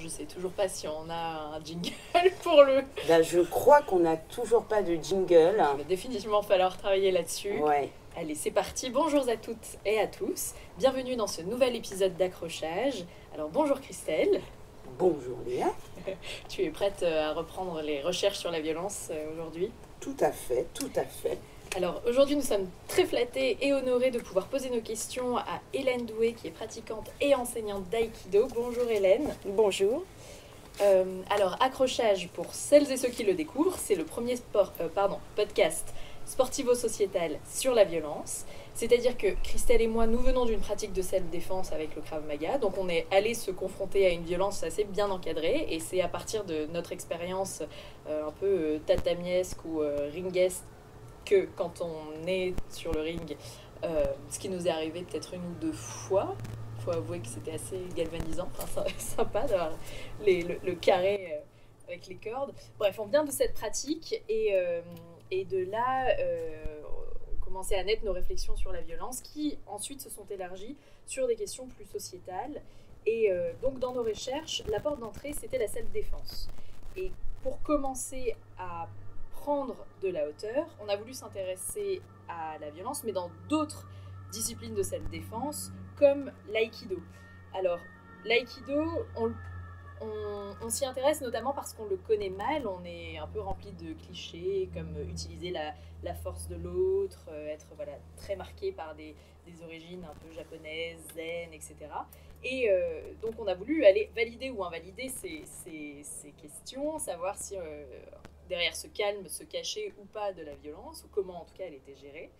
je sais toujours pas si on a un jingle pour le. Ben, je crois qu'on n'a toujours pas de jingle. Il va définitivement falloir travailler là-dessus. Ouais. Allez, c'est parti. Bonjour à toutes et à tous. Bienvenue dans ce nouvel épisode d'accrochage. Alors, bonjour Christelle. Bonjour Léa. Tu es prête euh, à reprendre les recherches sur la violence euh, aujourd'hui? Tout à fait, tout à fait. Alors aujourd'hui, nous sommes très flattés et honorés de pouvoir poser nos questions à Hélène Doué, qui est pratiquante et enseignante d'aïkido. Bonjour Hélène. Bonjour. Euh, alors, accrochage pour celles et ceux qui le découvrent, c'est le premier sport, euh, pardon, podcast sportivo-sociétal sur la violence. C'est-à-dire que Christelle et moi, nous venons d'une pratique de self-défense avec le Krav Maga, donc on est allé se confronter à une violence assez bien encadrée, et c'est à partir de notre expérience euh, un peu tatamiesque ou ringuesque quand on est sur le ring, euh, ce qui nous est arrivé peut-être une ou deux fois, faut avouer que c'était assez galvanisant, enfin, sy- sympa d'avoir le, le carré euh, avec les cordes. Bref, on vient de cette pratique et, euh, et de là, euh, on commençait à naître nos réflexions sur la violence qui ensuite se sont élargies sur des questions plus sociétales. Et donc dans nos recherches, la porte d'entrée, c'était la self-défense. Et pour commencer à prendre de la hauteur, on a voulu s'intéresser à la violence, mais dans d'autres disciplines de self-défense, comme l'aïkido. Alors, l'aïkido, on, s'y intéresse notamment parce qu'on le connaît mal, on est un peu rempli de clichés, comme utiliser la, force de l'autre, euh, être voilà, très marqué par des, origines un peu japonaises, zen, etc. Et euh, donc on a voulu aller valider ou invalider ces questions, savoir si euh, derrière ce calme se cachait ou pas de la violence, ou comment en tout cas elle était gérée.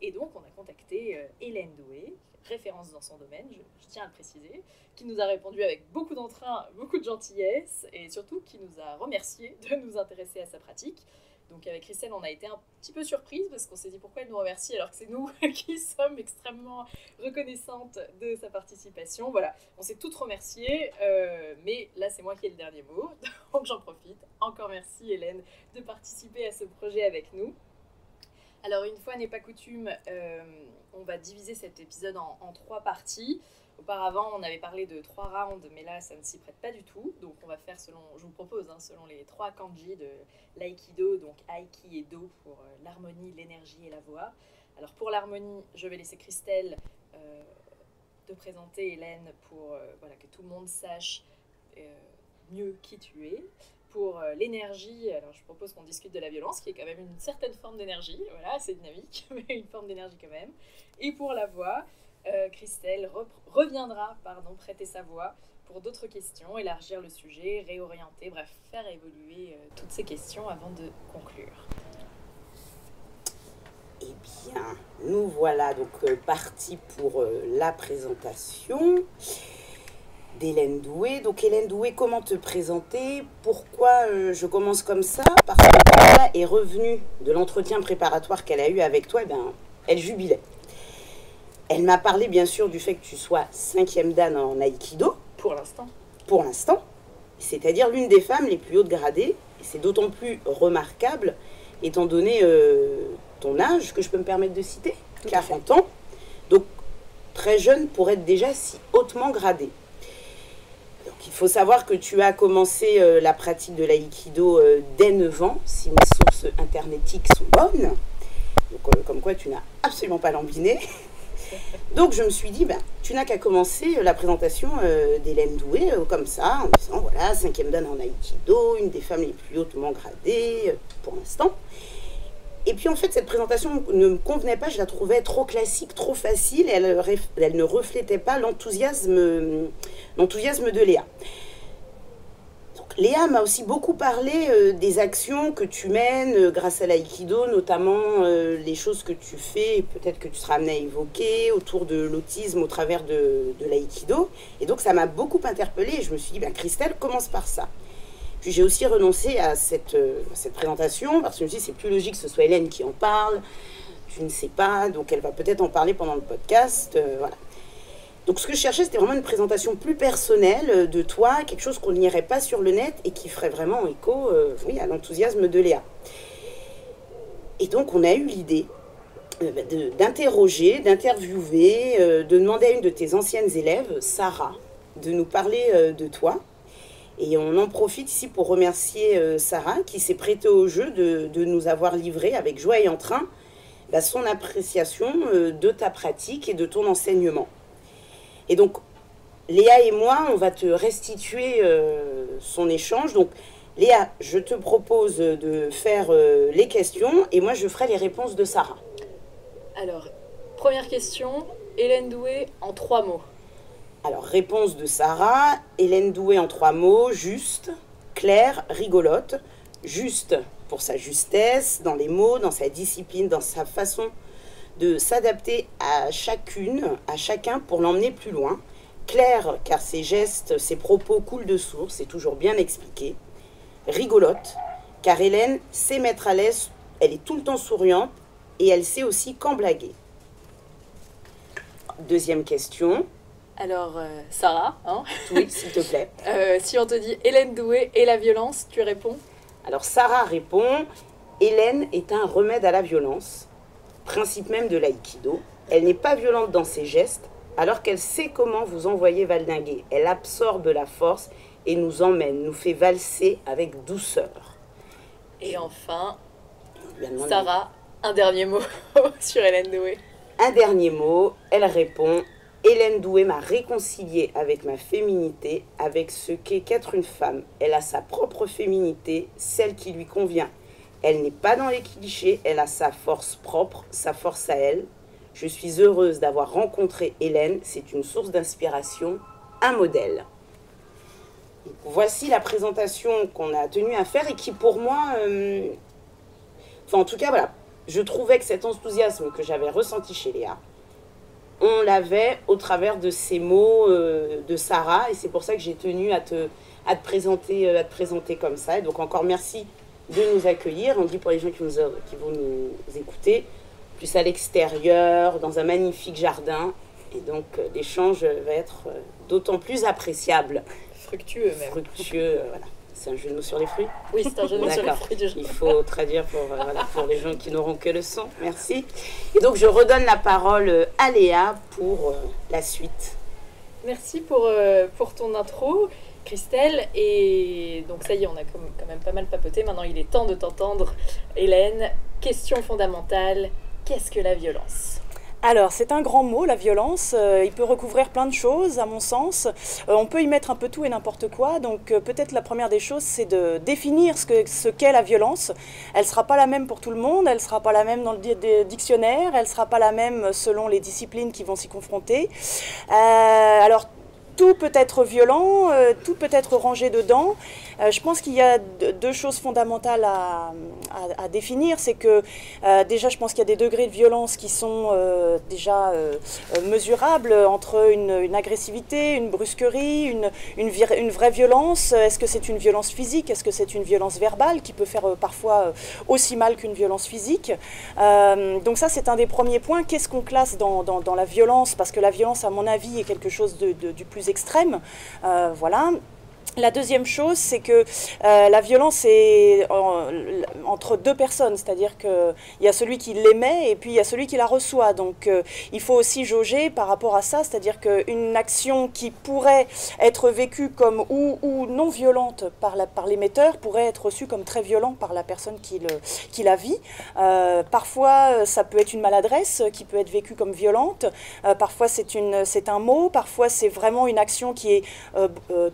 Et donc on a contacté euh, Hélène Doué, référence dans son domaine, je, je tiens à le préciser, qui nous a répondu avec beaucoup d'entrain, beaucoup de gentillesse, et surtout qui nous a remercié de nous intéresser à sa pratique. Donc avec Christelle, on a été un petit peu surprise parce qu'on s'est dit pourquoi elle nous remercie alors que c'est nous qui sommes extrêmement reconnaissantes de sa participation. Voilà, on s'est toutes remerciées, euh, mais là c'est moi qui ai le dernier mot, donc j'en profite. Encore merci Hélène de participer à ce projet avec nous. Alors une fois n'est pas coutume, euh, on va diviser cet épisode en, en trois parties. Auparavant, on avait parlé de trois rounds, mais là, ça ne s'y prête pas du tout. Donc, on va faire selon, je vous propose, hein, selon les trois kanji de l'aïkido, donc aiki et do pour euh, l'harmonie, l'énergie et la voix. Alors, pour l'harmonie, je vais laisser Christelle euh, te présenter Hélène pour euh, que tout le monde sache mieux qui tu es. Pour l'énergie, alors je propose qu'on discute de la violence, qui est quand même une certaine forme d'énergie. Voilà, c'est dynamique, mais une forme d'énergie quand même. Et pour la voix, euh, Christelle reviendra pardon, prêter sa voix pour d'autres questions, élargir le sujet, réorienter, bref, faire évoluer euh, toutes ces questions avant de conclure. Eh bien, nous voilà donc euh, partis pour la présentation d'Hélène Doué. Donc Hélène Doué, comment te présenter? Pourquoi je commence comme ça? Parce que elle est revenue de l'entretien préparatoire qu'elle a eu avec toi, ben, elle jubilait. Elle m'a parlé bien sûr du fait que tu sois cinquième dan en aïkido, Pour l'instant. pour l'instant, c'est-à-dire l'une des femmes les plus hautes gradées. Et c'est d'autant plus remarquable étant donné euh, ton âge que je peux me permettre de citer, Tout à 40 ans. Donc très jeune pour être déjà si hautement gradée. Donc il faut savoir que tu as commencé euh, la pratique de l'aïkido euh, dès 9 ans, si mes sources internetiques sont bonnes. Donc, comme quoi tu n'as absolument pas lambiné. Donc je me suis dit, ben, tu n'as qu'à commencer euh, la présentation euh, d'Hélène Doué euh, comme ça, en disant, voilà, cinquième dan en Aïkido, une des femmes les plus hautement gradées pour l'instant. Et puis en fait, cette présentation ne me convenait pas, je la trouvais trop classique, trop facile, et elle, elle ne reflétait pas l'enthousiasme de Léa. Léa m'a aussi beaucoup parlé euh, des actions que tu mènes euh, grâce à l'aïkido, notamment euh, les choses que tu fais, peut-être que tu seras amené à évoquer autour de l'autisme au travers de, de l'aïkido. Et donc ça m'a beaucoup interpellée et je me suis dit, ben, Christelle, commence par ça. Puis j'ai aussi renoncé à cette, cette présentation parce que je me suis dit, c'est plus logique que ce soit Hélène qui en parle. Tu ne sais pas, donc elle va peut-être en parler pendant le podcast. voilà. Donc ce que je cherchais, c'était vraiment une présentation plus personnelle euh, de toi, quelque chose qu'on n'irait pas sur le net et qui ferait vraiment écho euh, à l'enthousiasme de Léa. Et donc on a eu l'idée euh, de- d'interroger, d'interviewer, de demander à une de tes anciennes élèves, Sarah, de nous parler de toi. Et on en profite ici pour remercier Sarah qui s'est prêtée au jeu de, nous avoir livré avec joie et entrain bah, son appréciation de ta pratique et de ton enseignement. Et donc, Léa et moi, on va te restituer euh, son échange. Donc, Léa, je te propose de faire euh, les questions et moi, je ferai les réponses de Sarah. Alors, première question, Hélène Doué en trois mots. Alors, réponse de Sarah, Hélène Doué en trois mots, juste, claire, rigolote, juste pour sa justesse dans les mots, dans sa discipline, dans sa façon de s'adapter à chacune, à chacun pour l'emmener plus loin. Claire, car ses gestes, ses propos coulent de source, c'est toujours bien expliqué. Rigolote, car Hélène sait mettre à l'aise, elle est tout le temps souriante et elle sait aussi quand blaguer. Deuxième question. Alors, euh, Sarah, hein Oui, s'il te plaît. Euh, si on te dit Hélène Doué et la violence, tu réponds? Alors Sarah répond Hélène est un remède à la violence, principe même de l'aïkido. Elle n'est pas violente dans ses gestes, alors qu'elle sait comment vous envoyer valdinguer. Elle absorbe la force et nous emmène, nous fait valser avec douceur. Et enfin, Sarah, un dernier mot sur Hélène Doué. Un dernier mot, elle répond Hélène Doué m'a réconciliée avec ma féminité, avec ce qu'est qu'être une femme. Elle a sa propre féminité, celle qui lui convient. Elle n'est pas dans les clichés, elle a sa force propre, sa force à elle. Je suis heureuse d'avoir rencontré Hélène, c'est une source d'inspiration, un modèle. Voici la présentation qu'on a tenu à faire et qui pour moi, euh, enfin en tout cas voilà, je trouvais que cet enthousiasme que j'avais ressenti chez Léa, on l'avait au travers de ces mots euh, de Sarah, et c'est pour ça que j'ai tenu à te, à, te présenter, euh, à te présenter comme ça. Et donc encore merci de nous accueillir. On dit pour les gens qui, nous, qui vont nous écouter, plus à l'extérieur, dans un magnifique jardin. Et donc euh, l'échange va être euh, d'autant plus appréciable, Fructueux même. fructueux. euh, voilà. C'est un jeu de mots sur les fruits. Oui, c'est un jeu de mots sur les fruits du Il faut traduire pour, euh, voilà, pour les gens qui n'auront que le son. Merci. Et donc, je redonne la parole à Léa pour euh, la suite. Merci pour, euh, pour ton intro, Christelle. Et donc ça y est, on a quand même pas mal papoté. Maintenant, il est temps de t'entendre. Hélène, question fondamentale, qu'est-ce que la violence? Alors, c'est un grand mot, la violence. Euh, il peut recouvrir plein de choses, à mon sens. Euh, on peut y mettre un peu tout et n'importe quoi. Donc, euh, peut-être la première des choses, c'est de définir ce que ce qu'est la violence. Elle ne sera pas la même pour tout le monde. Elle ne sera pas la même dans le di- di- dictionnaire. Elle ne sera pas la même selon les disciplines qui vont s'y confronter. Alors, tout peut être violent, euh, tout peut être rangé dedans. Euh, je pense qu'il y a deux choses fondamentales à, définir. C'est que euh, déjà, je pense qu'il y a des degrés de violence qui sont déjà mesurables entre une, agressivité, une brusquerie, une, vraie violence. Est-ce que c'est une violence physique? Est-ce que c'est une violence verbale qui peut faire parfois aussi mal qu'une violence physique? Donc ça, c'est un des premiers points. Qu'est-ce qu'on classe dans, la violence? Parce que la violence, à mon avis, est quelque chose du plus extrême. Euh, voilà. La deuxième chose, c'est que euh, la violence est en- entre deux personnes, c'est-à-dire qu'il y a celui qui l'émet et puis il y a celui qui la reçoit. Donc euh, il faut aussi jauger par rapport à ça, c'est-à-dire qu'une action qui pourrait être vécue comme ou, non violente par l'émetteur pourrait être reçue comme très violent par la personne qui, la vit. Euh, parfois, ça peut être une maladresse qui peut être vécue comme violente. Parfois, c'est un mot. Parfois, c'est vraiment une action qui est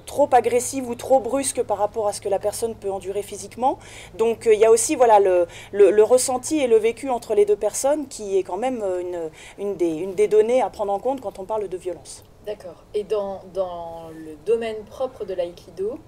trop agressive ou trop brusque par rapport à ce que la personne peut endurer physiquement. Donc, euh, il y a aussi voilà, le, le- le ressenti et le vécu entre les deux personnes qui est quand même euh, une, une des, une des données à prendre en compte quand on parle de violence. D'accord. Et dans, dans le domaine propre de l'aïkido,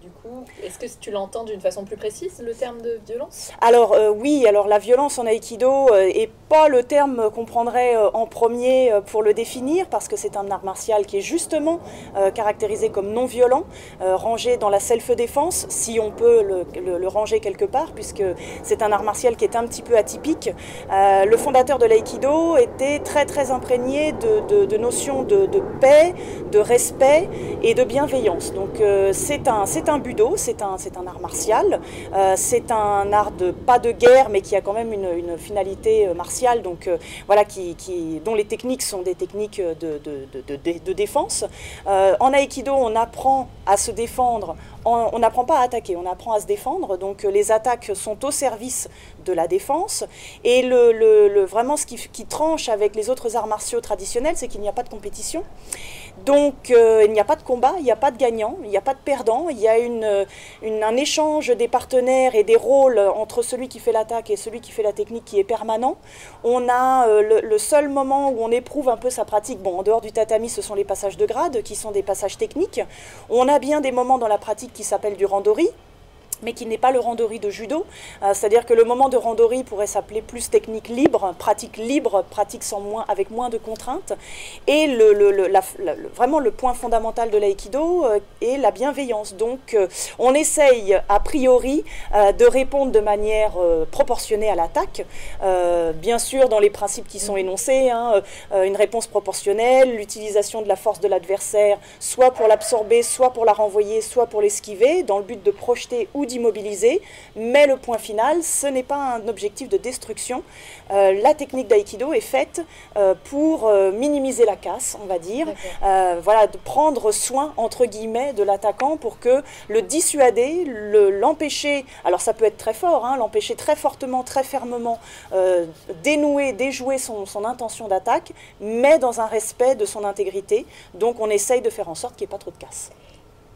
du coup, est-ce que tu l'entends d'une façon plus précise, le terme de violence? Alors euh, oui, alors la violence en aïkido euh, est pas le terme qu'on prendrait euh, en premier euh, pour le définir parce que c'est un art martial qui est justement euh, caractérisé comme non violent, euh, rangé dans la self-défense, si on peut le, ranger quelque part, puisque c'est un art martial qui est un petit peu atypique. Euh, le fondateur de l'aïkido était très très imprégné de, notions de, de paix, de respect et de bienveillance. Donc euh, c'est un, c'est un budo, c'est un, un art martial, c'est un art de pas de guerre, mais qui a quand même une, finalité martiale, donc voilà, qui, dont les techniques sont des techniques de, défense. en aïkido, on apprend à se défendre on n'apprend pas à attaquer, on apprend à se défendre. Donc euh, les attaques sont au service de la défense. Et le, vraiment ce qui, tranche avec les autres arts martiaux traditionnels, c'est qu'il n'y a pas de compétition. Donc euh, il n'y a pas de combat, il n'y a pas de gagnant, il n'y a pas de perdant. Il y a un échange des partenaires et des rôles entre celui qui fait l'attaque et celui qui fait la technique qui est permanent. On a euh, le, seul moment où on éprouve un peu sa pratique, bon en dehors du tatami, ce sont les passages de grade qui sont des passages techniques. On a bien des moments dans la pratique qui s'appelle du randori, mais qui n'est pas le randori de judo. Euh, c'est-à-dire que le moment de randori pourrait s'appeler plus technique libre, pratique libre, pratique sans moins, avec moins de contraintes. Et le, vraiment le point fondamental de l'aïkido euh, est la bienveillance. Donc euh, on essaye a priori de répondre de manière proportionnée à l'attaque, bien sûr dans les principes qui sont énoncés, hein, une réponse proportionnelle, l'utilisation de la force de l'adversaire, soit pour l'absorber, soit pour la renvoyer, soit pour l'esquiver, dans le but de projeter ou d'immobiliser, mais le point final, ce n'est pas un objectif de destruction. Euh, la technique d'aïkido est faite euh, pour euh, minimiser la casse, on va dire, voilà, de prendre soin, entre guillemets, de l'attaquant pour que le dissuader, l'empêcher, alors ça peut être très fort, hein, l'empêcher très fortement, très fermement, dénouer, déjouer son, son intention d'attaque, mais dans un respect de son intégrité. Donc on essaye de faire en sorte qu'il n'y ait pas trop de casse.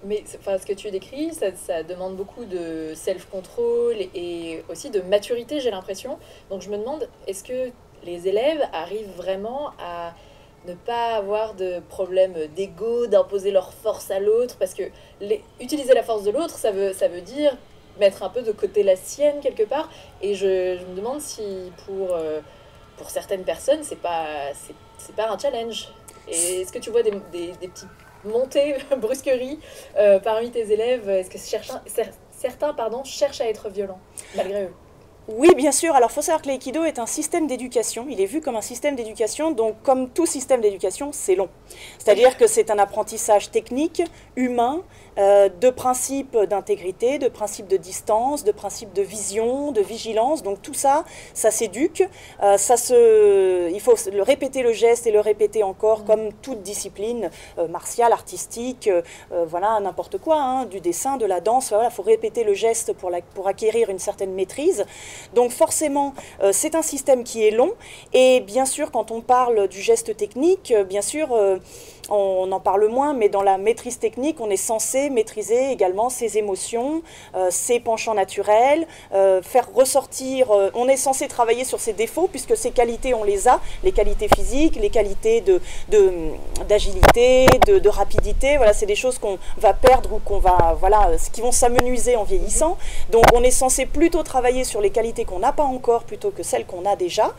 Mais enfin, ce que tu décris, ça, ça demande beaucoup de self-control et aussi de maturité, j'ai l'impression. Donc je me demande, est-ce que les élèves arrivent vraiment à ne pas avoir de problème d'ego, d'imposer leur force à l'autre? Parce que les, utiliser la force de l'autre, ça veut, ça veut dire mettre un peu de côté la sienne quelque part. Et je, je me demande si pour, euh, pour certaines personnes, c'est pas, c'est, pas un challenge. Et est-ce que tu vois des, des, des petits montée, brusquerie euh, parmi tes élèves Est-ce que certains, certains pardon, cherchent à être violents, malgré eux? Oui, bien sûr. Alors, il faut savoir que l'aïkido est un système d'éducation. Il est vu comme un système d'éducation. Donc, comme tout système d'éducation, c'est long. C'est-à-dire que c'est un apprentissage technique, humain, euh, de principes d'intégrité, de principes de distance, de principes de vision, de vigilance. Donc tout ça, ça s'éduque. Euh, ça se, il faut le répéter le geste et le répéter encore, mm. comme toute discipline euh, martiale, artistique, voilà n'importe quoi, hein, du dessin, de la danse. Voilà, il faut répéter le geste pour, la, pour acquérir une certaine maîtrise. Donc forcément, c'est un système qui est long. Et bien sûr, quand on parle du geste technique, bien sûr on en parle moins, mais dans la maîtrise technique, on est censé maîtriser également ses émotions, euh, ses penchants naturels, euh, faire ressortir, euh, on est censé travailler sur ses défauts, puisque ses qualités, on les a, les qualités physiques, les qualités d'agilité, de, de, rapidité, voilà, c'est des choses qu'on va perdre ou qu'on va, voilà, qui vont s'amenuiser en vieillissant. Donc on est censé plutôt travailler sur les qualités qu'on n'a pas encore plutôt que celles qu'on a déjà.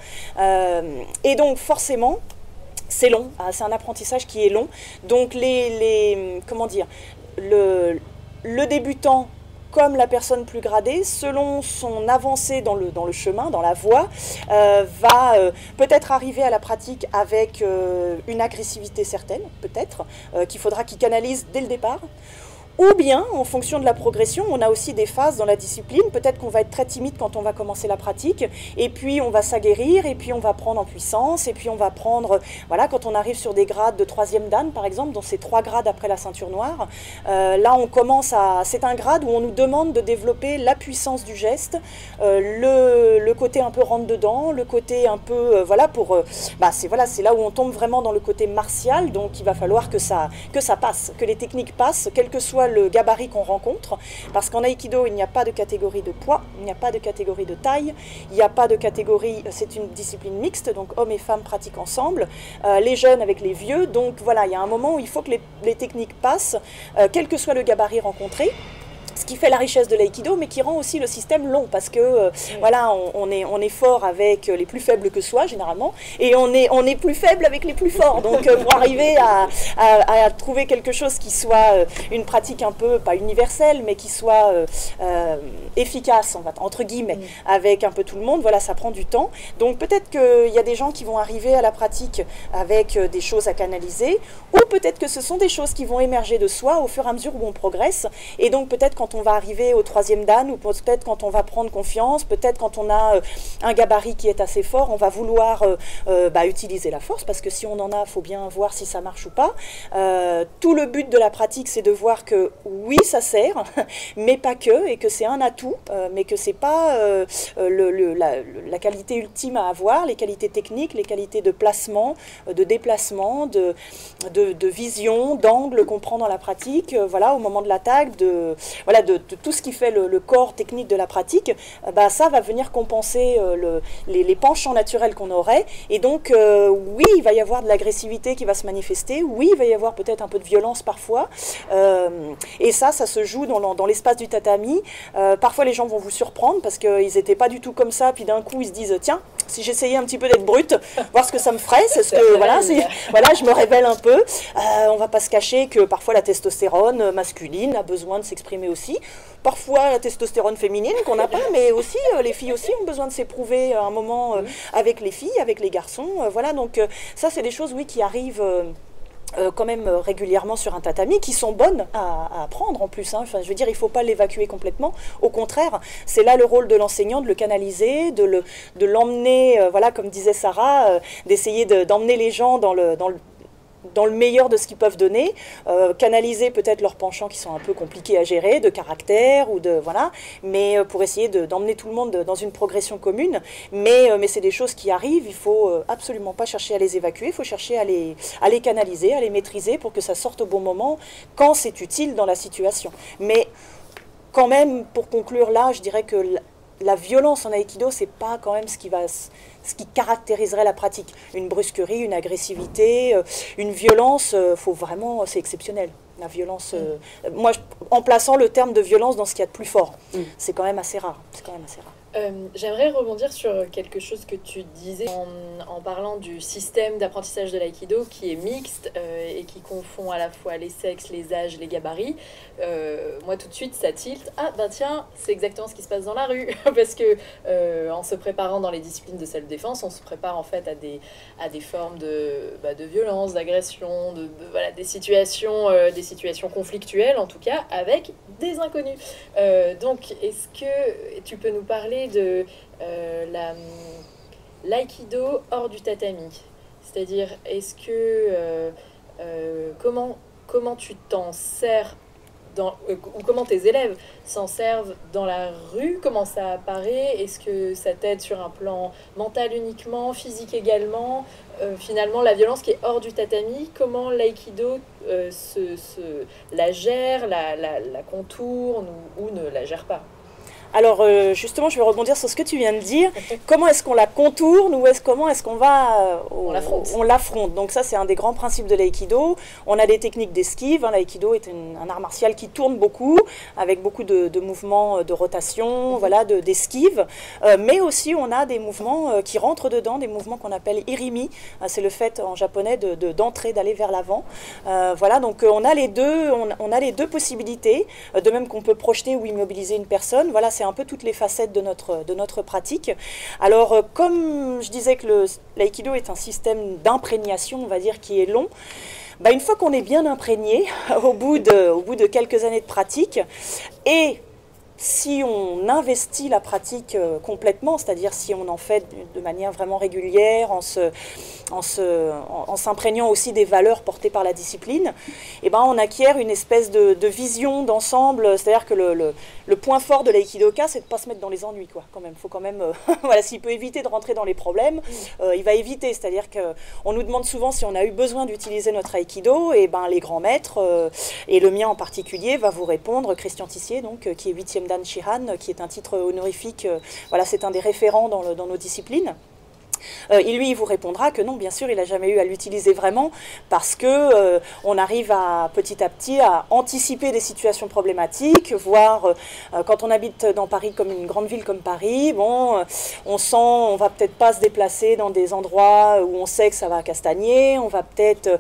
et donc forcément, c'est long, ah, c'est un apprentissage qui est long. Donc les, comment dire, le, débutant comme la personne plus gradée, selon son avancée dans le, dans le chemin, dans la voie, euh, va euh, peut-être arriver à la pratique avec euh, une agressivité certaine, peut-être, qu'il faudra qu'il canalise dès le départ, ou bien, en fonction de la progression, on a aussi des phases dans la discipline. Peut-être qu'on va être très timide quand on va commencer la pratique, et puis on va s'aguerrir, et puis on va prendre en puissance, et puis on va prendre, voilà, quand on arrive sur des grades de troisième dan, par exemple, dont c'est trois grades après la ceinture noire, euh, là on commence à, c'est un grade où on nous demande de développer la puissance du geste, euh, le, côté un peu rentre dedans, le côté un peu, euh, voilà, pour, bah c'est voilà, c'est là où on tombe vraiment dans le côté martial, donc il va falloir que ça, que ça passe, que les techniques passent, quel que soit le gabarit qu'on rencontre, parce qu'en aïkido, il n'y a pas de catégorie de poids, il n'y a pas de catégorie de taille, il n'y a pas de catégorie, c'est une discipline mixte, donc hommes et femmes pratiquent ensemble, euh, les jeunes avec les vieux, donc voilà, il y a un moment où il faut que les, techniques passent, euh, quel que soit le gabarit rencontré. Ce qui fait la richesse de l'aïkido, mais qui rend aussi le système long, parce que euh, voilà, on, est, on est fort avec les plus faibles que soi, généralement, et on est, on est plus faible avec les plus forts. Donc, euh, pour arriver à, à, trouver quelque chose qui soit euh, une pratique un peu, pas universelle, mais qui soit efficace, entre guillemets, avec un peu tout le monde, voilà, ça prend du temps. Donc, peut-être qu'il y a des gens qui vont arriver à la pratique avec des choses à canaliser, ou peut-être que ce sont des choses qui vont émerger de soi au fur et à mesure où on progresse, et donc peut-être quand on va arriver au troisième dan, ou peut-être quand on va prendre confiance, peut-être quand on a euh, un gabarit qui est assez fort, on va vouloir euh, euh, bah, utiliser la force, parce que si on en a, faut bien voir si ça marche ou pas. tout le but de la pratique, c'est de voir que oui, ça sert, mais pas que, et que c'est un atout, mais que c'est pas la, qualité ultime à avoir, les qualités techniques, les qualités de placement, de déplacement, de, de, vision, d'angle qu'on prend dans la pratique, voilà, au moment de l'attaque, de de, tout ce qui fait le, corps technique de la pratique, euh, bah, ça va venir compenser euh, les, penchants naturels qu'on aurait. Et donc, euh, oui, il va y avoir de l'agressivité qui va se manifester. Oui, il va y avoir peut-être un peu de violence parfois. et ça, ça se joue dans, l'espace du tatami. parfois, les gens vont vous surprendre parce qu'ils n'étaient pas du tout comme ça. Puis d'un coup, ils se disent tiens, si j'essayais un petit peu d'être brute, voir ce que ça me ferait, c'est ce que voilà, voilà, je me révèle un peu. on va pas se cacher que parfois la testostérone masculine a besoin de s'exprimer aussi. Parfois la testostérone féminine qu'on n'a pas, mais aussi euh, les filles aussi ont besoin de s'éprouver à un moment euh, avec les filles, avec les garçons. Euh, voilà, donc ça c'est des choses oui qui arrivent. quand même régulièrement sur un tatami, qui sont bonnes à, apprendre en plus. Hein. Enfin, je veux dire, il ne faut pas l'évacuer complètement. Au contraire, c'est là le rôle de l'enseignant de le canaliser, de l'emmener, le, de voilà, comme disait Sarah, d'essayer d'emmener les gens dans le, dans le dans le meilleur de ce qu'ils peuvent donner, euh, canaliser peut-être leurs penchants qui sont un peu compliqués à gérer, de caractère ou de voilà, mais euh, pour essayer d'emmener tout le monde dans une progression commune. Mais, euh, mais c'est des choses qui arrivent, il faut absolument pas chercher à les évacuer, il faut chercher à les, à les canaliser, à les maîtriser pour que ça sorte au bon moment quand c'est utile dans la situation. Mais quand même, pour conclure là, je dirais que la violence en aïkido, c'est pas quand même ce qui va ce qui caractériserait la pratique. Une brusquerie, une agressivité, euh, une violence, euh, faut vraiment, c'est exceptionnel. La violence, euh, moi, en plaçant le terme de violence dans ce qu'il y a de plus fort, mm. c'est quand même assez rare. C'est quand même assez rare. Euh, j'aimerais rebondir sur quelque chose que tu disais en, parlant du système d'apprentissage de l'aïkido qui est mixte euh, et qui confond à la fois les sexes, les âges, les gabarits. Euh, moi, tout de suite, ça tilte. Ah, ben tiens, c'est exactement ce qui se passe dans la rue. Parce que en se préparant dans les disciplines de self-défense, on se prépare en fait à des, à des formes de, bah, de violence, d'agression, de, voilà, des, situations, des situations conflictuelles, en tout cas, avec des inconnus. donc, est-ce que tu peux nous parler de euh, la l'aïkido hors du tatami. C'est-à-dire, est-ce que euh, euh, comment comment tu t'en sers ou comment tes élèves s'en servent dans la rue, comment ça apparaît, est-ce que ça t'aide sur un plan mental uniquement, physique également, finalement la violence qui est hors du tatami, comment l'aïkido se, la gère, la, contourne ou, ou ne la gère pas? Alors euh, justement, je vais rebondir sur ce que tu viens de dire. Comment est-ce qu'on la contourne ou est-ce comment est-ce qu'on va euh, on l'affronte. Donc ça, c'est un des grands principes de l'aïkido. On a des techniques d'esquive. Hein. L'aïkido est un art martial qui tourne beaucoup, avec beaucoup de, mouvements euh, de rotation, mhm. voilà, d'esquive. mais aussi, on a des mouvements qui rentrent dedans, des mouvements qu'on appelle irimi. c'est le fait en japonais de d'entrer, d'aller vers l'avant. voilà, donc on a les deux, on, on, a les deux possibilités. de même qu'on peut projeter ou immobiliser une personne. Voilà, c'est un peu toutes les facettes de notre, pratique. Alors, euh, comme je disais que l'aïkido est un système d'imprégnation, on va dire, qui est long, bah, une fois qu'on est bien imprégné, au bout de quelques années de pratique, et si on investit la pratique euh, complètement, c'est-à-dire si on en fait de manière vraiment régulière, en se, en en, s'imprégnant aussi des valeurs portées par la discipline, eh ben on acquiert une espèce de, vision d'ensemble. C'est-à-dire que le, le, point fort de l'aïkidoka, c'est de ne pas se mettre dans les ennuis, quoi. Quand même, faut quand même, euh, voilà, s'il peut éviter de rentrer dans les problèmes, euh, il va éviter. C'est-à-dire qu'on nous demande souvent si on a eu besoin d'utiliser notre aïkido, et ben les grands maîtres euh, et le mien en particulier va vous répondre, Christian Tissier, donc qui est 8e Qui est un titre honorifique. voilà, c'est un des référents dans nos disciplines. Euh, il lui, il vous répondra que non, bien sûr, il n'a jamais eu à l'utiliser vraiment parce que euh, on arrive à petit à petit à anticiper des situations problématiques, voire euh, quand on habite dans Paris comme une grande ville comme Paris, bon, on sent, on va peut-être pas se déplacer dans des endroits où on sait que ça va castagner, on va peut-être,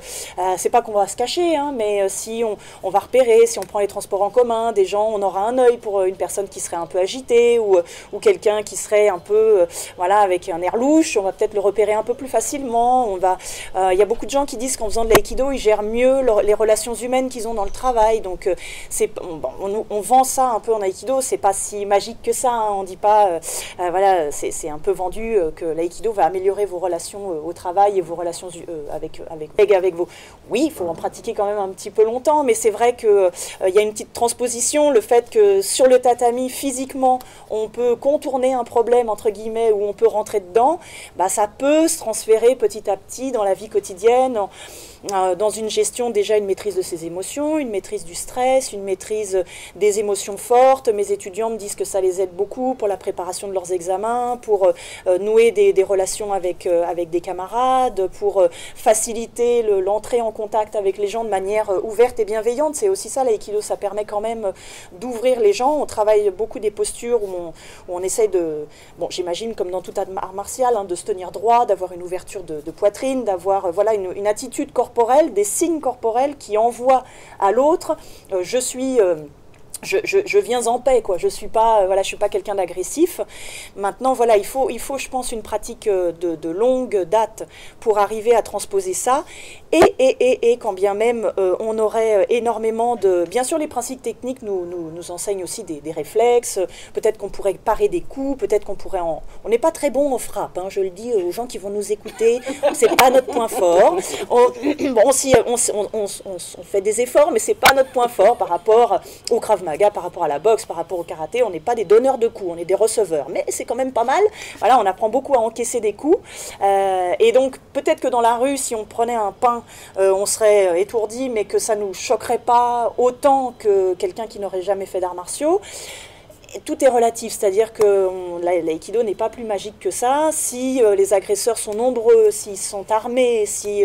c'est pas qu'on va se cacher, hein, mais si on, va repérer, si on prend les transports en commun, des gens, on aura un œil pour une personne qui serait un peu agitée ou, quelqu'un qui serait un peu, voilà, avec un air louche, peut-être le repérer un peu plus facilement. On va, euh, il y a beaucoup de gens qui disent qu'en faisant de l'aïkido, ils gèrent mieux les relations humaines qu'ils ont dans le travail. Donc euh, c'est, on, on, vend ça un peu en aïkido. C'est pas si magique que ça. Hein. On dit pas, euh, voilà, c'est un peu vendu que l'aïkido va améliorer vos relations au travail et vos relations avec avec avec vous. Oui, il faut en pratiquer quand même un petit peu longtemps, mais c'est vrai que il y a une petite transposition, le fait que sur le tatami physiquement, on peut contourner un problème entre guillemets où on peut rentrer dedans, bah ça peut se transférer petit à petit dans la vie quotidienne. Dans une gestion déjà une maîtrise de ses émotions, une maîtrise du stress, une maîtrise des émotions fortes. Mes étudiants me disent que ça les aide beaucoup pour la préparation de leurs examens, pour euh, nouer des, relations avec, euh, avec des camarades, pour faciliter l'entrée en contact avec les gens de manière ouverte et bienveillante. C'est aussi ça l'aïkido, ça permet quand même d'ouvrir les gens. On travaille beaucoup des postures où on, essaye de, bon j'imagine comme dans tout art martial, hein, de se tenir droit, d'avoir une ouverture de, poitrine, d'avoir voilà, une attitude corporelle des signes corporels qui envoient à l'autre. Euh, je suis euh, je, viens en paix, quoi. Je suis pas, euh, voilà, je suis pas quelqu'un d'agressif. Maintenant, voilà, il faut, il faut, je pense, une pratique de, longue date pour arriver à transposer ça. Et, et, et, et quand bien même on aurait énormément de, bien sûr, les principes techniques nous, enseignent aussi des, réflexes. Peut-être qu'on pourrait parer des coups. Peut-être qu'on pourrait on n'est pas très bon en frappe. Hein, je le dis aux gens qui vont nous écouter. C'est pas notre point fort. bon, on, on, on, fait des efforts, mais c'est pas notre point fort par rapport au Krav Maga, par rapport à la boxe, par rapport au karaté. On n'est pas des donneurs de coups, on est des receveurs. Mais c'est quand même pas mal. Voilà, on apprend beaucoup à encaisser des coups. Euh, et donc, peut-être que dans la rue, si on prenait un pain, euh, on serait étourdi, mais que ça nous choquerait pas autant que quelqu'un qui n'aurait jamais fait d'arts martiaux tout est relatif, c'est-à-dire que l'aïkido n'est pas plus magique que ça. Si euh, les agresseurs sont nombreux, s'ils sont armés, si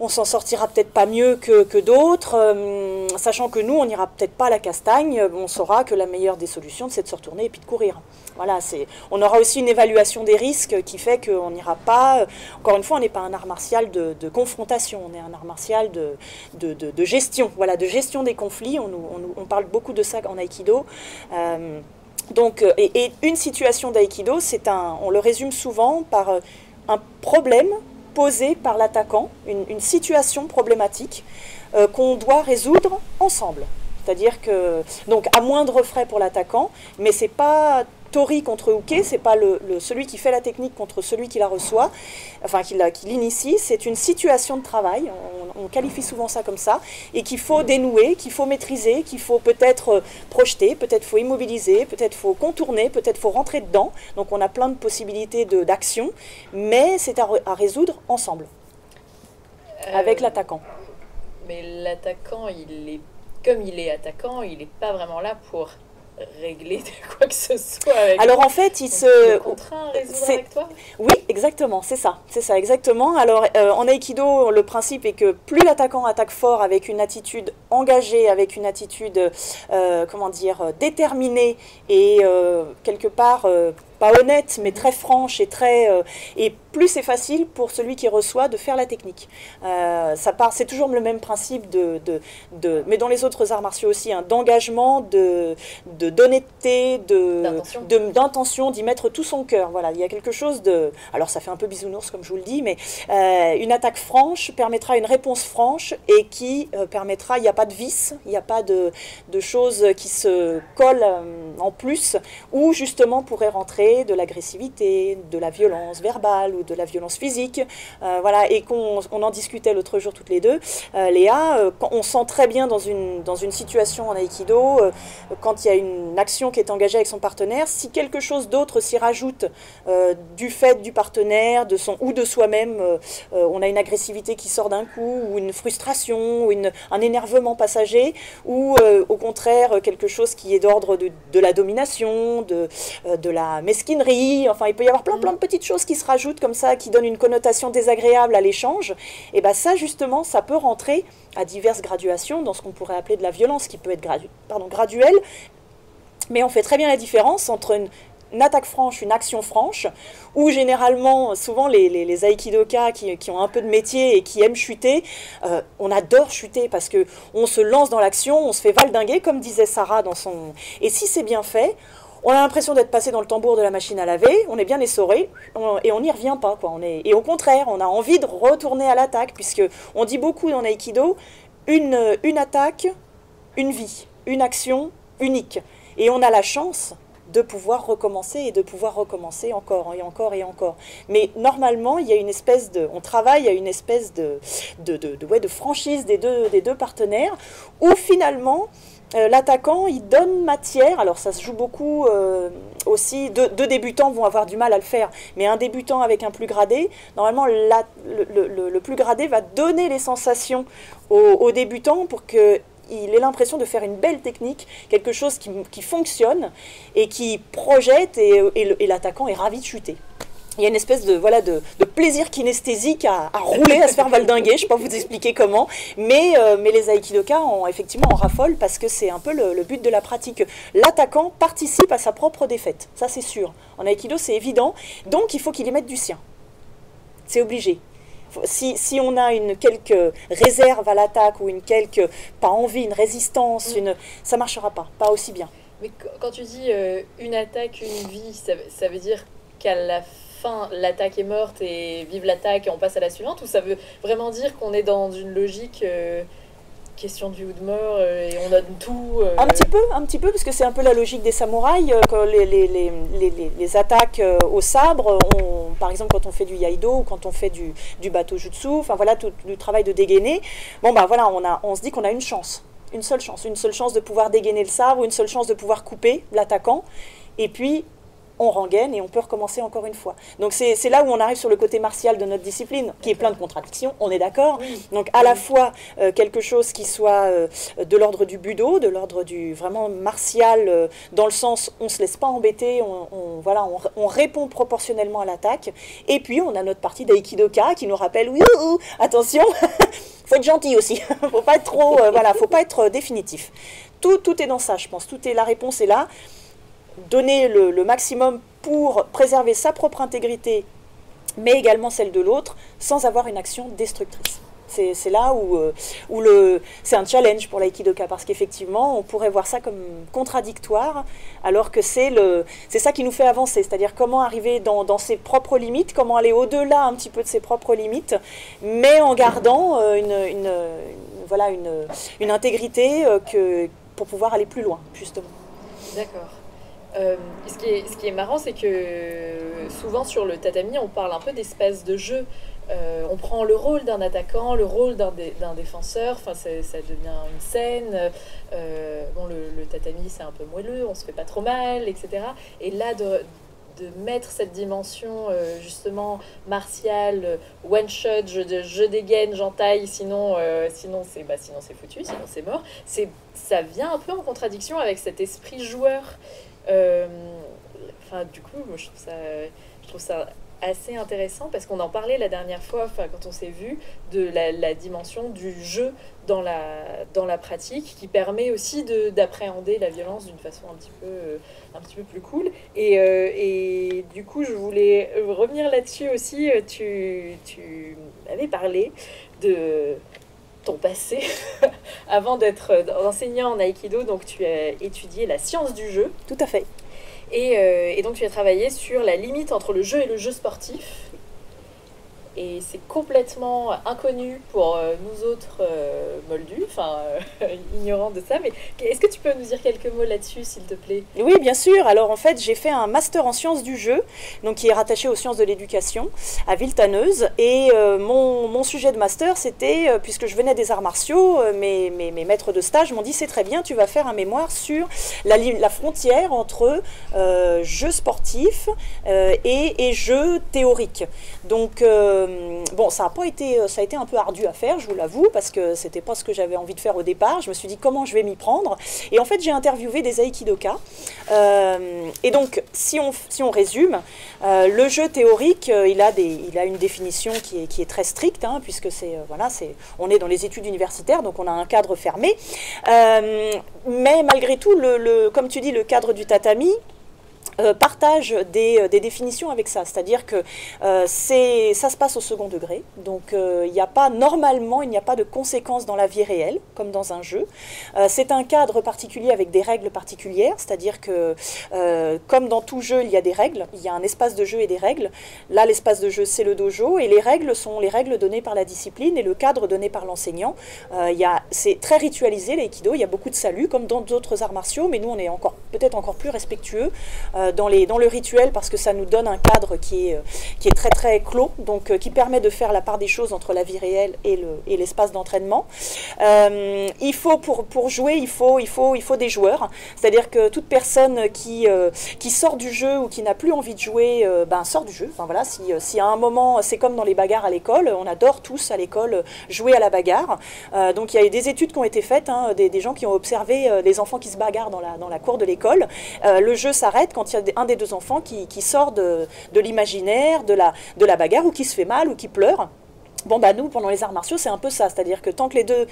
on s'en sortira peut-être pas mieux que, d'autres, euh, sachant que nous, on n'ira peut-être pas à la castagne, on saura que la meilleure des solutions, c'est de se retourner et puis de courir. Voilà, c'est, on aura aussi une évaluation des risques qui fait qu'on n'ira pas, encore une fois, on n'est pas un art martial de, confrontation, on est un art martial de, gestion, voilà, de gestion des conflits, on, parle beaucoup de ça en aïkido. Euh, donc, et, et, une situation d'aïkido, c'est un, on le résume souvent par euh, un problème posée par l'attaquant, une, situation problématique euh, qu'on doit résoudre ensemble. C'est-à-dire que, donc à moindre frais pour l'attaquant, mais c'est pas Tori contre Uke, c'est pas le, celui qui fait la technique contre celui qui la reçoit, enfin qui l'initie, c'est une situation de travail, on, qualifie souvent ça comme ça, et qu'il faut dénouer, qu'il faut maîtriser, qu'il faut peut-être euh, projeter, peut-être faut immobiliser, peut-être faut contourner, peut-être faut rentrer dedans. Donc on a plein de possibilités d'action, mais c'est à, résoudre ensemble, euh, avec l'attaquant. Mais l'attaquant, il est comme il est attaquant, il n'est pas vraiment là pour régler quoi que ce soit. Alors en fait, il se contraint à résoudre avec toi. Oui, exactement, c'est ça, c'est ça exactement. Alors euh, en aikido, le principe est que plus l'attaquant attaque fort avec une attitude engagée, avec une attitude, euh, comment dire, déterminée et euh, quelque part pas honnête, mais très franche et très et plus c'est facile pour celui qui reçoit de faire la technique. Euh, ça part, c'est toujours le même principe de, de, de, mais dans les autres arts martiaux aussi, hein, d'engagement, de, de d'honnêteté, de d'intention, d'y mettre tout son cœur. Voilà, il y a quelque chose de, alors ça fait un peu bisounours comme je vous le dis, mais euh, une attaque franche permettra une réponse franche et qui permettra, il n'y a pas de vice, il n'y a pas de, de choses qui se collent en plus, ou justement pourrait rentrer de l'agressivité, de la violence verbale de la violence physique. Euh, voilà, et qu'on on en discutait l'autre jour toutes les deux. Euh, Léa, euh, on sent très bien dans une, dans une situation en aïkido, quand il y a une action qui est engagée avec son partenaire, si quelque chose d'autre s'y rajoute du fait du partenaire, de son ou de soi-même, on a une agressivité qui sort d'un coup, ou une frustration, ou un énervement passager, ou au contraire quelque chose qui est d'ordre de, de, la domination, de, de la mesquinerie, enfin il peut y avoir plein plein de petites choses qui se rajoutent comme comme ça qui donnent une connotation désagréable à l'échange, et eh ben ça justement, ça peut rentrer à diverses graduations dans ce qu'on pourrait appeler de la violence qui peut être pardon, graduelle, mais on fait très bien la différence entre une, attaque franche, une action franche, où généralement, souvent les, les, qui, qui, ont un peu de métier et qui aiment chuter, euh, on adore chuter parce que on se lance dans l'action, on se fait valdinguer, comme disait Sarah dans son... Et si c'est bien fait, on a l'impression d'être passé dans le tambour de la machine à laver, on est bien essoré et on n'y revient pas. On est, et au contraire, on a envie de retourner à l'attaque, puisque on dit beaucoup dans l'aïkido, une, une attaque, une vie, une action unique. Et on a la chance de pouvoir recommencer et de pouvoir recommencer encore et encore et encore. Mais normalement, il y a une espèce de, on travaille à une espèce de, de, ouais, de franchise des deux, des deux partenaires où finalement, euh, l'attaquant, il donne matière. Alors ça se joue beaucoup euh, aussi. Deux, débutants vont avoir du mal à le faire, mais un débutant avec un plus gradé, normalement le, plus gradé va donner les sensations au, débutant pour qu'il ait l'impression de faire une belle technique, quelque chose qui, fonctionne et qui projette et l'attaquant est ravi de chuter il y a une espèce de, voilà, de, plaisir kinesthésique à, rouler, à se faire valdinguer. Je ne sais pas vous expliquer comment. Mais, euh, mais les aikidoka, ont, effectivement, en raffolent parce que c'est un peu le, but de la pratique. L'attaquant participe à sa propre défaite. Ça, c'est sûr. En aikido, c'est évident. Donc, il faut qu'il y mette du sien. C'est obligé. Si, si, on a une quelque réserve à l'attaque ou une quelque pas envie, une résistance, une, ça marchera pas, pas aussi bien. Mais quand tu dis euh, une attaque, une vie, ça, ça veut dire qu'à la fin, l'attaque est morte et vive l'attaque et on passe à la suivante Ou ça veut vraiment dire qu'on est dans une logique euh, question du ou de mort euh, et on donne tout euh, Un petit peu, un petit peu, parce que c'est un peu la logique des samouraïs. les, attaques au sabre, par exemple quand on fait du yaido ou quand on fait du, du bateau jutsu, enfin voilà, tout du travail de dégainer, bon ben voilà, on, a, on se dit qu'on a une chance une seule chance, une seule chance de pouvoir dégainer le sabre, une seule chance de pouvoir couper l'attaquant. Et puis, on rengaine et on peut recommencer encore une fois. Donc c'est là où on arrive sur le côté martial de notre discipline, qui est plein de contradictions, on est d'accord. Donc à la fois euh, quelque chose qui soit euh, de l'ordre du budo, de l'ordre du vraiment martial, euh, dans le sens on se laisse pas embêter, on, voilà, on, répond proportionnellement à l'attaque. Et puis on a notre partie d'aikidoka qui nous rappelle, oui, attention, faut être gentil aussi, faut pas être trop, voilà, faut pas être définitif. Tout, tout est dans ça, je pense. Tout est la réponse est là donner le, maximum pour préserver sa propre intégrité, mais également celle de l'autre, sans avoir une action destructrice. C'est là où, euh, c'est un challenge pour l'aïkidoka, parce qu'effectivement, on pourrait voir ça comme contradictoire, alors que c'est ça qui nous fait avancer, c'est-à-dire comment arriver dans, ses propres limites, comment aller au-delà un petit peu de ses propres limites, mais en gardant euh, une, voilà, une, intégrité euh, pour pouvoir aller plus loin, justement. D'accord. Euh, ce, qui est, marrant, c'est que souvent sur le tatami, on parle un peu d'espace de jeu. Euh, on prend le rôle d'un attaquant, le rôle d'un défenseur, enfin, ça devient une scène. Euh, bon, le, tatami, c'est un peu moelleux, on se fait pas trop mal, etc. Et là, de, mettre cette dimension justement martiale, one shot, je, dégaine, j'entaille, sinon sinon c'est bah, sinon c'est foutu, sinon c'est mort. Ça vient un peu en contradiction avec cet esprit joueur enfin, du coup, moi, je trouve ça, je trouve ça assez intéressant parce qu'on en parlait la dernière fois, enfin, quand on s'est vu, de la, dimension du jeu dans la, dans la pratique qui permet aussi d'appréhender la violence d'une façon un petit peu, euh, un petit peu plus cool. Et, euh, et du coup, je voulais revenir là-dessus aussi. Tu, tu avais parlé de ton passé avant d'être enseignant en Aikido. Donc, tu as étudié la science du jeu. Tout à fait. Et, euh, et, donc tu as travaillé sur la limite entre le jeu et le jeu sportif et c'est complètement inconnu pour euh, nous autres euh, moldus, enfin euh, ignorants de ça. Mais est-ce que tu peux nous dire quelques mots là-dessus, s'il te plaît? Oui, bien sûr. Alors en fait, j'ai fait un master en sciences du jeu, donc qui est rattaché aux sciences de l'éducation à Viltaneuse. Et mon, sujet de master, c'était, puisque je venais des arts martiaux, mes, mes, maîtres de stage m'ont dit c'est très bien, tu vas faire un mémoire sur la, frontière entre jeu sportif et, et jeu théorique. Donc bon, ça a pas été, ça a été un peu ardu à faire, je vous l'avoue, parce que c'était pas ce que j'avais envie de faire au départ. Je me suis dit comment je vais m'y prendre? Et en fait, j'ai interviewé des aikidoka. et donc, si on, si on résume, le jeu théorique, il, a des, il a une définition qui est, qui est très stricte, hein, puisque c'est, voilà, c'est, on est dans les études universitaires, donc on a un cadre fermé. mais malgré tout, le, comme tu dis, le cadre du tatami, euh, partage des, euh, des, définitions avec ça, c'est-à-dire que euh, ça se passe au second degré, donc il n'y a pas normalement, il n'y a pas de conséquences dans la vie réelle, comme dans un jeu. c'est un cadre particulier avec des règles particulières, c'est-à-dire que comme dans tout jeu, il y a des règles, il y a un espace de jeu et des règles. Là, l'espace de jeu, c'est le dojo, et les règles sont les règles données par la discipline et le cadre donné par l'enseignant. c'est très ritualisé, l'aïkido, il y a beaucoup de salut, comme dans d'autres arts martiaux, mais nous, on est encore peut-être encore plus respectueux dans, les, dans le rituel parce que ça nous donne un cadre qui est, euh, qui est très très clos, donc euh, qui permet de faire la part des choses entre la vie réelle et, le, et l'espace d'entraînement. Euh, il faut pour, jouer, il faut, il, faut, il faut des joueurs, c'est-à-dire que toute personne qui, qui sort du jeu ou qui n'a plus envie de jouer, ben, sort du jeu. Enfin, voilà, si, à un moment, c'est comme dans les bagarres à l'école, on adore tous à l'école jouer à la bagarre. donc il y a des études qui ont été faites, hein, des, des, gens qui ont observé des enfants qui se bagarrent dans la, dans la cour de l'école. le jeu s'arrête quand un des deux enfants qui, sort de, l'imaginaire, de la bagarre, ou qui se fait mal, ou qui pleure. Bon, bah nous, pendant les arts martiaux, c'est un peu ça. C'est-à-dire que tant que les deux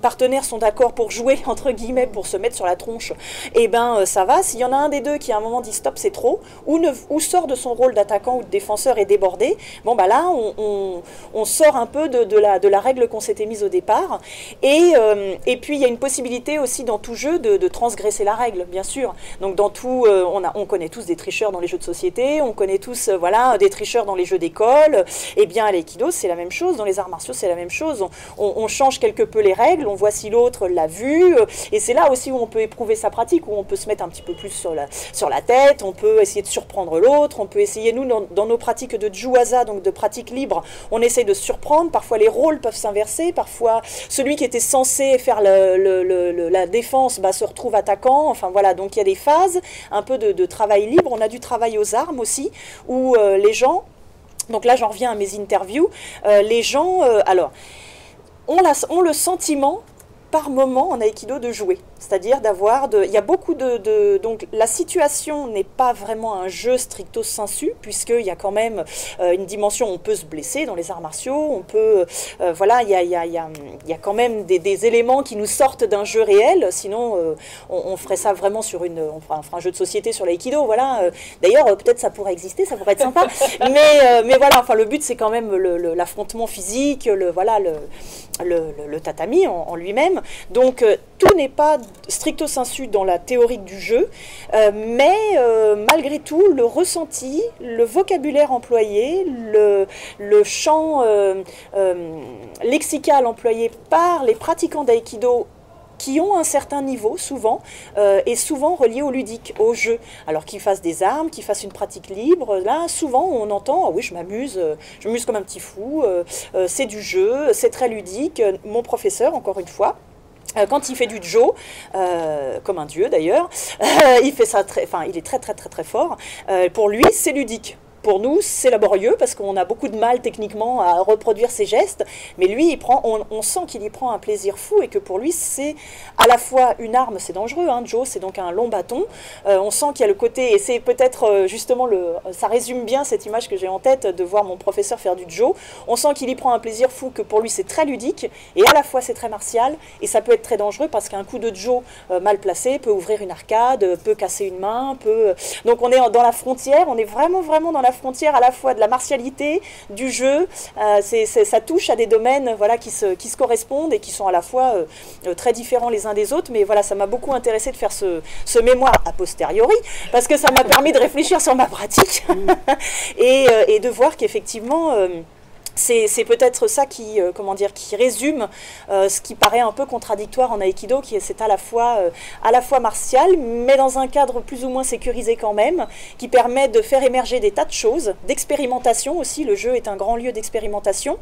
partenaires sont d'accord pour jouer, entre guillemets, pour se mettre sur la tronche, eh ben euh, ça va. S'il y en a un des deux qui à un moment dit stop, c'est trop, ou, ne, ou sort de son rôle d'attaquant ou de défenseur et débordé, bon, bah là, on, sort un peu de, de, la, de la règle qu'on s'était mise au départ. Et, euh, et puis, il y a une possibilité aussi dans tout jeu de, de transgresser la règle, bien sûr. Donc, dans tout, euh, on, a, on connaît tous des tricheurs dans les jeux de société, on connaît tous, voilà, des tricheurs dans les jeux d'école. Eh bien, à l'aïkido, c'est la même chose dans les arts martiaux, c'est la même chose. On, change quelque peu les règles, on voit si l'autre l'a vu. Et c'est là aussi où on peut éprouver sa pratique, où on peut se mettre un petit peu plus sur la, sur la tête, on peut essayer de surprendre l'autre, on peut essayer, nous, dans, nos pratiques de juwaza, donc de pratique libre, on essaie de surprendre. Parfois, les rôles peuvent s'inverser. Parfois, celui qui était censé faire la défense bah, se retrouve attaquant. Enfin, voilà. Donc, il y a des phases, un peu de, travail libre. On a du travail aux armes aussi, où euh, les gens donc là, j'en reviens à mes interviews. Euh, les gens, euh, alors, ont, le sentiment par moment en aïkido de jouer. C'est-à-dire d'avoir de... Il y a beaucoup de... Donc la situation n'est pas vraiment un jeu stricto sensu, puisqu'il y a quand même euh, une dimension, on peut se blesser dans les arts martiaux, on peut... Euh, voilà, il y a, y, a, y, a, il y a quand même des, des, éléments qui nous sortent d'un jeu réel, sinon euh, on, ferait ça vraiment sur une... On fera, un jeu de société sur l'aïkido, voilà. D'ailleurs, peut-être ça pourrait exister, ça pourrait être sympa, mais, mais voilà, enfin le but c'est quand même l'affrontement physique, le, voilà, le, le, tatami en, lui-même. Donc tout n'est pas stricto sensu dans la théorie du jeu, euh, mais euh, malgré tout, le ressenti, le vocabulaire employé, le, le champ euh, lexical employé par les pratiquants d'aïkido qui ont un certain niveau, souvent, est souvent relié au ludique, au jeu. Alors qu'ils fassent des armes, qu'ils fassent une pratique libre, là, souvent, on entend ah oui, je m'amuse, je m'amuse comme un petit fou, c'est du jeu, c'est très ludique. Mon professeur, encore une fois, euh, quand il fait du jo, euh, comme un dieu d'ailleurs, il fait ça très, enfin, il est très très très très fort. Euh, pour lui, c'est ludique. Pour nous, c'est laborieux parce qu'on a beaucoup de mal techniquement à reproduire ses gestes, mais lui, il prend, on, sent qu'il y prend un plaisir fou et que pour lui, c'est à la fois une arme, c'est dangereux, hein, Joe, c'est donc un long bâton. Euh, on sent qu'il y a le côté, et c'est peut-être euh, justement le, ça résume bien cette image que j'ai en tête de voir mon professeur faire du Joe. On sent qu'il y prend un plaisir fou, que pour lui, c'est très ludique et à la fois c'est très martial et ça peut être très dangereux parce qu'un coup de Joe euh, mal placé peut ouvrir une arcade, peut casser une main, peut. Donc on est dans la frontière, on est vraiment vraiment dans la frontière à la fois de la martialité, du jeu. Euh, c'est, ça touche à des domaines voilà, qui, se, qui se correspondent et qui sont à la fois euh, euh, très différents les uns des autres. Mais voilà, ça m'a beaucoup intéressé de faire ce, ce, mémoire a posteriori, parce que ça m'a permis de réfléchir sur ma pratique et, et, de voir qu'effectivement c'est peut-être ça qui, euh, comment dire, qui résume euh, ce qui paraît un peu contradictoire en aïkido, qui est c'est à la fois euh, à la fois martial, mais dans un cadre plus ou moins sécurisé quand même, qui permet de faire émerger des tas de choses, d'expérimentation aussi. Le jeu est un grand lieu d'expérimentation,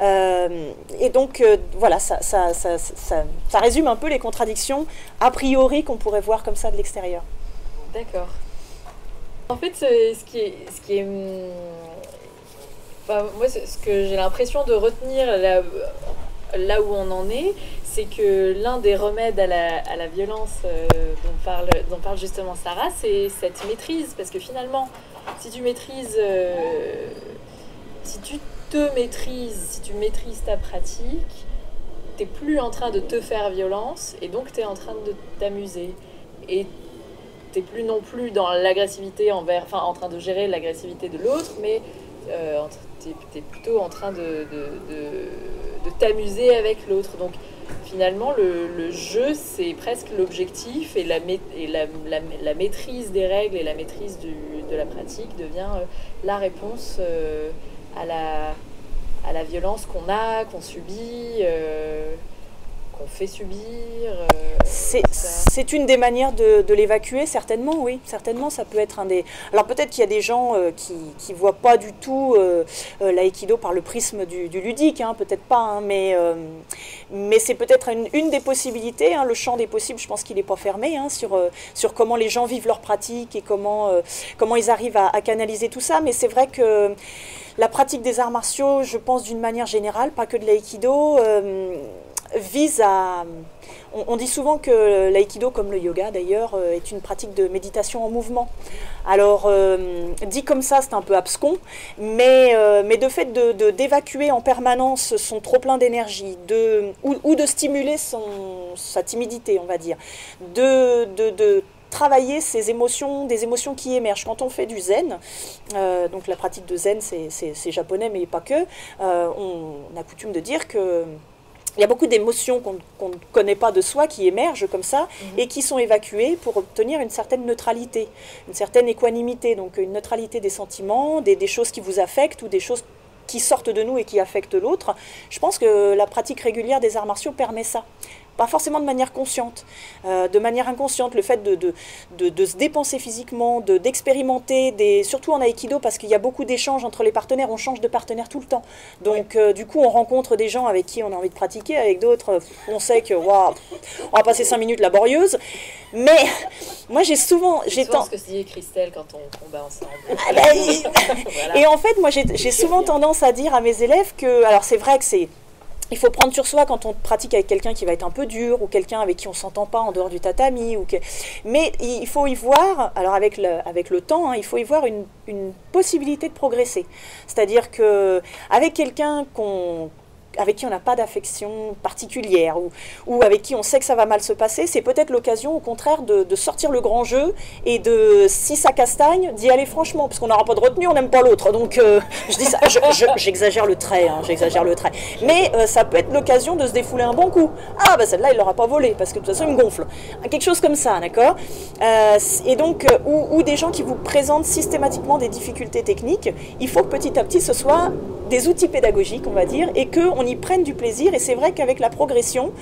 et donc voilà, ça ça, ça, ça, résume un peu les contradictions a priori qu'on pourrait voir comme ça de l'extérieur. D'accord. En fait, ce qui est, ce qui est moi, ce que j'ai l'impression de retenir là, là, où on en est, c'est que l'un des remèdes à la, à la violence euh, dont, parle, dont parle justement Sarah, c'est cette maîtrise. Parce que finalement, si tu maîtrises, euh, si tu te maîtrises, si tu maîtrises ta pratique, t'es plus en train de te faire violence et donc tu es en train de t'amuser. Et t'es plus non plus dans l'agressivité envers, enfin en train de gérer l'agressivité de l'autre, mais euh, tu es, plutôt en train de, de, de, t'amuser avec l'autre. Donc finalement, le, le jeu, c'est presque l'objectif et, la, et la, la, maîtrise des règles et la maîtrise du, de la pratique devient euh, la réponse euh, à, la, à la violence qu'on a, qu'on subit. Euh, fait subir euh, C'est une des manières de, l'évacuer, certainement, oui. Certainement, ça peut être un des... Alors peut-être qu'il y a des gens euh, qui ne voient pas du tout euh, l'aïkido par le prisme du, ludique, hein, peut-être pas, hein, mais, mais c'est peut-être une, une, des possibilités. Hein, le champ des possibles, je pense qu'il n'est pas fermé sur, sur comment les gens vivent leur pratique et comment, comment ils arrivent à, à canaliser tout ça. Mais c'est vrai que la pratique des arts martiaux, je pense d'une manière générale, pas que de l'aïkido, vise à... On, dit souvent que l'aïkido, comme le yoga d'ailleurs, euh, est une pratique de méditation en mouvement. Alors, euh, dit comme ça, c'est un peu abscon, mais, euh, mais de fait de, d'évacuer en permanence son trop-plein d'énergie, de, ou, de stimuler son, sa timidité, on va dire, de, de, travailler ses émotions, des émotions qui émergent. Quand on fait du zen, donc la pratique de zen, c'est, japonais, mais pas que, on a coutume de dire que il y a beaucoup d'émotions qu'on ne connaît pas de soi qui émergent comme ça mhm. et qui sont évacuées pour obtenir une certaine neutralité, une certaine équanimité, donc une neutralité des sentiments, des, des choses qui vous affectent ou des choses qui sortent de nous et qui affectent l'autre. Je pense que la pratique régulière des arts martiaux permet ça pas forcément de manière consciente, euh, de manière inconsciente, le fait de, de, se dépenser physiquement, d'expérimenter, des, surtout en aïkido, parce qu'il y a beaucoup d'échanges entre les partenaires, on change de partenaire tout le temps. Donc euh, du coup, on rencontre des gens avec qui on a envie de pratiquer, avec d'autres, on sait que waouh, on va passer cinq minutes laborieuses. Mais moi, j'ai souvent... Tant... ce que dit Christelle quand on combat ensemble. Ah ben, et en fait, moi, j'ai souvent tendance à dire à mes élèves que... Alors c'est vrai que c'est il faut prendre sur soi quand on pratique avec quelqu'un qui va être un peu dur ou quelqu'un avec qui on s'entend pas en dehors du tatami. Mais il faut y voir, alors avec le, avec le temps, hein, il faut y voir une, une possibilité de progresser. C'est-à-dire que avec quelqu'un qu'on avec qui on n'a pas d'affection particulière ou, ou, avec qui on sait que ça va mal se passer, c'est peut-être l'occasion au contraire de, sortir le grand jeu et de, si ça castagne, d'y aller franchement, parce qu'on n'aura pas de retenue, on n'aime pas l'autre. Donc euh, je dis ça, j'exagère le trait, hein, j'exagère le trait. Mais euh, ça peut être l'occasion de se défouler un bon coup. Ah bah celle-là, il l'aura pas volé, parce que de toute façon, il me gonfle. Quelque chose comme ça, d'accord? Euh, Et donc, ou, ou des gens qui vous présentent systématiquement des difficultés techniques, il faut que petit à petit ce soit des outils pédagogiques, on va dire, et qu'on y prenne du plaisir. Et c'est vrai qu'avec la progression,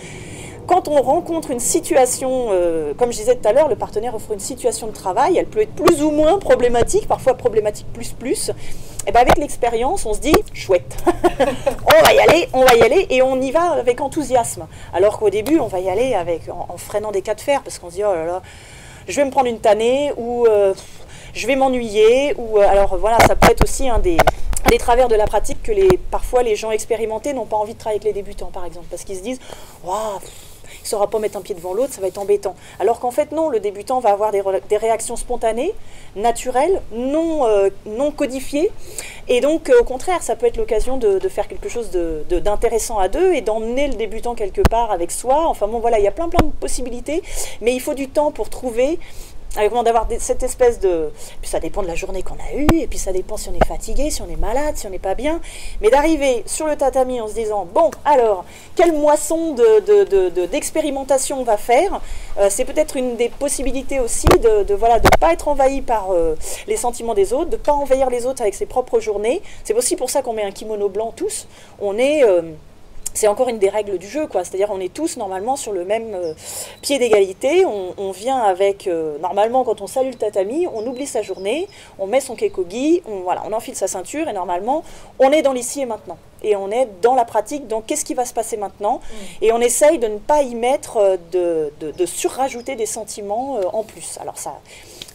quand on rencontre une situation, euh, comme je disais tout à l'heure, le partenaire offre une situation de travail, elle peut être plus ou moins problématique, parfois problématique plus plus. Et bien avec l'expérience, on se dit chouette, on va y aller, on va y aller, et on y va avec enthousiasme. Alors qu'au début, on va y aller avec en, freinant des cas de fer, parce qu'on se dit oh là là, je vais me prendre une tannée ou euh, je vais m'ennuyer, ou euh, alors voilà, ça peut être aussi un des des travers de la pratique que parfois les gens expérimentés n'ont pas envie de travailler avec les débutants, par exemple, parce qu'ils se disent Waouh, il ne saura pas mettre un pied devant l'autre, ça va être embêtant. Alors qu'en fait, non, le débutant va avoir des, réactions spontanées, naturelles, non, euh, codifiées. Et donc, euh, au contraire, ça peut être l'occasion de, faire quelque chose d'intéressant à deux et d'emmener le débutant quelque part avec soi. Enfin bon, voilà, il y a plein plein de possibilités, mais il faut du temps pour trouver avec d'avoir cette espèce de... Puis ça dépend de la journée qu'on a eue, et puis ça dépend si on est fatigué, si on est malade, si on n'est pas bien. Mais d'arriver sur le tatami en se disant, bon, alors, quelle moisson d'expérimentation de, de, on va faire euh, C'est peut-être une des possibilités aussi de ne voilà, de pas être envahi par euh, les sentiments des autres, de ne pas envahir les autres avec ses propres journées. C'est aussi pour ça qu'on met un kimono blanc tous. On est... Euh, c'est encore une des règles du jeu, quoi. C'est-à-dire on est tous normalement sur le même euh, pied d'égalité. On, vient avec euh, normalement quand on salue le tatami, on oublie sa journée, on met son kekogi, on voilà, on enfile sa ceinture et normalement on est dans l'ici et maintenant. Et on est dans la pratique, donc qu'est-ce qui va se passer maintenant? Mm. Et on essaye de ne pas y mettre, euh, de, de, surrajouter des sentiments en plus. Alors ça,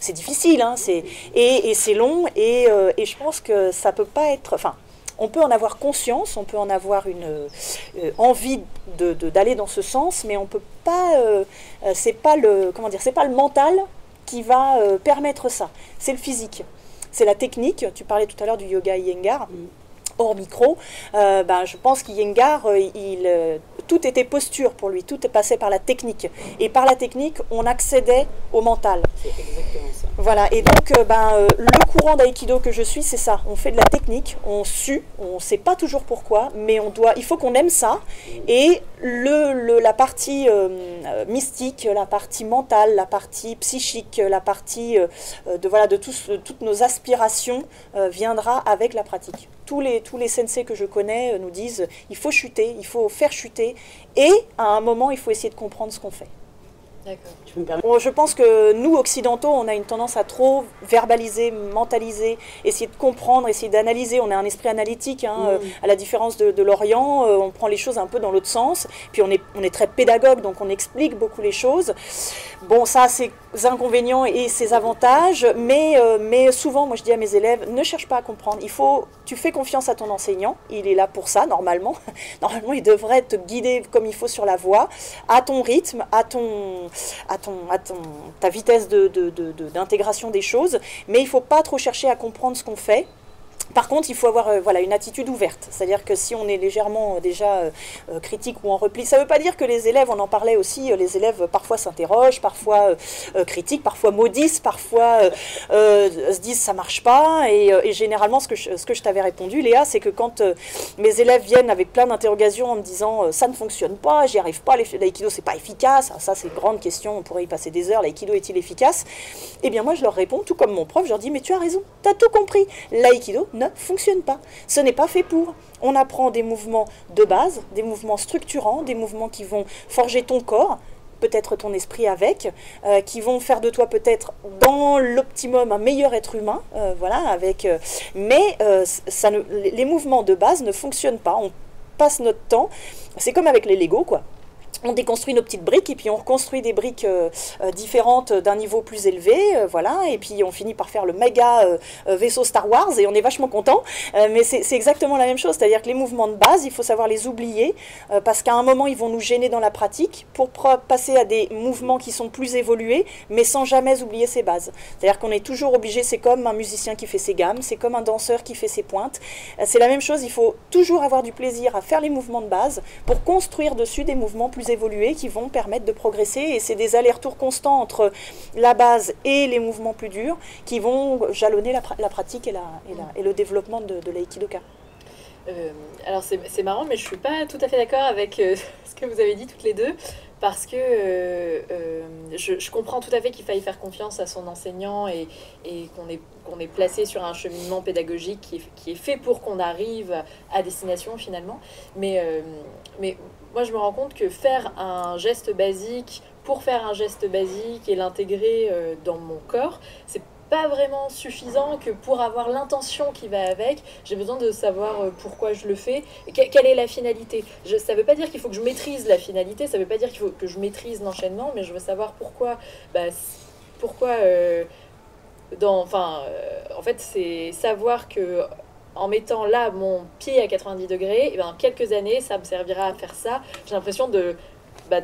c'est difficile, hein, et, et c'est long, et, et, je pense que ça peut pas être, enfin, on peut en avoir conscience, on peut en avoir une euh, envie d'aller dans ce sens, mais on peut pas, euh, c'est pas le, comment dire, c'est pas le mental qui va permettre ça, c'est le physique, c'est la technique. Tu parlais tout à l'heure du yoga Iyengar. Mm hors micro, euh, ben, je pense qu'Yengar, euh, il, euh, tout était posture pour lui, tout passait par la technique. Et par la technique, on accédait au mental. C'est exactement ça. Voilà, et donc ben, le courant d'aïkido que je suis, c'est ça. On fait de la technique, on sue, on ne sait pas toujours pourquoi, mais on doit, il faut qu'on aime ça. Et la partie mystique, la partie mentale, la partie psychique, la partie de, voilà, de toutes nos aspirations viendra avec la pratique tous les, tous les sensei que je connais euh, nous disent il faut chuter, il faut faire chuter, et à un moment, il faut essayer de comprendre ce qu'on fait. Je pense que nous, occidentaux, on a une tendance à trop verbaliser, mentaliser, essayer de comprendre, essayer d'analyser. On a un esprit analytique, hein, euh, à la différence de, l'Orient. Euh, on prend les choses un peu dans l'autre sens. Puis on est, on est très pédagogue, donc on explique beaucoup les choses. Bon, ça, c'est ses inconvénients et ses avantages, mais, euh, mais souvent, moi je dis à mes élèves, ne cherche pas à comprendre. Il faut, tu fais confiance à ton enseignant, il est là pour ça, normalement. Normalement, il devrait te guider comme il faut sur la voie, à ton rythme, à ton à, ton, ta vitesse d'intégration de, de, des choses, mais il ne faut pas trop chercher à comprendre ce qu'on fait. Par contre, il faut avoir euh, voilà, une attitude ouverte. C'est-à-dire que si on est légèrement euh, déjà euh, critique ou en repli, ça ne veut pas dire que les élèves, on en parlait aussi, les élèves parfois s'interrogent, parfois critiquent, parfois maudissent, parfois se disent ça marche pas. Et, généralement, ce que je, t'avais répondu, Léa, c'est que quand mes élèves viennent avec plein d'interrogations en me disant ça ne fonctionne pas, j'y arrive pas, l'aïkido c'est pas efficace, ça c'est une grande question, on pourrait y passer des heures, l'aïkido est-il efficace? Eh bien moi je leur réponds, tout comme mon prof, je leur dis mais tu as raison, tu as tout compris, l'aïkido ne fonctionne pas. Ce n'est pas fait pour. On apprend des mouvements de base, des mouvements structurants, des mouvements qui vont forger ton corps, peut-être ton esprit avec, euh, qui vont faire de toi peut-être dans l'optimum un meilleur être humain, euh, voilà, avec. Euh, mais les mouvements de base ne fonctionnent pas. On passe notre temps. C'est comme avec les Lego, quoi on déconstruit nos petites briques et puis on reconstruit des briques euh, euh, différentes d'un niveau plus élevé, euh, voilà, et puis on finit par faire le méga vaisseau Star Wars et on est vachement content. mais c'est exactement la même chose, c'est-à-dire que les mouvements de base, il faut savoir les oublier parce qu'à un moment ils vont nous gêner dans la pratique pour passer à des mouvements qui sont plus évolués, mais sans jamais oublier ses bases. C'est-à-dire qu'on est toujours obligé, c'est comme un musicien qui fait ses gammes, c'est comme un danseur qui fait ses pointes. c'est la même chose, il faut toujours avoir du plaisir à faire les mouvements de base pour construire dessus des mouvements plus évolués évoluer, qui vont permettre de progresser. Et c'est des allers-retours constants entre la base et les mouvements plus durs qui vont jalonner la, pratique et, le développement de, de l'aïkidoka. Euh, alors c'est marrant, mais je suis pas tout à fait d'accord avec euh, ce que vous avez dit toutes les deux, parce que euh, je, comprends tout à fait qu'il faille faire confiance à son enseignant et, et qu'on est, qu'on est placé sur un cheminement pédagogique qui est, qui est fait pour qu'on arrive à destination finalement. Mais, mais moi je me rends compte que faire un geste basique pour faire un geste basique et l'intégrer euh, dans mon corps, c'est pas vraiment suffisant que pour avoir l'intention qui va avec, j'ai besoin de savoir euh, pourquoi je le fais quelle est la finalité. Je, ça veut pas dire qu'il faut que je maîtrise la finalité, ça veut pas dire qu'il faut que je maîtrise l'enchaînement, mais je veux savoir pourquoi, bah, pourquoi, euh, enfin, en fait, c'est savoir que en mettant là mon pied à 90 degrés, et eh ben, quelques années, ça me servira à faire ça. J'ai l'impression de, bah,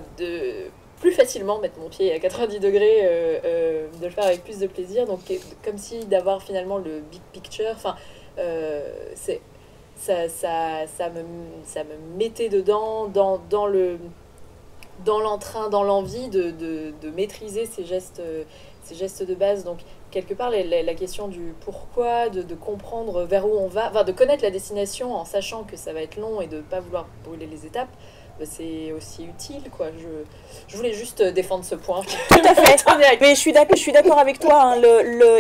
plus facilement mettre mon pied à 90 degrés, euh, euh, de le faire avec plus de plaisir. Donc, comme si d'avoir finalement le big picture, euh. Ça, ça, ça, me, ça me mettait dedans, dans, dans le dans l'entrain, dans l'envie de, maîtriser ces gestes, ces gestes de base. Quelque part la, question du pourquoi, de, comprendre vers où on va, enfin, de connaître la destination en sachant que ça va être long et de ne pas vouloir brûler les étapes, bah, c'est aussi utile. Quoi. Je, je, voulais juste défendre ce point. Tout à fait. Mais je suis d'accord avec toi. Hein.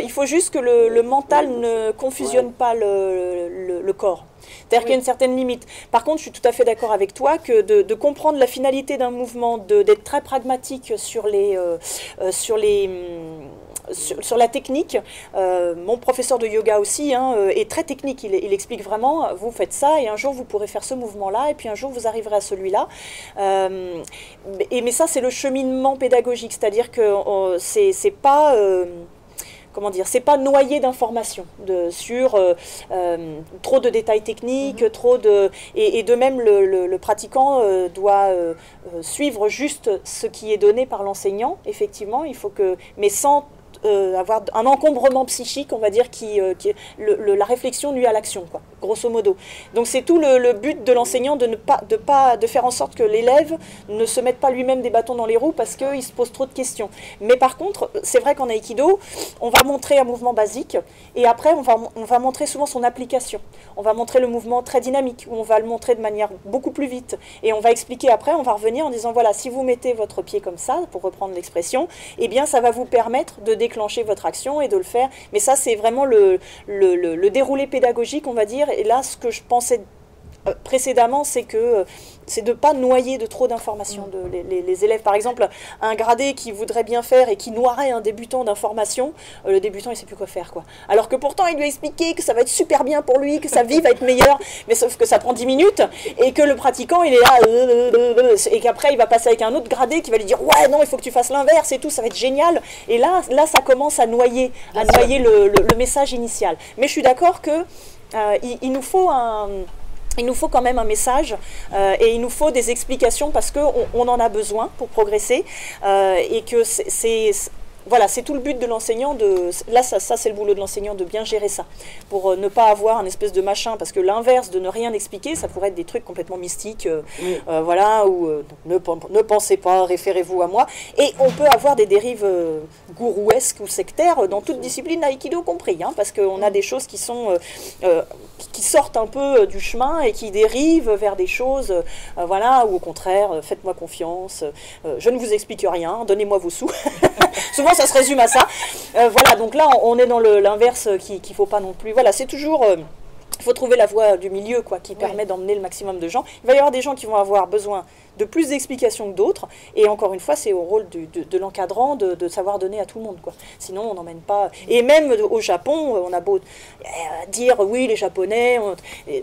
Il faut juste que le, mental ne confusionne pas le, corps. C'est-à-dire qu'il y a une certaine limite. Par contre, je suis tout à fait d'accord avec toi que de, comprendre la finalité d'un mouvement, d'être très pragmatique sur les, euh, euh, sur les, sur, la technique, euh, mon professeur de yoga aussi hein, euh, est très technique. Il, explique vraiment, vous faites ça et un jour vous pourrez faire ce mouvement-là et puis un jour vous arriverez à celui-là. Euh, et, mais ça, c'est le cheminement pédagogique, c'est-à-dire que c'est pas comment dire, c'est pas noyé d'informations sur trop de détails techniques, mhm. trop de et, de même le, pratiquant doit suivre juste ce qui est donné par l'enseignant. Effectivement, il faut que, mais sans euh, avoir un encombrement psychique, on va dire, qui, euh, qui la réflexion nuit à l'action, quoi, grosso modo. Donc c'est tout le, but de l'enseignant de ne pas, de pas, de faire en sorte que l'élève ne se mette pas lui-même des bâtons dans les roues parce qu'il se pose trop de questions. Mais par contre, c'est vrai qu'en aikido, on va montrer un mouvement basique et après on va, on va montrer souvent son application. On va montrer le mouvement très dynamique ou on va le montrer de manière beaucoup plus vite et on va expliquer après, on va revenir en disant voilà, si vous mettez votre pied comme ça, pour reprendre l'expression, eh bien ça va vous permettre de déclencher votre action et de le faire. Mais ça, c'est vraiment le, le, le, déroulé pédagogique, on va dire. Et là, ce que je pensais précédemment, c'est que euh, c'est de ne pas noyer de trop d'informations de, les, élèves. Par exemple, un gradé qui voudrait bien faire et qui noierait un débutant d'informations, euh, le débutant, il ne sait plus quoi faire. quoi. Alors que pourtant, il lui a expliqué que ça va être super bien pour lui, que sa vie va être meilleure, mais sauf que ça prend 10 minutes et que le pratiquant, il est là, et qu'après, il va passer avec un autre gradé qui va lui dire Ouais, non, il faut que tu fasses l'inverse et tout, ça va être génial. Et là, là ça commence à noyer, à noyer le, message initial. Mais je suis d'accord que il nous faut un il nous faut quand même un message euh, et il nous faut des explications parce qu'on on en a besoin pour progresser euh, et que c'est voilà, c'est tout le but de l'enseignant. De, là, ça, ça c'est le boulot de l'enseignant de bien gérer ça, pour euh, ne pas avoir un espèce de machin, parce que l'inverse de ne rien expliquer, ça pourrait être des trucs complètement mystiques, euh, euh, voilà, ou ne, ne, pensez pas, référez-vous à moi. Et on peut avoir des dérives gourouesques ou sectaires dans toute discipline, aïkido compris, hein, parce qu'on a des choses qui sont qui sortent un peu du chemin et qui dérivent vers des choses, voilà, ou au contraire, faites-moi confiance, je ne vous explique rien, donnez-moi vos sous. Souvent, ça se résume à ça. Euh, voilà, donc là, on est dans l'inverse qu'il ne faut pas non plus. Voilà, c'est toujours. il euh, faut trouver la voie du milieu quoi, qui permet d'emmener le maximum de gens. Il va y avoir des gens qui vont avoir besoin de plus d'explications que d'autres. Et encore une fois, c'est au rôle de, l'encadrant de, savoir donner à tout le monde. Quoi. Sinon, on n'emmène pas. Et même au Japon, on a beau euh, dire oui, les Japonais,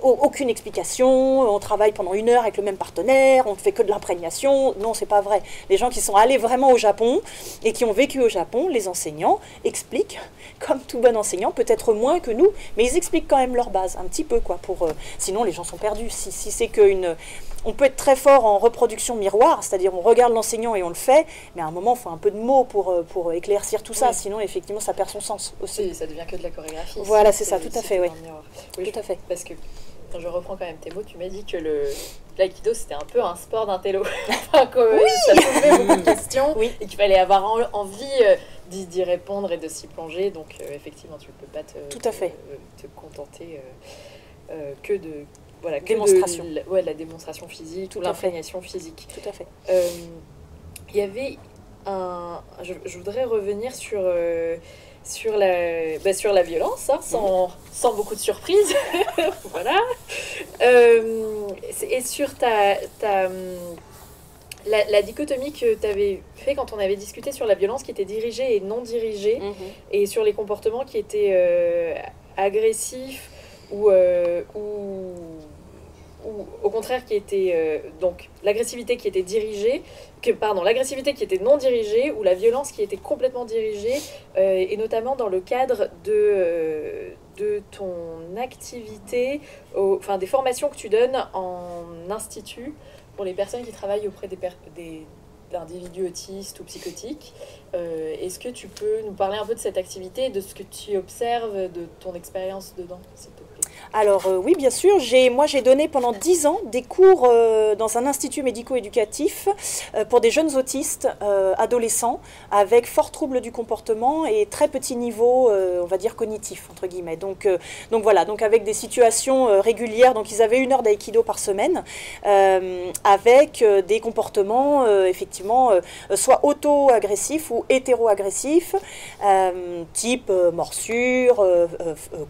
aucune explication, on travaille pendant une heure avec le même partenaire, on ne fait que de l'imprégnation. Non, c'est pas vrai. Les gens qui sont allés vraiment au Japon et qui ont vécu au Japon, les enseignants expliquent, comme tout bon enseignant, peut-être moins que nous, mais ils expliquent quand même leur base, un petit peu, quoi. Pour, euh, sinon, les gens sont perdus. Si, si c'est qu'une on peut être très fort en reproduction miroir, c'est-à-dire on regarde l'enseignant et on le fait, mais à un moment, il faut un peu de mots pour, euh, pour éclaircir tout ça, sinon effectivement ça perd son sens aussi. ça devient que de la chorégraphie. Voilà, c'est ça, tout à fait, oui. tout à fait. Parce que quand je reprends quand même tes mots, tu m'as dit que le l'aïkido c'était un peu un sport d'intello. enfin, oui ça soulevait beaucoup de questions et qu'il fallait avoir envie euh, d'y répondre et de s'y plonger. Donc euh, effectivement, tu ne peux pas te, tout à fait. te, contenter que de voilà, démonstration. ouais, la démonstration physique, ou l'imprégnation physique. Tout à fait. Euh, il y avait un. Je, voudrais revenir sur. Euh, sur la, bah, sur la violence, hein, sans, sans, beaucoup de surprises. voilà. Euh, et sur ta, ta, la, la, dichotomie que tu avais fait quand on avait discuté sur la violence qui était dirigée et non dirigée, mhm. et sur les comportements qui étaient agressifs ou, ou ou au contraire qui était euh, donc l'agressivité qui était dirigée, que pardon, l'agressivité qui était non dirigée ou la violence qui était complètement dirigée, euh, et notamment dans le cadre de, euh, de ton activité, enfin des formations que tu donnes en institut pour les personnes qui travaillent auprès des, des d'individus autistes ou psychotiques. Est-ce que tu peux nous parler un peu de cette activité, de ce que tu observes, de ton expérience dedans, alors euh, oui, bien sûr. moi, j'ai donné pendant dix ans des cours euh, dans un institut médico-éducatif euh, pour des jeunes autistes adolescents avec fort trouble du comportement et très petit niveau, on va dire cognitif entre guillemets. Donc, donc voilà, donc avec des situations régulières. Donc ils avaient une heure d'aïkido par semaine avec des comportements effectivement soit auto-agressifs ou hétéro-agressifs, type morsure,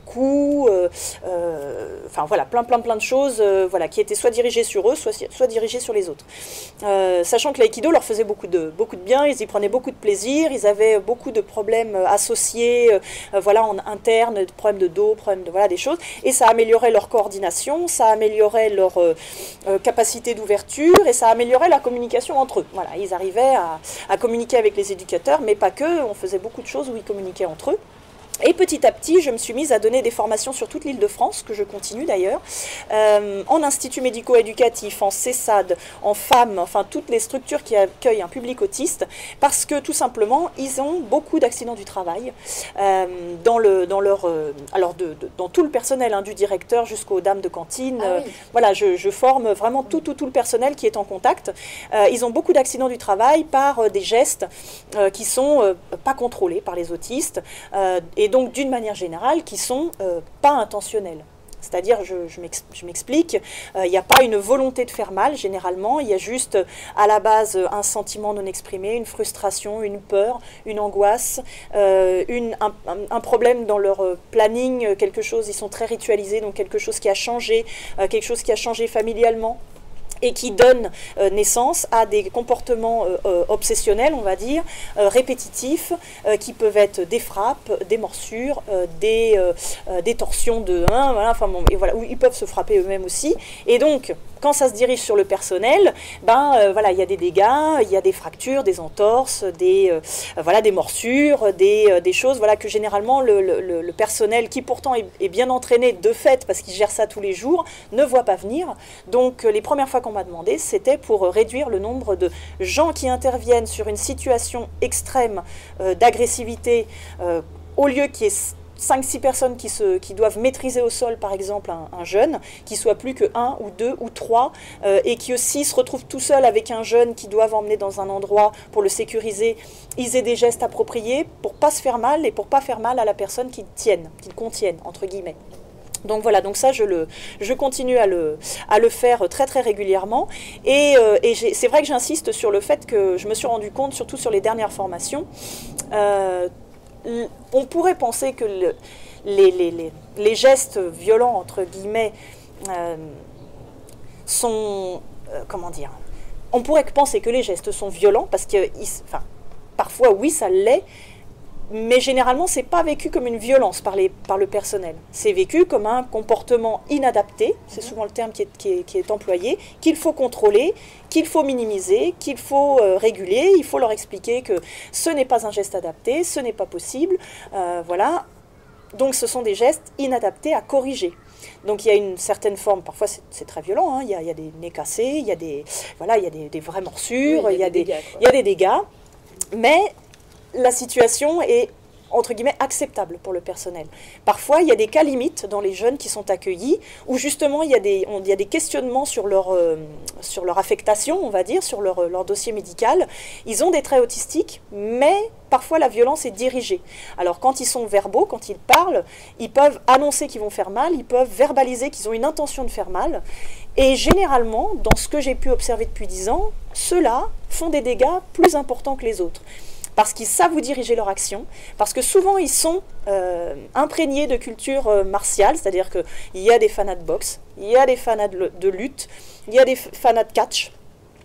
coups. Euh, enfin voilà, plein plein plein de choses euh, voilà, qui étaient soit dirigées sur eux, soit, soit dirigées sur les autres. Euh, sachant que l'aïkido leur faisait beaucoup de, beaucoup de bien, ils y prenaient beaucoup de plaisir, ils avaient beaucoup de problèmes associés, voilà, en interne, problèmes de dos, problèmes de voilà, des choses, et ça améliorait leur coordination, ça améliorait leur capacité d'ouverture, et ça améliorait la communication entre eux. Voilà, ils arrivaient à, à communiquer avec les éducateurs, mais pas que, on faisait beaucoup de choses où ils communiquaient entre eux. Et petit à petit, je me suis mise à donner des formations sur toute l'île de France, que je continue d'ailleurs, euh, en institut médico-éducatif, en CESAD, en femmes, enfin toutes les structures qui accueillent un public autiste, parce que tout simplement, ils ont beaucoup d'accidents du travail euh, dans, le, dans, leur, euh, alors de, dans tout le personnel, hein, du directeur jusqu'aux dames de cantine. Ah voilà, je, je, forme vraiment tout, tout, tout le personnel qui est en contact. ils ont beaucoup d'accidents du travail par des gestes qui sont pas contrôlés par les autistes. et et donc d'une manière générale qui sont euh, pas intentionnels. C'est-à-dire, je, m'explique, euh, il n'y a pas une volonté de faire mal généralement, il y a juste à la base un sentiment non exprimé, une frustration, une peur, une angoisse, euh, un, problème dans leur planning, quelque chose, ils sont très ritualisés, donc quelque chose qui a changé, quelque chose qui a changé familialement et qui donne euh, naissance à des comportements euh, euh, obsessionnels, on va dire, répétitifs, qui peuvent être des frappes, des morsures, des, torsions de 1, voilà, où ils peuvent se frapper eux-mêmes aussi. Et donc, quand ça se dirige sur le personnel, ben voilà, il y a des dégâts, il y a des fractures, des entorses, des voilà, des morsures, des, choses voilà que généralement le, le, le personnel qui pourtant est, est, bien entraîné de fait parce qu'il gère ça tous les jours ne voit pas venir. Donc les premières fois qu'on m'a demandé, c'était pour réduire le nombre de gens qui interviennent sur une situation extrême euh, d'agressivité euh, au lieu qu'il y ait 5-6 personnes qui, doivent maîtriser au sol, par exemple, un, jeune, qui soit plus que 1 ou 2 ou 3, euh, et qui aussi se retrouve tout seul avec un jeune qui doivent emmener dans un endroit pour le sécuriser, ils aient des gestes appropriés pour pas se faire mal et pour pas faire mal à la personne qu'ils tiennent, qu'ils contiennent, entre guillemets. Donc voilà, donc ça je, le, je continue à le, à le faire très très régulièrement. Et, euh, et c'est vrai que j'insiste sur le fait que je me suis rendu compte, surtout sur les dernières formations, euh, on pourrait penser que le, les, les, les, gestes violents, entre guillemets, euh, sont... comment dire On pourrait penser que les gestes sont violents parce que... Enfin, parfois oui, ça l'est, mais généralement, c'est pas vécu comme une violence par, les, par le personnel. C'est vécu comme un comportement inadapté, c'est mhm. souvent le terme qui est, qui est, qui est employé, qu'il faut contrôler, qu'il faut minimiser, qu'il faut euh, réguler. Il faut leur expliquer que ce n'est pas un geste adapté, ce n'est pas possible. Euh, voilà. Donc, ce sont des gestes inadaptés à corriger. Donc il y a une certaine forme, parfois c'est très violent, hein. il, y a, il, y a, des nez cassés, il y a des, voilà, il y a des, des vraies morsures, oui, il, y a des, dégâts, il y a des dégâts, mais la situation est entre guillemets acceptable pour le personnel. Parfois, il y a des cas limites dans les jeunes qui sont accueillis où justement il y a des, questionnements sur leur, euh, sur leur affectation, on va dire, sur leur, leur, dossier médical. Ils ont des traits autistiques, mais parfois la violence est dirigée. Alors quand ils sont verbaux, quand ils parlent, ils peuvent annoncer qu'ils vont faire mal, ils peuvent verbaliser qu'ils ont une intention de faire mal. Et généralement, dans ce que j'ai pu observer depuis 10 ans, ceux-là font des dégâts plus importants que les autres parce qu'ils savent où diriger leur action, parce que souvent ils sont euh, imprégnés de culture euh, martiale, c'est-à-dire qu'il y a des fanats de boxe, il y a des fanats de, lutte, il y a des fanats de catch,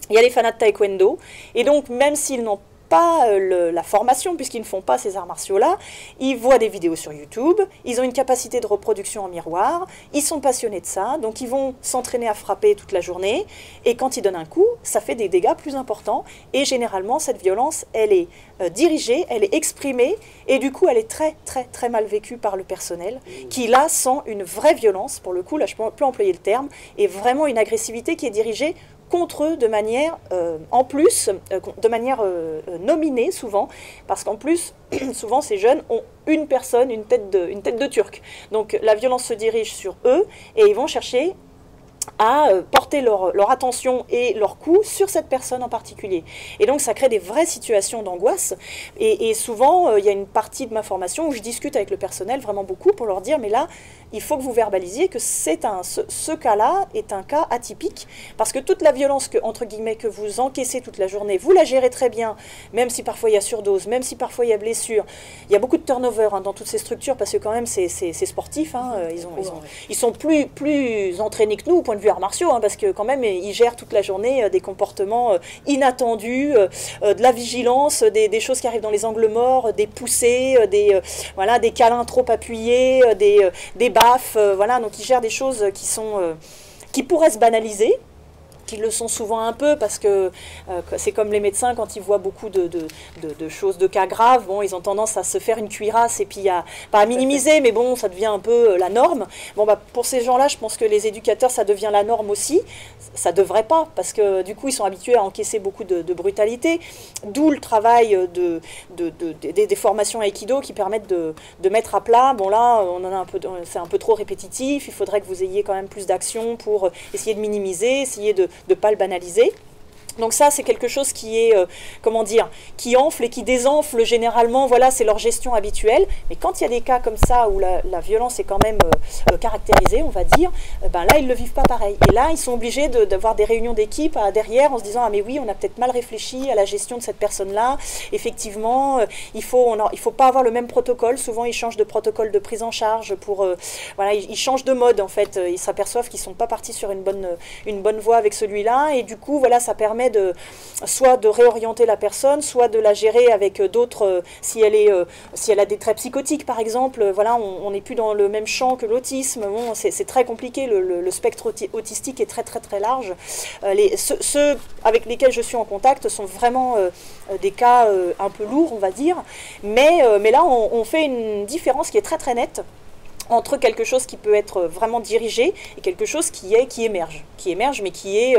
il y a des fanats de taekwondo, et donc même s'ils n'ont pas euh, la formation, puisqu'ils ne font pas ces arts martiaux-là. Ils voient des vidéos sur YouTube, ils ont une capacité de reproduction en miroir, ils sont passionnés de ça, donc ils vont s'entraîner à frapper toute la journée, et quand ils donnent un coup, ça fait des dégâts plus importants, et généralement, cette violence, elle est euh, dirigée, elle est exprimée, et du coup, elle est très, très, très mal vécue par le personnel, qui là sent une vraie violence, pour le coup, là je peux employer le terme, et vraiment une agressivité qui est dirigée contre eux de manière, euh, en plus, euh, de manière euh, nominée souvent, parce qu'en plus, souvent ces jeunes ont une personne, une tête, de, une tête de turc. Donc la violence se dirige sur eux et ils vont chercher à euh, porter leur, attention et leur coup sur cette personne en particulier. Et donc ça crée des vraies situations d'angoisse. Et, souvent, euh, il y a une partie de ma formation où je discute avec le personnel vraiment beaucoup pour leur dire, mais là, il faut que vous verbalisiez que c'est un, ce, cas-là est un cas atypique, parce que toute la violence que, entre guillemets, que vous encaissez toute la journée, vous la gérez très bien, même si parfois il y a surdose, même si parfois il y a blessure. Il y a beaucoup de turnover hein, dans toutes ces structures, parce que quand même, c'est sportif. Hein, ils, ont, ils, ont, ils, sont plus, plus entraînés que nous, point de vue arts martiaux, hein, parce que quand même, ils gèrent toute la journée euh, des comportements euh, inattendus, euh, de la vigilance, des, choses qui arrivent dans les angles morts, des poussées, des, voilà, des câlins trop appuyés, des, des baffes, voilà, donc ils gèrent des choses qui sont qui pourraient se banaliser, qu'ils le sont souvent un peu parce que c'est comme les médecins quand ils voient beaucoup de, de, choses, de cas graves, bon, ils ont tendance à se faire une cuirasse et puis à, pas à minimiser, mais bon, ça devient un peu la norme. Bon, bah, pour ces gens-là, je pense que les éducateurs, ça devient la norme aussi. Ça devrait pas, parce que du coup, ils sont habitués à encaisser beaucoup de, brutalité. D'où le travail de, des, formations Aikido qui permettent de, mettre à plat. Bon, là, on en a un peu, c'est un peu trop répétitif. Il faudrait que vous ayez quand même plus d'action pour essayer de minimiser, essayer de ne pas le banaliser. Donc ça, c'est quelque chose qui est, euh, comment dire, qui enfle et qui désenfle généralement, voilà, c'est leur gestion habituelle. Mais quand il y a des cas comme ça où la, violence est quand même euh, euh, caractérisée, on va dire, ben là, ils le vivent pas pareil. Et là, ils sont obligés d'avoir des réunions d'équipe derrière en se disant, ah mais oui, on a peut-être mal réfléchi à la gestion de cette personne-là. Effectivement, il faut, il faut pas avoir le même protocole. Souvent, ils changent de protocole de prise en charge pour, voilà, ils, changent de mode en fait. Ils s'aperçoivent qu'ils sont pas partis sur une bonne, une bonne voie avec celui-là. Et du coup, voilà, ça permet de, soit de réorienter la personne, soit de la gérer avec d'autres, euh, si, elle est, euh, si elle a des traits psychotiques par exemple, voilà, on n'est plus dans le même champ que l'autisme, c'est très compliqué, le, spectre autistique est très très très large. Euh, ceux, avec lesquels je suis en contact sont vraiment des cas un peu lourds, on va dire, mais, là on, on fait une différence qui est très très nette entre quelque chose qui peut être vraiment dirigé et quelque chose qui est qui émerge, qui émerge mais qui est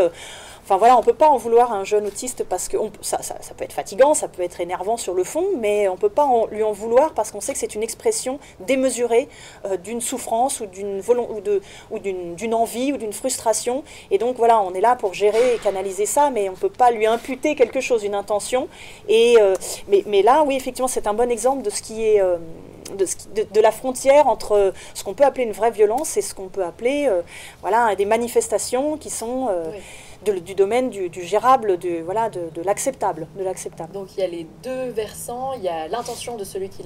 Enfin voilà, on ne peut pas en vouloir à un jeune autiste parce que ça, peut être fatigant, ça peut être énervant sur le fond, mais on ne peut pas lui en vouloir parce qu'on sait que c'est une expression démesurée euh, d'une souffrance ou d'une ou d'une envie ou d'une frustration. Et donc voilà, on est là pour gérer et canaliser ça, mais on ne peut pas lui imputer quelque chose, une intention. Et, euh, mais, là, oui, effectivement, c'est un bon exemple de ce qui est... Euh, de, la frontière entre ce qu'on peut appeler une vraie violence et ce qu'on peut appeler voilà, des manifestations qui sont du domaine du, gérable, voilà, de, de l'acceptable. Donc il y a les deux versants, il y a l'intention de celui qui,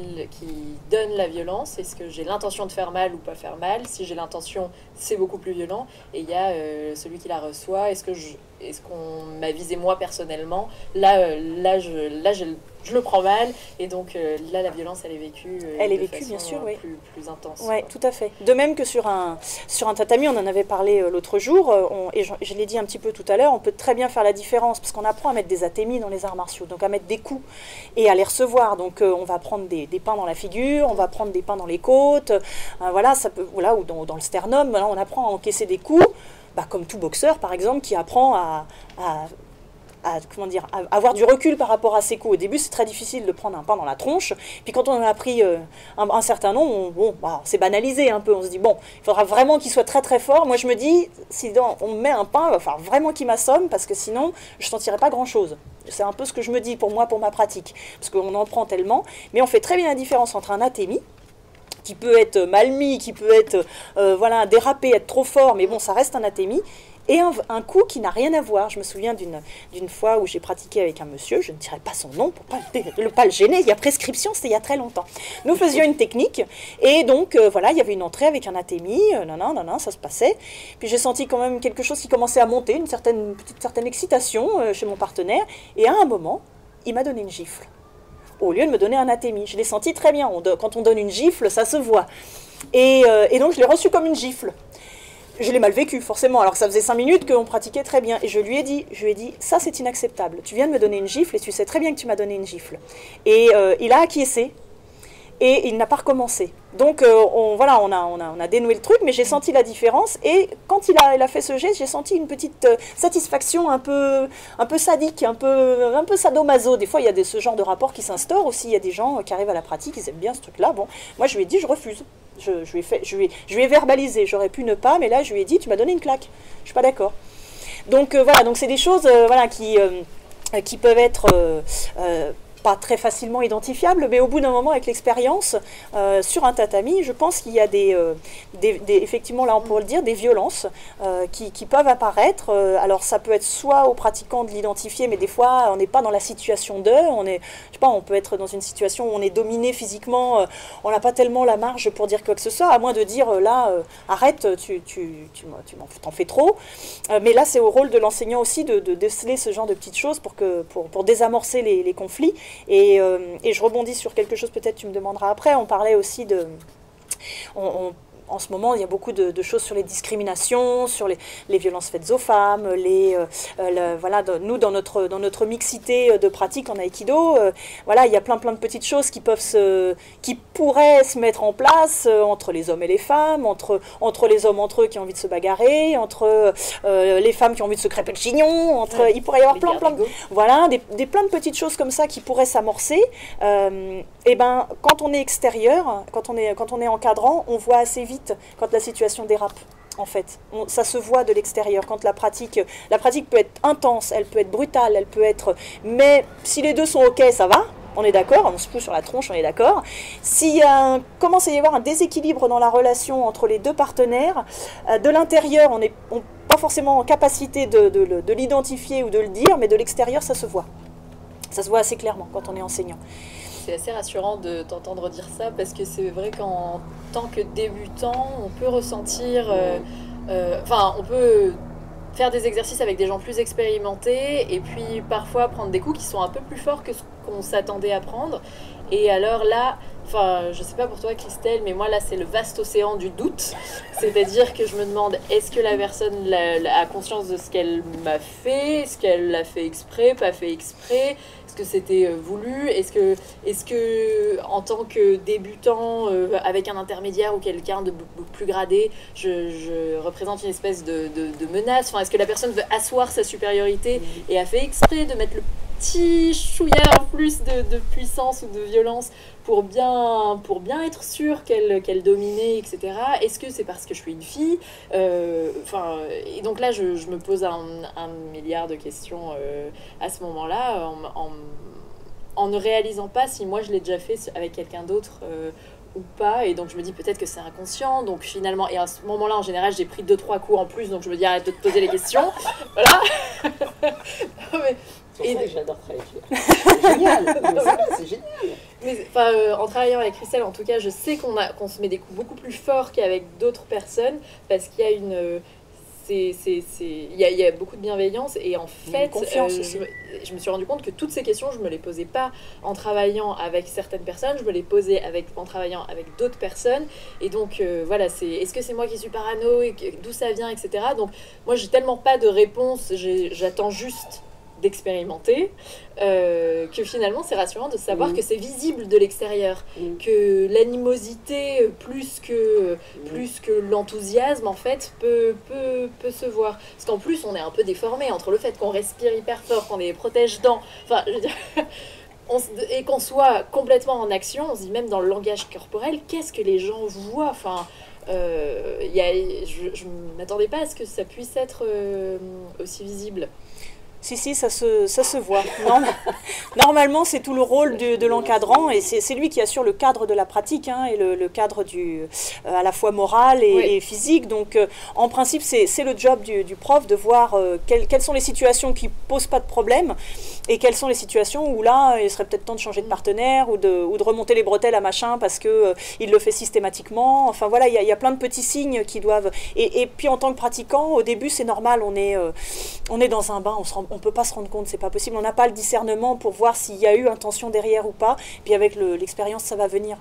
donne la violence, est-ce que j'ai l'intention de faire mal ou pas faire mal? Si j'ai l'intention, c'est beaucoup plus violent. Et il y a euh, celui qui la reçoit, est-ce que je, est-ce qu'on m'a visé moi personnellement? Là, euh, là, je, je, le prends mal, et donc euh, là, la violence, elle est vécue. Euh, elle est vécue, bien sûr, oui. Plus, plus intense. Oui, tout à fait. De même que sur un, sur un tatami, on en avait parlé l'autre jour, on, et je, l'ai dit un petit peu tout à l'heure, on peut très bien faire la différence, parce qu'on apprend à mettre des atémies dans les arts martiaux, donc à mettre des coups et à les recevoir. Donc on va prendre des, des, pains dans la figure, on va prendre des pains dans les côtes, voilà, ça peut, voilà, ou dans, dans le sternum, voilà, on apprend à encaisser des coups. Bah, comme tout boxeur par exemple, qui apprend à, comment dire, avoir du recul par rapport à ses coups. Au début, c'est très difficile de prendre un pain dans la tronche. Puis quand on en a pris euh, un, certain nombre, bon, bah, c'est banalisé un peu. On se dit, bon, il faudra vraiment qu'il soit très très fort. Moi, je me dis, si on met un pain, il va falloir vraiment qu'il m'assomme parce que sinon, je sentirai pas grand-chose. C'est un peu ce que je me dis pour moi, pour ma pratique. Parce qu'on en prend tellement. Mais on fait très bien la différence entre un athémie, qui peut être mal mis, qui peut être euh, voilà, dérapé, être trop fort, mais bon, ça reste un athémie. Et un, coup qui n'a rien à voir. Je me souviens d'une fois où j'ai pratiqué avec un monsieur, je ne dirais pas son nom pour pas pas le gêner, il y a prescription, c'était il y a très longtemps. Nous faisions une technique, et donc euh, voilà, il y avait une entrée avec un athémie, euh, non, non, non, ça se passait. Puis j'ai senti quand même quelque chose qui commençait à monter, une certaine, petite, certaine excitation chez mon partenaire, et à un moment, il m'a donné une gifle au lieu de me donner un athémie. Je l'ai senti très bien. quand on donne une gifle, ça se voit. Euh, et, donc je l'ai reçu comme une gifle. Je l'ai mal vécu, forcément, alors que ça faisait cinq minutes qu'on pratiquait très bien. Et je lui ai dit, je lui ai dit, ça c'est inacceptable. Tu viens de me donner une gifle et tu sais très bien que tu m'as donné une gifle. Et euh, il a acquiescé et il n'a pas recommencé. Donc euh, on, voilà, on a, on, a, on a dénoué le truc, mais j'ai senti la différence. Et quand il a, il a fait ce geste, j'ai senti une petite euh, satisfaction un peu, un peu sadique, un peu, un peu sadomaso. Des fois, il y a ce genre de rapport qui s'instaure aussi. Il y a des gens qui arrivent à la pratique, ils aiment bien ce truc-là. Bon, moi, je lui ai dit, je refuse. Je, lui, ai verbalisé. J'aurais pu ne pas, mais là, je lui ai dit, tu m'as donné une claque. Je suis pas d'accord. Donc euh, voilà, donc c'est des choses voilà, qui, qui peuvent être très facilement identifiable, mais au bout d'un moment, avec l'expérience, euh, sur un tatami, je pense qu'il y a des, euh, des, effeffectivement, là on pourrait le dire, des violences euh, qui, peuvent apparaître. alors ça peut être soit aux pratiquants de l'identifier, mais des fois on n'est pas dans la situation d'eux, on est, je sais pas, on peut être dans une situation où on est dominé physiquement, on n'a pas tellement la marge pour dire quoi que ce soit, à moins de dire là, arrête, tu, tu, tu, t'en fais trop. mais là, c'est au rôle de l'enseignant aussi de, de, déceler ce genre de petites choses pour, que, pour, pour désamorcer les conflits euh, et, je rebondis sur quelque chose, peut-être tu me demanderas après. On parlait aussi de. En ce moment, il y a beaucoup de, choses sur les discriminations, sur les, violences faites aux femmes, les, euh, euh, voilà, nous, dans notre, dans notre mixité de pratiques en aïkido, voilà, il y a plein, plein de petites choses qui, peuvent se, qui pourraient se mettre en place entre les hommes et les femmes, entre, entre les hommes entre eux qui ont envie de se bagarrer, entre les femmes qui ont envie de se crêper le chignon, entre, il pourrait y avoir plein, plein, de, voilà, des, des, plein de petites choses comme ça qui pourraient s'amorcer. et ben, quand on est extérieur, quand on est, quand on est encadrant, on voit assez vite quand la situation dérape. En fait, ça se voit de l'extérieur quand la pratique, la pratique peut être intense, elle peut être brutale, elle peut être. Mais si les deux sont ok, ça va. On est d'accord, on se pousse sur la tronche, on est d'accord. S'il commence à y avoir un déséquilibre dans la relation entre les deux partenaires, euh, de l'intérieur, on n'est pas forcément en capacité de, de l'identifier ou de le dire, mais de l'extérieur, ça se voit. Ça se voit assez clairement quand on est enseignant c'est assez rassurant de t'entendre dire ça parce que c'est vrai qu'en tant que débutant, on peut ressentir. Euh, euh, enfin, on peut faire des exercices avec des gens plus expérimentés et puis parfois prendre des coups qui sont un peu plus forts que ce qu'on s'attendait à prendre. Et alors là, enfin, je sais pas pour toi Christelle, mais moi là c'est le vaste océan du doute. C'est-à-dire que je me demande est-ce que la personne a conscience de ce qu'elle m'a fait, est-ce qu'elle l'a fait exprès, pas fait exprès, que c'était euh, voulu? Est-ce que, est que, en tant que débutant, euh, avec un intermédiaire ou quelqu'un de plus gradé, je, représente une espèce de, menace? Enfin, Est-ce que la personne veut asseoir sa supériorité et a fait exprès de mettre le petit chouillard en plus de, puissance ou de violence pour bien, pour bien être sûr qu'elle qu'elle dominait, etc. Est-ce que c'est parce que je suis une fille? Euh, et donc là, je, me pose un, milliard de questions euh, à ce moment-là, en, en, ne réalisant pas si moi je l'ai déjà fait avec quelqu'un d'autre euh, ou pas. Et donc je me dis peut-être que c'est inconscient. Donc finalement, et à ce moment-là, en général, j'ai pris deux trois coups en plus. Donc je me dis arrête de te poser les questions. voilà. et j'adore travailler C'est génial. c'est génial. Mais, euh, en travaillant avec Christelle, en tout cas, je sais qu'on se met des coups beaucoup plus forts qu'avec d'autres personnes parce qu'il y a une. Euh, c'est, il, y a, il y a beaucoup de bienveillance et en fait, euh, je, me suis rendu compte que toutes ces questions, je me les posais pas en travaillant avec certaines personnes, je me les posais avec, en travaillant avec d'autres personnes. Et donc, voilà, c'est est-ce que c'est moi qui suis parano et d'où ça vient, etc. Donc, moi, j'ai tellement pas de réponse, j'attends juste d'expérimenter, euh, que finalement c'est rassurant de savoir mm. que c'est visible de l'extérieur, mm. que l'animosité euh, plus que, mm. plus que l'enthousiasme en fait peut, peut, peut, se voir. Parce qu'en plus on est un peu déformé entre le fait qu'on respire hyper fort, qu'on est protège-dents, enfin je veux dire, et qu'on soit complètement en action, on se dit même dans le langage corporel, qu'est-ce que les gens voient? Enfin, euh, y a, je ne m'attendais pas à ce que ça puisse être aussi visible. Si, si, ça se, ça se voit. Normalement, c'est tout le rôle de, de l'encadrant et c'est lui qui assure le cadre de la pratique hein, et le, cadre du, euh, à la fois moral et, physique. Donc, euh, en principe, c'est le job du, du, prof de voir euh, quelles, sont les situations qui posent pas de problème et quelles sont les situations où là, il serait peut-être temps de changer de partenaire ou de, ou de remonter les bretelles à machin parce que il le fait systématiquement. Enfin, voilà, il y, y, a plein de petits signes qui doivent. Et, et puis, en tant que pratiquant, au début, c'est normal, on est, on est dans un bain, on se rend on peut pas se rendre compte, c'est pas possible. On n'a pas le discernement pour voir s'il y a eu intention derrière ou pas. Puis avec l'expérience, ça va venir.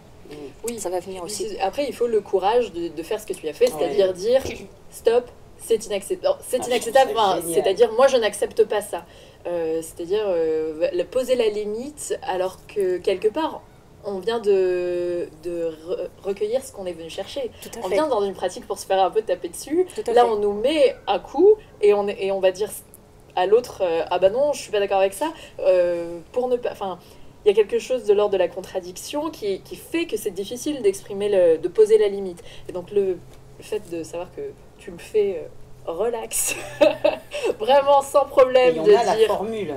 Oui, ça va venir aussi. Après, il faut le courage de, faire ce que tu as fait, c'est-à-dire dire stop, c'est inacceptable. C'est ah, inacceptable. c'est-à-dire moi, je n'accepte pas ça. Euh, c'est-à-dire euh, poser la limite alors que quelque part on vient de, de recueillir ce qu'on est venu chercher. On vient dans une pratique pour se faire un peu taper dessus. Là, on nous met un coup et on, et on va dire à l'autre euh, ah bah non je suis pas d'accord avec ça euh, pour ne pas enfin il y a quelque chose de l'ordre de la contradiction qui, qui fait que c'est difficile d'exprimer le, de poser la limite. Et donc le, fait de savoir que tu le fais euh, relax vraiment sans problème et on de a dire la formule.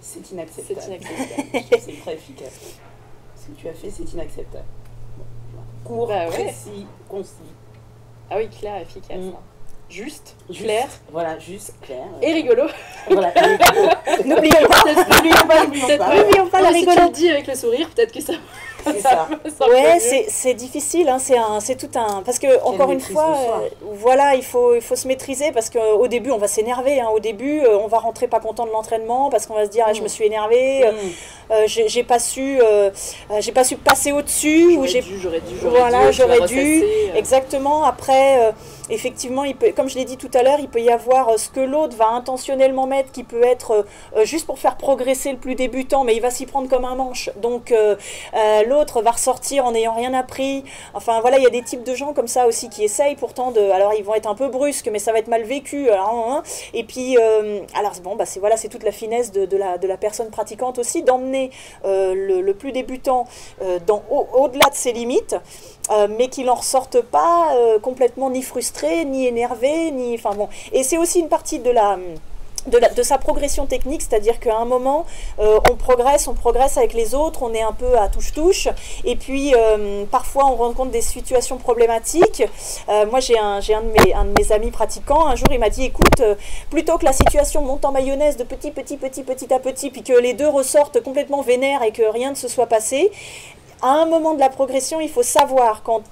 C'est inacceptable. C'est inacceptable. C'est très efficace. Ce que tu as fait c'est inacceptable. Court bah précis concis. Ah oui clair efficace mm. hein juste, clair. Voilà, juste, clair. Et rigolo. Voilà, N'oublions pas, n'oublions pas, n'oublions pas, la le dis avec le sourire, peut-être que ça. C'est ça. Ouais, c'est difficile, hein, c'est tout un... Parce que, encore une fois, euh, voilà, il faut, il faut se maîtriser parce qu'au début, on va s'énerver. Hein. Au début, euh, on va rentrer pas content de l'entraînement parce qu'on va se dire, ah, je me mm. suis énervé, mm. j'ai pas su, j'ai pas su passer au-dessus. J'aurais dû, j'aurais dû, Voilà, j'aurais dû. Exactement. Après effectivement, il peut, comme je l'ai dit tout à l'heure, il peut y avoir euh, ce que l'autre va intentionnellement mettre qui peut être euh, euh, juste pour faire progresser le plus débutant, mais il va s'y prendre comme un manche. Donc l'autre va ressortir en n'ayant rien appris. Enfin voilà, il y a des types de gens comme ça aussi qui essayent pourtant de. Alors ils vont être un peu brusques, mais ça va être mal vécu. Hein, hein. et puis, alors bon, bah, c'est voilà, c'est toute la finesse de, la, de la personne pratiquante aussi d'emmener le, plus débutant au-delà de ses limites. Euh, mais qu'il n'en ressorte pas euh, complètement ni frustré, ni énervé, ni. Enfin bon. Et c'est aussi une partie de la. De, sa progression technique, c'est-à-dire qu'à un moment, euh, on progresse, on progresse avec les autres, on est un peu à touche-touche, et puis parfois on rencontre des situations problématiques. moi, j'ai un, un, de mes, un de mes amis pratiquants, un jour il m'a dit, écoute, plutôt que la situation monte en mayonnaise de petit, petit, petit, petit à petit, puis que les deux ressortent complètement vénères et que rien ne se soit passé, à un moment de la progression, il faut savoir quand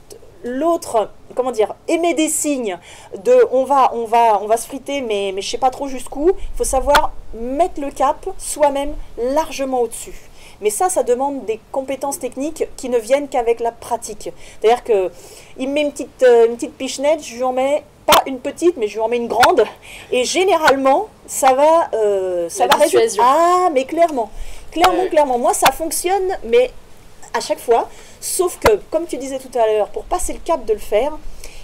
l'autre, comment dire, émet des signes de on va, on va, on va se friter, mais, mais je sais pas trop jusqu'où. Il faut savoir mettre le cap soi-même largement au-dessus. Mais ça, ça demande des compétences techniques qui ne viennent qu'avec la pratique. C'est-à-dire que il me met une petite, euh, une petite pichenette, je lui en mets pas une petite, mais je lui en mets une grande. Et généralement, ça va, euh, ça va résoudre. Ah, mais clairement, clairement, clairement. Moi, ça fonctionne, mais à chaque fois. Sauf que, comme tu disais tout à l'heure, pour passer le cap de le faire,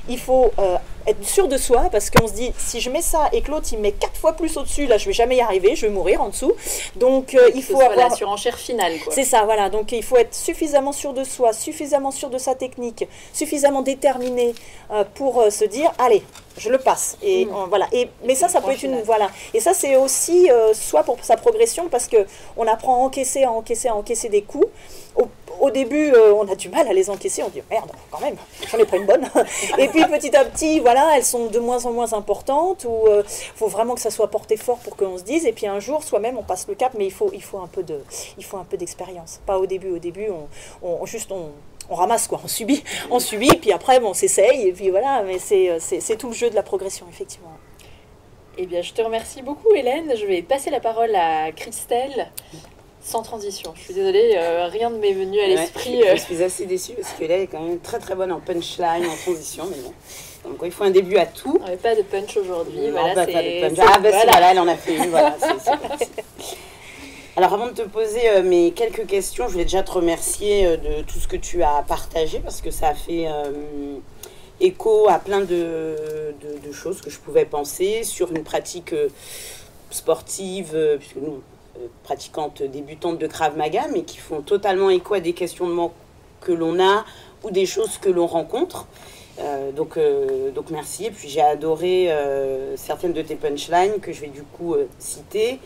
il faut euh, être sûr de soi parce qu'on se dit si je mets ça et que l'autre il met quatre fois plus au-dessus, là je vais jamais y arriver, je vais mourir en dessous. Donc euh, il faut avoir la surenchère finale. C'est ça, voilà. Donc il faut être suffisamment sûr de soi, suffisamment sûr de sa technique, suffisamment déterminé euh, pour se dire allez, je le passe. Et hmm. voilà. Et mais ça, ça peut être une voilà. Et ça c'est aussi soit pour sa progression parce que on apprend à encaisser, à encaisser, à encaisser des coups. Au, début, on a du mal à les encaisser. On dit merde, quand même, j'en ai pris une bonne. et puis petit à petit, voilà elles sont de moins en moins importantes, ou il euh, faut vraiment que ça soit porté fort pour qu'on se dise, et puis un jour, soi-même, on passe le cap, mais il faut, il faut un peu de, il faut un peu d'expérience. Pas au début, au début, on, juste on, on ramasse quoi, on subit, on subit, puis après bon, on s'essaye, et puis voilà, mais c'est tout le jeu de la progression, effectivement. Eh bien, je te remercie beaucoup, Hélène. Je vais passer la parole à Christelle. Sans transition. Je suis désolée, euh, rien ne m'est venu à l'esprit. je, suis assez déçue parce qu'elle est quand même très très bonne en punchline, en transition, mais bon. Il faut un début à tout. On pas de punch aujourd'hui. Voilà, pas, de punch. Ah ben voilà. voilà, elle en a fait une. Voilà, Alors avant de te poser euh, mes quelques questions, je voulais déjà te remercier euh, de tout ce que tu as partagé parce que ça a fait euh, écho à plein de, de, choses que je pouvais penser sur une pratique sportive, puisque nous, pratiquantes débutantes de Krav Maga, mais qui font totalement écho à des questionnements que l'on a ou des choses que l'on rencontre. Euh, donc, euh, donc merci. Et puis j'ai adoré euh, certaines de tes punchlines que je vais du coup citer.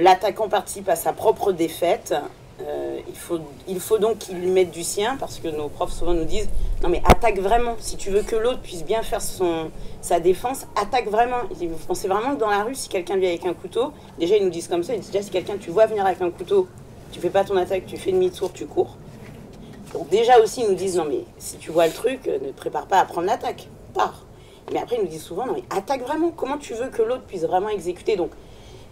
L'attaquant participe à sa propre défaite. il, faut, il faut donc qu'il mette du sien parce que nos profs souvent nous disent non mais attaque vraiment. Si tu veux que l'autre puisse bien faire son, sa défense, attaque vraiment. Vous pensez vraiment que dans la rue, si quelqu'un vient avec un couteau, déjà ils nous disent comme ça, ils disent déjà si quelqu'un tu vois venir avec un couteau, tu fais pas ton attaque, tu fais demi-tour, tu cours. Donc déjà aussi, ils nous disent, non mais si tu vois le truc, euh, ne te prépare pas à prendre l'attaque, pars. Mais après, ils nous disent souvent, non mais attaque vraiment, comment tu veux que l'autre puisse vraiment exécuter? Donc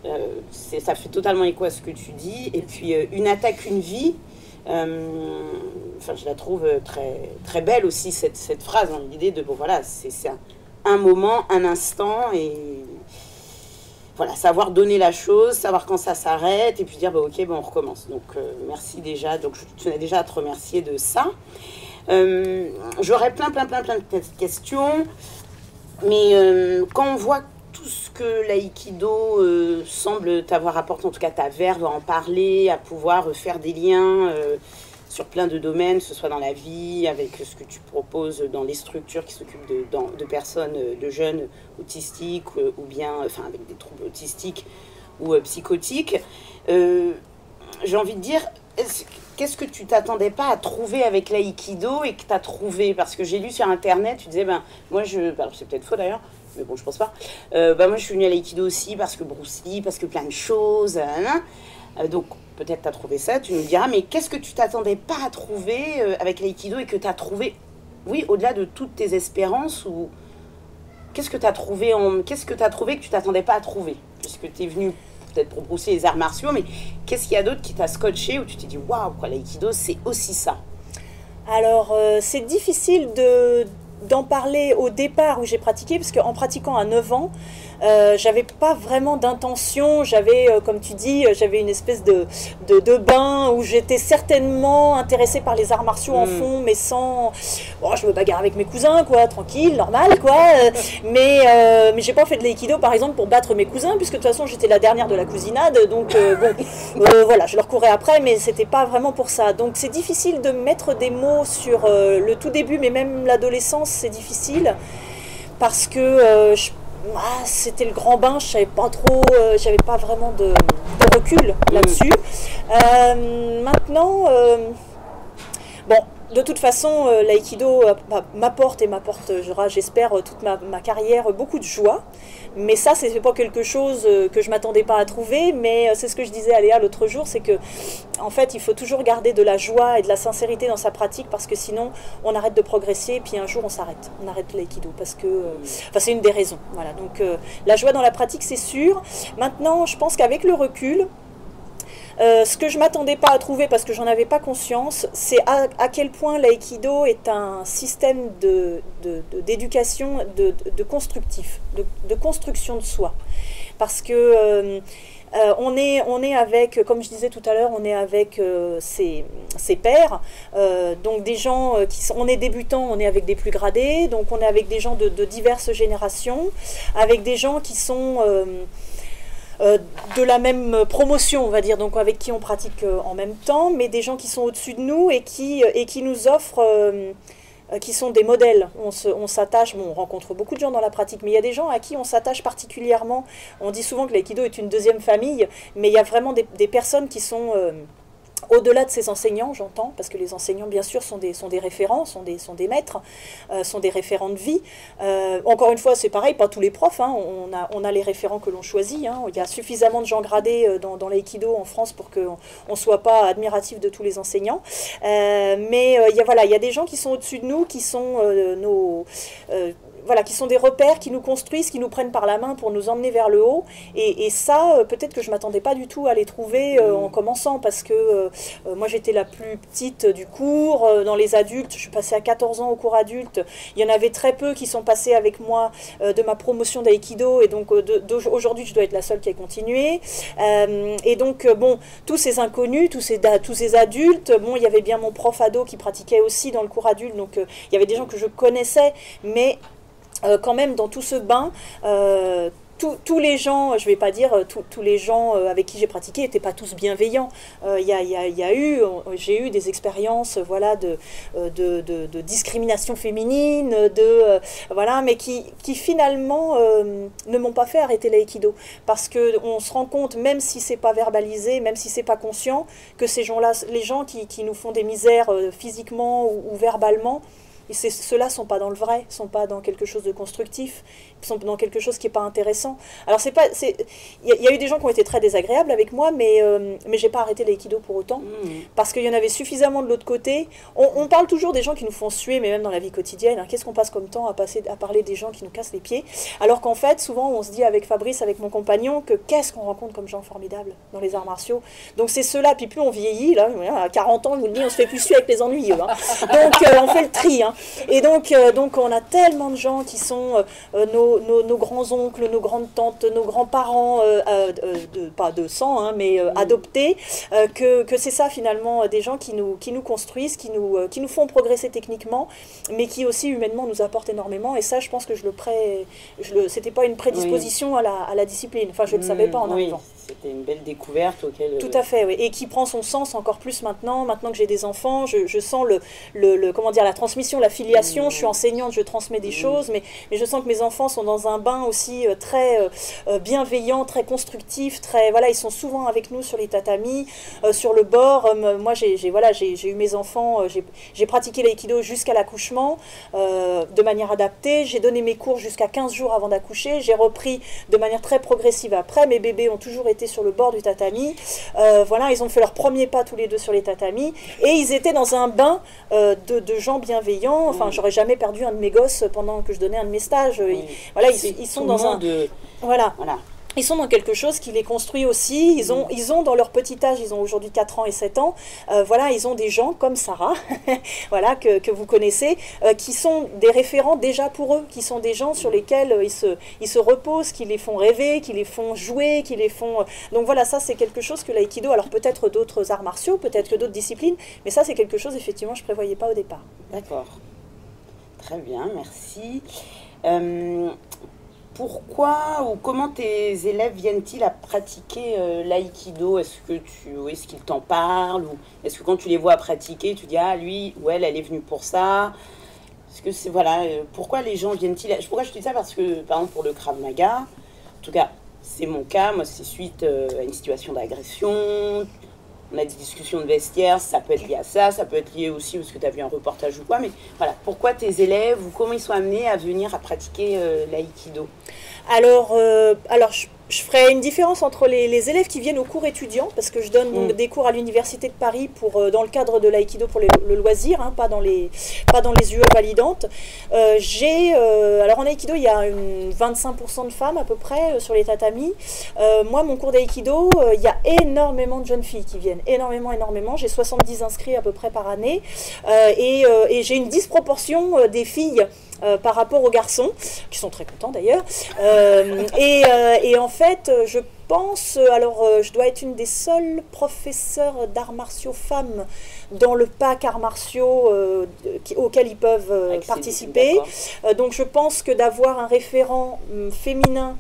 euh, ça fait totalement écho à ce que tu dis. Et puis euh, une attaque, une vie, enfin je la trouve très, très belle aussi, cette, cette phrase, hein, l'idée de, bon voilà, c'est un, un moment, un instant, et voilà, savoir donner la chose, savoir quand ça s'arrête, et puis dire, bah, ok, bon, on recommence. Donc, euh, merci déjà. Donc, je tenais déjà à te remercier de ça. Euh, j'aurais plein, plein, plein, plein de questions. Mais euh, quand on voit tout ce que l'aïkido semble t'avoir apporté, en tout cas ta verve à en parler, à pouvoir faire des liens sur plein de domaines, que ce soit dans la vie, avec ce que tu proposes dans les structures qui s'occupent de, personnes, euh, de jeunes autistiques euh, ou bien, enfin avec des troubles autistiques ou euh, psychotiques. J'ai envie de dire, qu'est-ce que tu t'attendais pas à trouver avec l'aïkido et que tu as trouvé? Parce que j'ai lu sur internet, tu disais, ben moi je. Alors c'est peut-être faux d'ailleurs, mais bon, je pense pas. ben moi je suis venue à l'aïkido aussi parce que Bruce Lee, parce que plein de choses. Hein, hein. donc peut-être tu as trouvé ça, tu nous diras, mais qu'est-ce que tu t'attendais pas à trouver euh, avec l'aïkido et que tu as trouvé, oui, au-delà de toutes tes espérances ou qu'est-ce que tu as trouvé qu'est-ce que tu as trouvé que tu t'attendais pas à trouver? Puisque tu es venu peut-être pour pousser les arts martiaux, mais qu'est-ce qu'il y a d'autre qui t'a scotché où tu t'es dit waouh, quoi, l'aïkido c'est aussi ça? Alors, euh, c'est difficile de d'en parler au départ où j'ai pratiqué, parce qu'en pratiquant à 9 ans, euh, j'avais pas vraiment d'intention. J'avais, euh, comme tu dis, euh, j'avais une espèce de, de, de bain où j'étais certainement intéressée par les arts martiaux en Mm. fond, mais sans. Bon, je me bagarre avec mes cousins, quoi, tranquille, normal, quoi. Mais euh, mais j'ai pas fait de l'aïkido, par exemple, pour battre mes cousins, puisque de toute façon, j'étais la dernière de la cousinade. Donc, bon, voilà, je leur courais après, mais c'était pas vraiment pour ça. Donc, c'est difficile de mettre des mots sur le tout début, mais même l'adolescence, c'est difficile parce que euh, je- ah, c'était le grand bain, je savais pas trop, euh, j'avais pas vraiment de, de recul là-dessus. Euh, maintenant, euh, bon, de toute façon, euh, l'aïkido euh, m'a- m'apporte et m'apportera, j'espère, euh, toute ma, carrière beaucoup de joie. Mais ça, c'est pas quelque chose que je m'attendais pas à trouver, mais c'est ce que je disais à Léa l'autre jour, c'est que en fait, il faut toujours garder de la joie et de la sincérité dans sa pratique parce que sinon, on arrête de progresser et puis un jour, on s'arrête. On arrête l'aïkido parce que, enfin, c'est une des raisons. Voilà. Donc, la joie dans la pratique, c'est sûr. Maintenant, je pense qu'avec le recul, euh, ce que je m'attendais pas à trouver parce que j'en avais pas conscience, c'est à, quel point l'aïkido est un système d'éducation, de, constructif, de, construction de soi. Parce que euh, euh, on, est, avec, comme je disais tout à l'heure, on est avec ses, pairs, donc des gens qui sont, on est débutants, on est avec des plus gradés, donc on est avec des gens de diverses générations, avec des gens qui sont euh, euh, de la même promotion, on va dire, donc avec qui on pratique euh, en même temps, mais des gens qui sont au-dessus de nous et qui, et qui nous offrent, euh, euh, qui sont des modèles. On on s'attache, bon, on rencontre beaucoup de gens dans la pratique, mais il y a des gens à qui on s'attache particulièrement. On dit souvent que l'aïkido est une deuxième famille, mais il y a vraiment des personnes qui sont... au-delà de ces enseignants, j'entends, parce que les enseignants, bien sûr, sont des, référents, sont des, maîtres, euh, sont des référents de vie. Euh, encore une fois, c'est pareil, pas tous les profs, hein, on, a, les référents que l'on choisit. hein. Il y a suffisamment de gens gradés euh, dans, dans l'aïkido en France pour qu'on ne soit pas admiratif de tous les enseignants. Mais il y a, voilà, il y a des gens qui sont au-dessus de nous, qui sont nos... voilà, qui sont des repères, qui nous construisent, qui nous prennent par la main pour nous emmener vers le haut. Et, et ça, euh, peut-être que je m'attendais pas du tout à les trouver euh, en commençant, parce que euh, moi j'étais la plus petite du cours. Dans les adultes, je suis passée à 14 ans au cours adulte. Il y en avait très peu qui sont passés avec moi de ma promotion d'aïkido, et donc aujourd'hui je dois être la seule qui a continué. Et donc, bon, tous ces inconnus, tous ces, tous ces adultes, bon, il y avait bien mon prof ado qui pratiquait aussi dans le cours adulte, donc il y avait des gens que je connaissais, mais euh, quand même dans tout ce bain, euh, tous- les gens, je vais pas dire euh, tous- les gens avec qui j'ai pratiqué n'étaient pas tous bienveillants. Il y, a, eu, j'ai eu des expériences, voilà, de, discrimination féminine, de voilà, mais qui, finalement ne m'ont pas fait arrêter l'aïkido, parce que on se rend compte, même si c'est pas verbalisé, même si c'est pas conscient, que ces gens-là, les gens qui, nous font des misères physiquement ou verbalement, et ceux-là sont pas dans le vrai, sont pas dans quelque chose de constructif, sont dans quelque chose qui est pas intéressant. Alors c'est pas, il y, a- il y a eu des gens qui ont été très désagréables avec moi, mais euh, mais j'ai pas arrêté l'aïkido pour autant Mmh. parce qu'il y en avait suffisamment de l'autre côté. On, on parle toujours des gens qui nous font suer, mais même dans la vie quotidienne, hein, qu'est-ce qu'on passe comme temps à passer à parler des gens qui nous cassent les pieds, alors qu'en fait souvent on se dit avec Fabrice, avec mon compagnon, que qu'est-ce qu'on rencontre comme gens formidables dans les arts martiaux? Donc c'est ceux-là, puis plus on vieillit, là, à 40 ans, je vous le dis, on se fait plus suer avec les ennuyeux. hein. Donc euh, on fait le tri. hein. Et donc, euh, donc on a tellement de gens qui sont euh, euh, nos, nos, nos grands-oncles, nos grandes-tantes, nos grands-parents, euh, euh, euh, de, pas de sang, hein, mais euh, adoptés, que, que c'est ça finalement, des gens qui nous, qui nous construisent, qui nous, qui nous font progresser techniquement, mais qui aussi humainement nous apportent énormément. Et ça, je pense que je le pré... je le... c'était pas une prédisposition à, la, à la discipline. Enfin, je ne le savais pas en Mmh, oui, arrivant. C'était une belle découverte auquel. Tout à fait, oui. Et qui prend son sens encore plus maintenant. Maintenant que j'ai des enfants, je, je sens le, le, le- comment dire, la transmission, la filiation. Je suis enseignante, je transmets des choses, mais, mais je sens que mes enfants sont dans un bain aussi euh, très euh, euh, bienveillant, très constructif, très voilà, ils sont souvent avec nous sur les tatamis, euh, sur le bord. Euh, moi, j'ai voilà, eu mes enfants, euh, j'ai pratiqué l'aïkido jusqu'à l'accouchement euh, de manière adaptée. J'ai donné mes cours jusqu'à 15 jours avant d'accoucher. J'ai repris de manière très progressive après. Mes bébés ont toujours été étaient sur le bord du tatami. Euh, voilà, ils ont fait leur premier pas tous les deux sur les tatamis. Et ils étaient dans un bain euh, de, de gens bienveillants. Enfin, j'aurais jamais perdu un de mes gosses pendant que je donnais un de mes stages. Ils- voilà, ils, ils sont dans un. monde, euh, Voilà. Voilà. Ils sont dans quelque chose qui les construit aussi. Ils ont, ils ont dans leur petit âge, ils ont aujourd'hui 4 ans et 7 ans, euh, voilà, ils ont des gens comme Sarah, voilà, que, que vous connaissez, euh, qui sont des référents déjà pour eux, qui sont des gens sur lesquels euh, ils, se, ils se reposent, qui les font rêver, qui les font jouer, qui les font... Donc voilà, ça c'est quelque chose que l'aïkido, alors peut-être d'autres arts martiaux, peut-être que d'autres disciplines, mais ça c'est quelque chose effectivement je ne prévoyais pas au départ. D'accord. Très bien, merci. Euh, pourquoi ou comment tes élèves viennent-ils à pratiquer euh, l'aïkido? Est-ce que tu, est-ce qu'ils t'en parlent ou est-ce que quand tu les vois pratiquer, tu dis ah lui ou elle, elle est venue pour ça? Que voilà euh, pourquoi les gens viennent-ils Pourquoi je dis ça? Parce que par exemple pour le Krav Maga, en tout cas c'est mon cas, moi c'est suite euh, à une situation d'agression. On a des discussions de vestiaire, ça peut être lié à ça, ça peut être lié aussi parce que tu as vu un reportage ou quoi, mais voilà, pourquoi tes élèves ou comment ils sont amenés à venir à pratiquer euh, l'aïkido? Alors, euh, alors je, je ferai une différence entre les, les élèves qui viennent aux cours étudiants, parce que je donne donc Mm. des cours à l'Université de Paris pour, euh, dans le cadre de l'aïkido pour les- le loisir, hein, pas, dans les, pas dans les UE validantes. Euh, J'ai, euh, alors en aïkido, il y a une 25% de femmes à peu près sur les tatamis. Moi, mon cours d'aïkido, il y a énormément de jeunes filles qui viennent, énormément, énormément. J'ai 70 inscrits à peu près par année, et, et j'ai une disproportion des filles. Euh, par rapport aux garçons, qui sont très contents d'ailleurs. Euh, et, euh, et en fait, je pense, alors je dois être une des seules professeurs d'arts martiaux femmes dans le pack arts martiaux qui- auquel ils peuvent participer. donc je pense que d'avoir un référent hum, féminin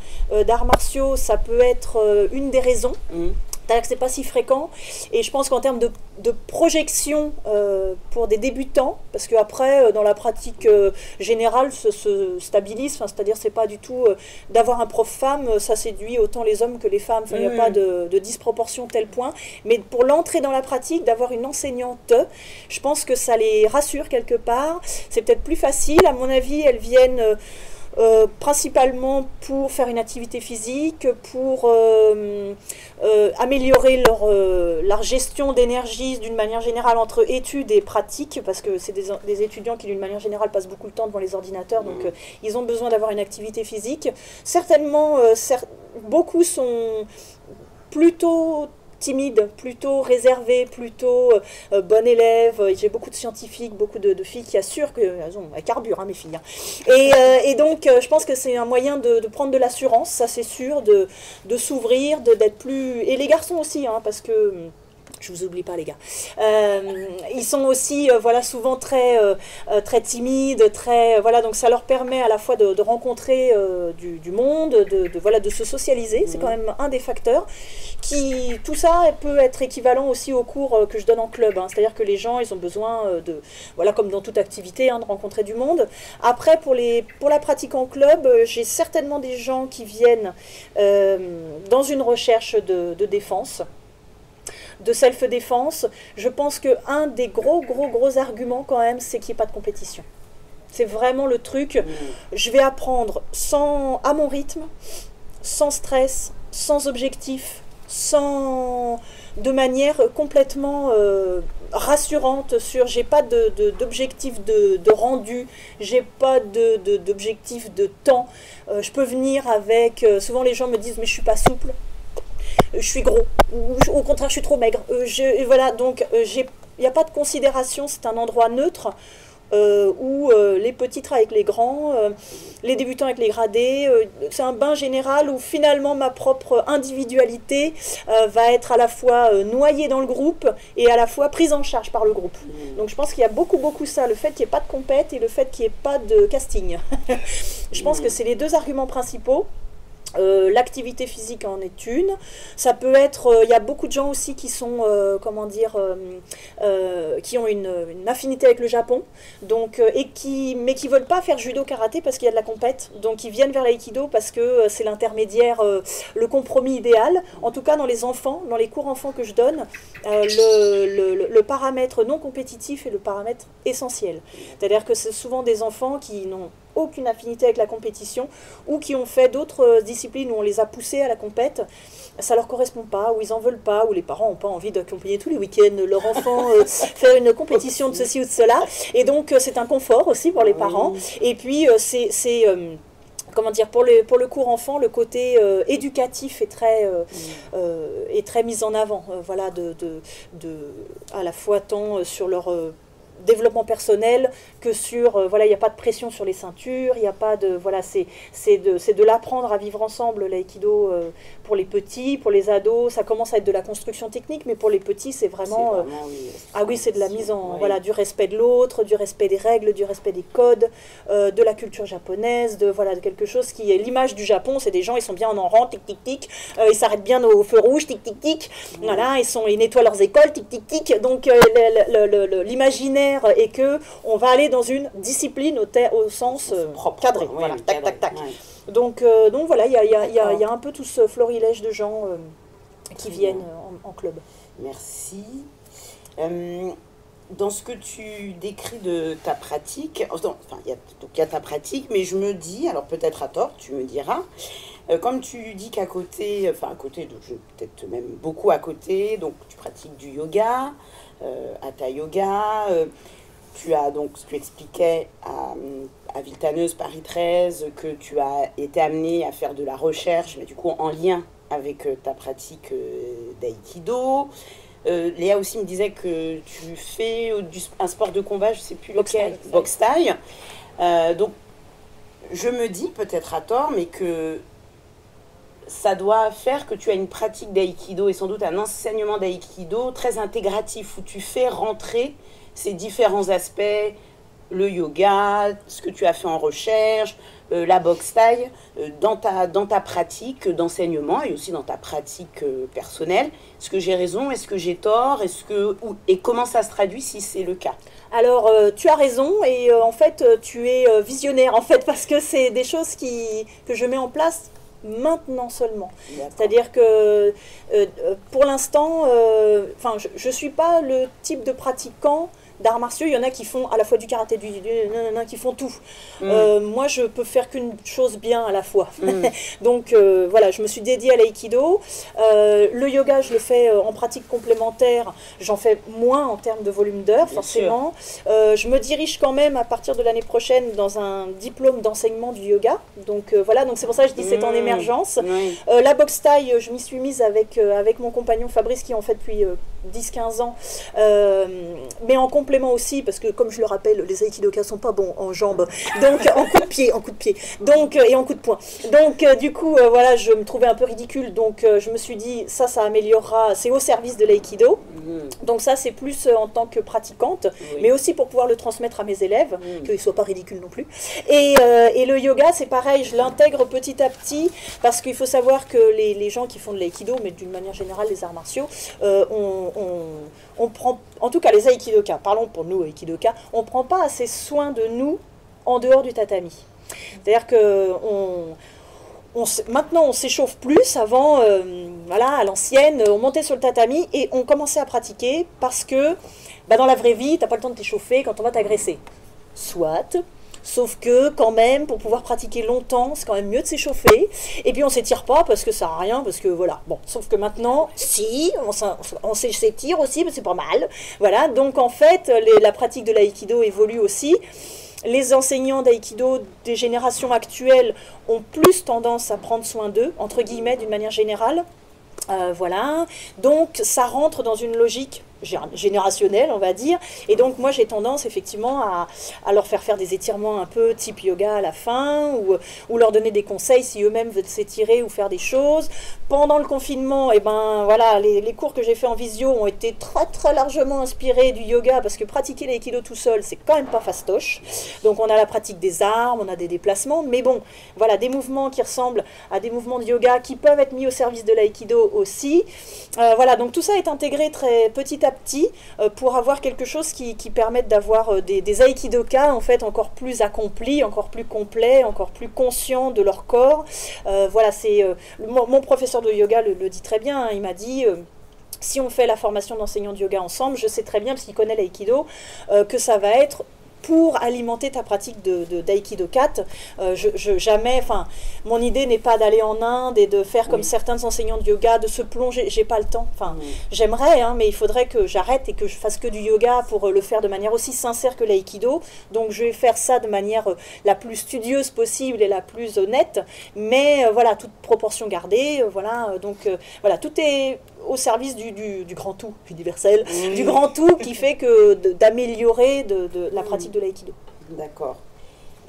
d'arts martiaux, ça peut être une des raisons. Mhm. C'est-à-dire que c'est pas si fréquent. Et je pense qu'en termes de, de projection euh, pour des débutants, parce qu'après, euh, dans la pratique euh, générale, se, se stabilise. Enfin, c'est-à-dire c'est pas du tout euh, d'avoir un prof femme, ça séduit autant les hommes que les femmes. Enfin, Il n'y a pas de, de disproportion tel point. Mais pour l'entrée dans la pratique, d'avoir une enseignante, je pense que ça les rassure quelque part. C'est peut-être plus facile. À mon avis, elles viennent. Euh, principalement pour faire une activité physique, pour euh, euh, améliorer leur, leur gestion d'énergie d'une manière générale entre études et pratiques, parce que c'est des, des étudiants qui d'une manière générale passent beaucoup de temps devant les ordinateurs, donc euh, ils ont besoin d'avoir une activité physique. Certainement, cer- beaucoup sont plutôt timides, plutôt réservés, plutôt euh, euh, bon élève. J'ai beaucoup de scientifiques, beaucoup de, filles qui assurent que elles ont elles carburent, hein, mes filles. hein. Et, euh, et donc, euh, je pense que c'est un moyen de, prendre de l'assurance, ça c'est sûr, de, s'ouvrir, d'être plus. Et les garçons aussi, hein, parce que. Je vous oublie pas les gars. Euh, ils sont aussi euh, voilà souvent très euh, très timides, très voilà donc ça leur permet à la fois de, de rencontrer du, du monde, de, de, voilà de se socialiser. C'est Mhm. quand même un des facteurs qui tout ça peut être équivalent aussi aux cours que je donne en club. hein. C'est-à-dire que les gens ils ont besoin de voilà comme dans toute activité hein, de rencontrer du monde. Après pour les pour la pratique en club, j'ai certainement des gens qui viennent dans une recherche de, de défense de self-défense, je pense que un des gros, gros, gros arguments quand même, c'est qu'il n'y ait pas de compétition. C'est vraiment le truc, Mhm. je vais apprendre sans, à mon rythme, sans stress, sans objectif, sans, de manière complètement euh, rassurante sur j'ai pas de, de- d'objectif de, de rendu, j'ai pas de, de- d'objectif de temps. Euh, je peux venir avec. euh, souvent les gens me disent mais je suis pas souple, je suis gros, ou je- au contraire je suis trop maigre. Euh, je, voilà donc euh, il n'y a pas de considération, c'est un endroit neutre. euh, où euh, les petits travaillent avec les grands, euh, les débutants avec les gradés. euh, c'est un bain général où finalement ma propre individualité euh, va être à la fois euh, noyée dans le groupe et à la fois prise en charge par le groupe. Donc je pense qu'il y a beaucoup, beaucoup ça, le fait qu'il n'y ait pas de compète et le fait qu'il n'y ait pas de casting. je pense Mhm. que c'est les deux arguments principaux. Euh, L'activité physique en est une. Ça peut être. euh, Il y a beaucoup de gens aussi qui sont, euh, comment dire, qui ont une, affinité avec le Japon, donc et qui, mais qui veulent pas faire judo karaté parce qu'il y a de la compète. Donc ils viennent vers l'aïkido parce que c'est l'intermédiaire, le compromis idéal. En tout cas, dans les enfants, dans les cours enfants que je donne, le- le- le paramètre non compétitif est le paramètre essentiel. C'est-à-dire que c'est souvent des enfants qui n'ont aucune affinité avec la compétition ou qui ont fait d'autres disciplines où on les a poussés à la compète, ça leur correspond pas, ou ils en veulent pas, ou les parents n'ont pas envie d'accompagner tous les week-ends leur enfant faire une compétition de ceci ou de cela. Et donc c'est un confort aussi pour les parents. Et puis c'est comment dire, pour le, pour le cours enfant, le côté euh, éducatif est très, euh, euh, est très mis en avant. voilà, de, de, de, à la fois tant sur leur développement personnel que sur euh, voilà il n'y a pas de pression sur les ceintures il n'y a pas de voilà c'est c'est de de l'apprendre à vivre ensemble l'aïkido euh, pour les petits pour les ados ça commence à être de la construction technique mais pour les petits c'est vraiment, euh, ah oui c'est de la mise en voilà du respect de l'autre du respect des règles du respect des codes de la culture japonaise de voilà de quelque chose qui est l'image du Japon c'est des gens ils sont bien en rang tic tic tic ils s'arrêtent bien au feu rouge tic tic tic voilà ils sont ils nettoient leurs écoles tic tic tic donc l'imaginaire et que on va aller dans une discipline au, au sens euh, cadré. voilà, tac, tac, tac. Donc, euh, donc voilà, il y a, y, a, y a, un peu tout ce florilège de gens euh, qui viennent en, club. Merci. dans ce que tu décris de ta pratique, enfin, il y, a ta pratique, mais je me dis, alors peut-être à tort, tu me diras, comme tu dis qu'à côté, enfin à côté, peut-être même beaucoup à côté, donc tu pratiques du yoga, euh, Hatha Yoga. Euh, tu as donc, tu expliquais à, à Viltaneuse Paris 13 que tu as été amené à faire de la recherche, mais du coup en lien avec euh, ta pratique d'aïkido. Léa aussi me disait que tu fais un sport de combat, je ne sais plus lequel, boxe taille. donc, je me dis, peut-être à tort, mais que ça doit faire que tu as une pratique d'aïkido et sans doute un enseignement d'aïkido très intégratif où tu fais rentrer ces différents aspects, le yoga, ce que tu as fait en recherche, euh, la boxe taille, euh, dans, ta, dans ta pratique d'enseignement et aussi dans ta pratique euh, personnelle. Est-ce que j'ai raison? Est-ce que j'ai tort? Est-ce que, Et comment ça se traduit si c'est le cas? Alors, tu as raison et en fait, tu es visionnaire en fait parce que c'est des choses qui, que je mets en place maintenant seulement. C'est-à-dire que euh, pour l'instant, euh, je ne suis pas le type de pratiquant d'arts martiaux, il y en a qui font à la fois du karaté, du, du qui font tout. Mm. Euh, moi, je peux faire qu'une chose bien à la fois. Mm. Donc euh, voilà, je me suis dédiée à l'aïkido. Euh, le yoga, je le fais en pratique complémentaire. J'en fais moins en termes de volume d'heures, forcément. je me dirige quand même à partir de l'année prochaine dans un diplôme d'enseignement du yoga. Donc voilà, donc c'est pour ça que je dis c'est en mm. émergence. la boxe taille, je m'y suis mise avec, avec mon compagnon Fabrice qui en fait depuis 10-15 ans. mais en complément aussi, parce que comme je le rappelle, les aikidokas sont pas bons en jambes, donc en coup de pied, en coup de pied, donc euh, et en coup de poing. Donc euh, du coup, euh, voilà, je me trouvais un peu ridicule, donc je me suis dit ça, ça améliorera, c'est au service de l'aïkido. Mhm. Donc ça, c'est plus en tant que pratiquante, mais aussi pour pouvoir le transmettre à mes élèves, mhm. qu'ils soient pas ridicules non plus. Et, et le yoga, c'est pareil, je l'intègre petit à petit, parce qu'il faut savoir que les, les gens qui font de l'aïkido, mais d'une manière générale les arts martiaux, on, on prend, en tout cas les aikidoka, parlons pour nous aikidoka, on ne prend pas assez soin de nous en dehors du tatami. C'est-à-dire que maintenant on s'échauffe plus. Avant, euh, à l'ancienne, on montait sur le tatami et on commençait à pratiquer parce que bah, dans la vraie vie, tu n'as pas le temps de t'échauffer quand on va t'agresser. Soit, Sauf que quand même, pour pouvoir pratiquer longtemps, c'est quand même mieux de s'échauffer. Et puis on s'étire pas parce que ça n'a rien, parce que voilà. Bon, sauf que maintenant, si, on, s'étire aussi, mais c'est pas mal. Voilà, donc en fait, la pratique de l'aïkido évolue aussi. Les enseignants d'aïkido des générations actuelles ont plus tendance à prendre soin d'eux, entre guillemets, d'une manière générale. Euh, voilà, donc ça rentre dans une logique générationnel, on va dire. Et donc, moi, j'ai tendance effectivement à, leur faire faire des étirements un peu type yoga à la fin, ou, leur donner des conseils si eux-mêmes veulent s'étirer ou faire des choses. Pendant le confinement, et eh ben voilà, les, les cours que j'ai fait en visio ont été très très largement inspirés du yoga, parce que pratiquer l'aïkido tout seul, c'est quand même pas fastoche. Donc, on a la pratique des armes, on a des déplacements, mais bon, voilà, des mouvements qui ressemblent à des mouvements de yoga qui peuvent être mis au service de l'aïkido aussi. Euh, voilà, donc tout ça est intégré très petit à petit euh, pour avoir quelque chose qui, permette d'avoir euh, des, des aikidoka en fait encore plus accomplis, encore plus complets, encore plus conscients de leur corps. Euh, voilà, c'est mon, professeur de yoga le, dit très bien. Hein. il m'a dit si on fait la formation d'enseignant de yoga ensemble, je sais très bien, parce qu'il connaît l'aïkido, que ça va être pour alimenter ta pratique de, d'Aikido 4. Euh, je, jamais, enfin, mon idée n'est pas d'aller en Inde et de faire comme certains enseignants de yoga, de se plonger. J'ai pas le temps. Enfin, j'aimerais, hein, mais il faudrait que j'arrête et que je fasse que du yoga pour euh, le faire de manière aussi sincère que l'Aikido. Donc, je vais faire ça de manière euh, la plus studieuse possible et la plus honnête, mais voilà, toute proportion gardée. voilà, donc voilà, tout est au service du, du, grand tout universel, du grand tout qui fait que d'améliorer de, de, la pratique de l'aïkido. D'accord.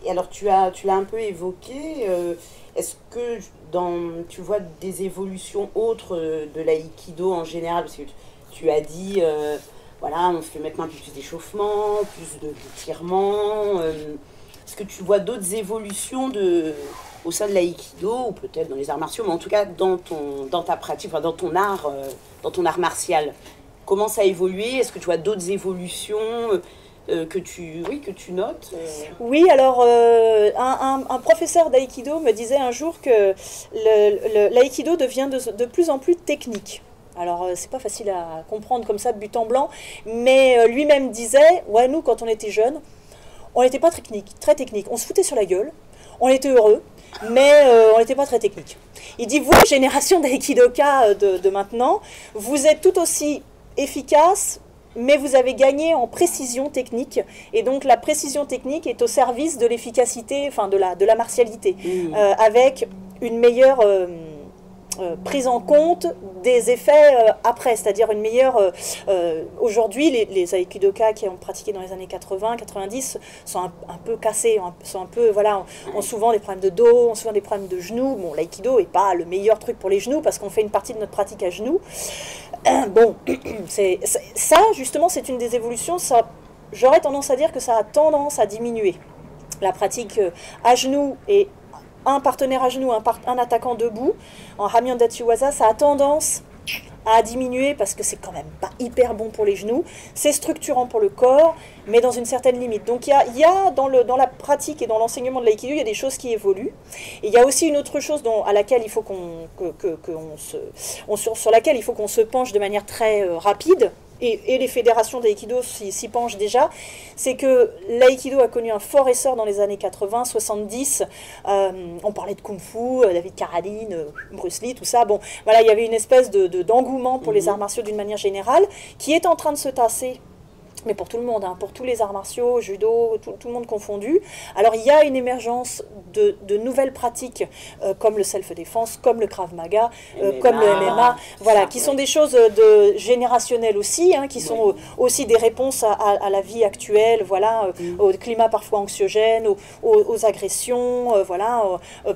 Et alors tu as tu l'as un peu évoqué. Euh, est-ce que dans tu vois des évolutions autres de l'aïkido en général? Parce que tu, as dit euh, voilà on fait maintenant plus d'échauffement, plus de d'étirement. Euh, est-ce que tu vois d'autres évolutions de au sein de l'aïkido ou peut-être dans les arts martiaux, mais en tout cas dans, ton, dans ta pratique, dans ton art, euh, dans ton art martial. Comment ça a évolué? Est-ce que tu vois d'autres évolutions euh, euh, que, tu, oui, que tu notes Oui, alors un, professeur d'aïkido me disait un jour que l'aïkido devient de, de, plus en plus technique. Alors, c'est pas facile à comprendre comme ça de but en blanc, mais lui-même disait Ouais, nous, quand on était jeunes, on n'était pas technique, très technique. On se foutait sur la gueule, on était heureux, mais euh, on n'était pas très technique. Il dit, vous, génération d'Aikidoka euh, de, de maintenant, vous êtes tout aussi efficace, mais vous avez gagné en précision technique. Et donc la précision technique est au service de l'efficacité, enfin de la, de la martialité, mmh. euh, avec une meilleure... Euh, prise en compte des effets euh, après, c'est-à-dire une meilleure... Euh, aujourd'hui, les, les, aikidoka qui ont pratiqué dans les années 80, 90 sont un, peu cassés, sont un peu, voilà, ont, souvent des problèmes de dos, ont souvent des problèmes de genoux. Bon, l'aïkido n'est pas le meilleur truc pour les genoux parce qu'on fait une partie de notre pratique à genoux. bon, c'est ça, justement, c'est une des évolutions. J'aurais tendance à dire que ça a tendance à diminuer. La pratique à genoux et un partenaire à genoux, un, attaquant debout, en Hamian Dachiwaza, ça a tendance à diminuer parce que c'est quand même pas hyper bon pour les genoux. C'est structurant pour le corps, mais dans une certaine limite. Donc il y a, dans, la pratique et dans l'enseignement de l'aïkido, il y a des choses qui évoluent. Et il y a aussi une autre chose à laquelle il faut qu'on, se, sur, laquelle il faut qu'on se penche de manière très euh, rapide, et, les fédérations d'aïkido s'y penchent déjà, c'est que l'aïkido a connu un fort essor dans les années 80, 70. Euh, on parlait de kung-fu, euh, David Carradine, euh, Bruce Lee, tout ça. Bon, voilà, il y avait une espèce de d'engouement pour les mhm. arts martiaux d'une manière générale, qui est en train de se tasser mais pour tout le monde, hein, pour tous les arts martiaux, judo, tout, le monde confondu. Alors il y a une émergence de, de nouvelles pratiques euh, comme le self-défense, comme le Krav Maga, euh, comme le MMA, voilà, qui sont des choses de, générationnelles aussi, hein, qui sont aussi des réponses à, à, la vie actuelle, voilà, euh, mm. au climat parfois anxiogène, aux, aux, agressions, voilà,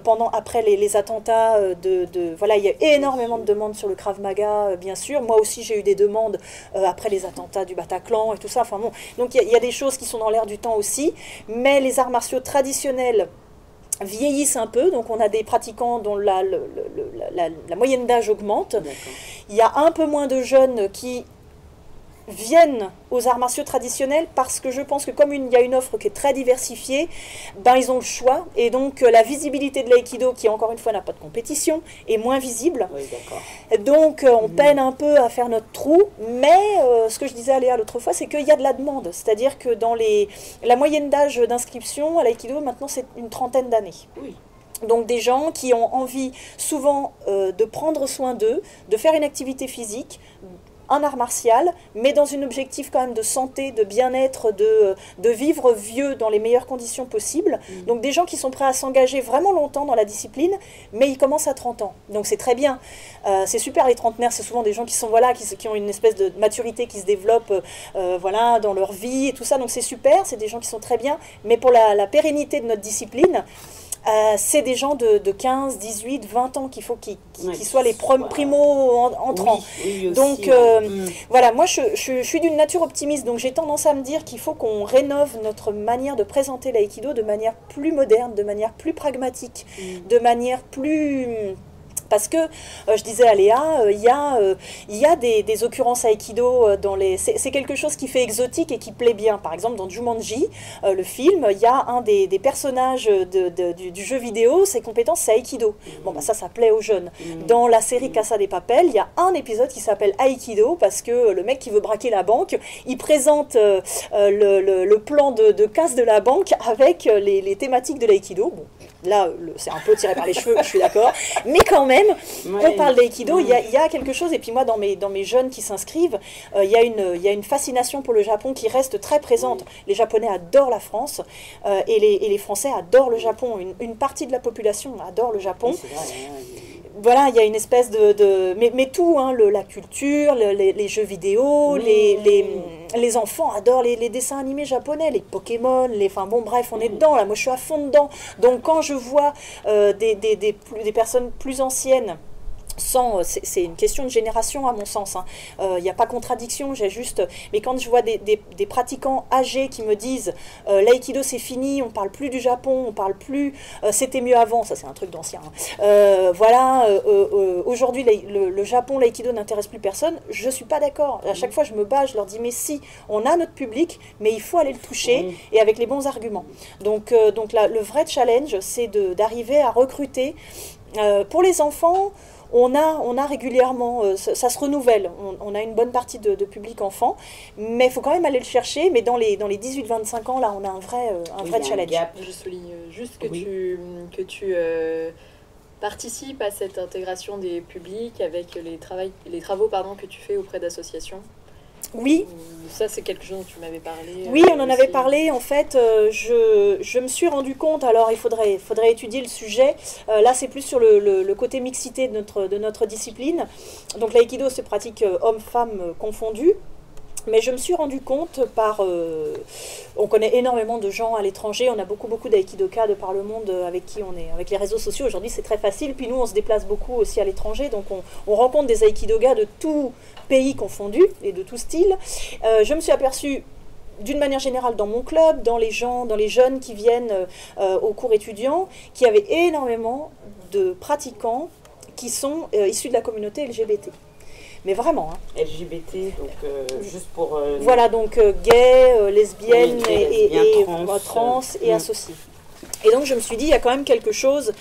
pendant, après les, les attentats, de, de, voilà, il y a énormément de demandes sur le Krav Maga, bien sûr. Moi aussi j'ai eu des demandes après les attentats du Bataclan et tout ça Enfin bon, donc il y, a des choses qui sont dans l'air du temps aussi, mais les arts martiaux traditionnels vieillissent un peu, donc on a des pratiquants dont la, la moyenne d'âge augmente. Il y a un peu moins de jeunes qui viennent aux arts martiaux traditionnels parce que je pense que comme il y a une offre qui est très diversifiée, ben ils ont le choix et donc euh, la visibilité de l'aïkido qui encore une fois n'a pas de compétition est moins visible. donc euh, on mm. peine un peu à faire notre trou, mais euh, ce que je disais à Léa l'autre fois, c'est qu'il y a de la demande, c'est-à-dire que dans les la moyenne d'âge d'inscription à l'aïkido maintenant c'est une trentaine d'années. Donc des gens qui ont envie souvent de prendre soin d'eux, de faire une activité physique, un art martial, mais dans un objectif quand même de santé, de bien-être, de, de vivre vieux dans les meilleures conditions possibles. Mm. Donc des gens qui sont prêts à s'engager vraiment longtemps dans la discipline, mais ils commencent à 30 ans. Donc c'est très bien. Euh, c'est super les trentenaires, c'est souvent des gens qui sont voilà, qui, qui, ont une espèce de maturité qui se développe euh, voilà, dans leur vie et tout ça. Donc c'est super, c'est des gens qui sont très bien. Mais pour la, la pérennité de notre discipline, euh, c'est des gens de, 15, 18, 20 ans qu'il faut qu'ils soient les primo entrants. donc euh, mm. voilà, moi je, suis d'une nature optimiste, donc j'ai tendance à me dire qu'il faut qu'on rénove notre manière de présenter l'aïkido de manière plus moderne, de manière plus pragmatique, mm. de manière plus Parce que, euh, je disais à Léa, euh, il y a, euh, il y a des, des occurrences aïkido euh, dans les... C'est quelque chose qui fait exotique et qui plaît bien. Par exemple, dans Jumanji, le film, il y a un des, des personnages de, de- du, du jeu vidéo, ses compétences, c'est aïkido. Bon, bah ça, ça plaît aux jeunes. Dans la série Casa des Papel, il y a un épisode qui s'appelle Aïkido parce que le mec qui veut braquer la banque, il présente le, le- le plan de, de casse de la banque avec les, les thématiques de l'aïkido. Bon, là, c'est un peu tiré par les cheveux, je suis d'accord. Mais quand même, Ouais. on parle d'aïkido, il y, a- il y a quelque chose. Et puis moi, dans mes, dans mes jeunes qui s'inscrivent, euh, il y, a une- il y a une fascination pour le Japon qui reste très présente. Les Japonais adorent la France euh, et, les, et les Français adorent le Japon. Une, une partie de la population adore le Japon Oui. Voilà, il y a une espèce de... de- mais, mais tout, hein, le- la culture, le- les, les jeux vidéo, Mmh. les, les, les enfants adorent les, dessins animés japonais, les Pokémon, les... Enfin bon, bref, on est dedans, là, moi je suis à fond dedans. Donc quand je vois euh, des, des, des, plus- des personnes plus anciennes c'est c'est une question de génération à mon sens. Il n'y a pas contradiction, j'ai juste. Mais quand je vois des, des- des pratiquants âgés qui me disent euh, l'aïkido c'est fini, on parle plus du Japon, on parle plus, euh, c'était mieux avant, ça c'est un truc d'ancien. hein. Euh, voilà, euh, euh, euh, aujourd'hui le, le Japon, l'aïkido n'intéresse plus personne. Je suis pas d'accord. À chaque fois je me bats, je leur dis mais si, on a notre public, mais il faut aller le toucher Oui. et avec les bons arguments. Donc, euh, donc là, le vrai challenge, c'est d'arriver à recruter. Euh, pour les enfants, on a, on a régulièrement, euh, ça, ça se renouvelle, on, on a une bonne partie de, de public enfant, mais il faut quand même aller le chercher. Mais dans les, dans les 18-25 ans, là, on a un vrai, euh, un Oui, vrai il y a un challenge. gap. Je souligne euh, juste que Oui. tu, que tu euh, participes à cette intégration des publics avec les, travail, les travaux pardon, que tu fais auprès d'associations. Oui, Ça, c'est quelque chose dont tu m'avais parlé. Oui, euh, on en avait parlé. En fait, euh, je, je me suis rendu compte, alors il faudrait, faudrait étudier le sujet. Euh, là, c'est plus sur le, le- le côté mixité de notre, de notre discipline. Donc l'aïkido se pratique euh, hommes-femmes euh, confondus. Mais je me suis rendu compte par... on connaît énormément de gens à l'étranger, on a beaucoup beaucoup d'aïkidokas de par le monde avec qui on est. Avec les réseaux sociaux, aujourd'hui c'est très facile. Puis nous, on se déplace beaucoup aussi à l'étranger, donc on, on rencontre des aïkidokas de tout pays confondus et de tout style. Euh, je me suis aperçue d'une manière générale dans mon club, dans les gens, dans les jeunes qui viennent euh, aux cours étudiants, qu'il y avait énormément de pratiquants qui sont euh, issus de la communauté LGBT. Mais vraiment, hein. LGBT, donc euh, juste pour. voilà donc gays, lesbiennes Oui, et, lesbiens, trans, trans et associés. Et donc je me suis dit, il y a quand même quelque chose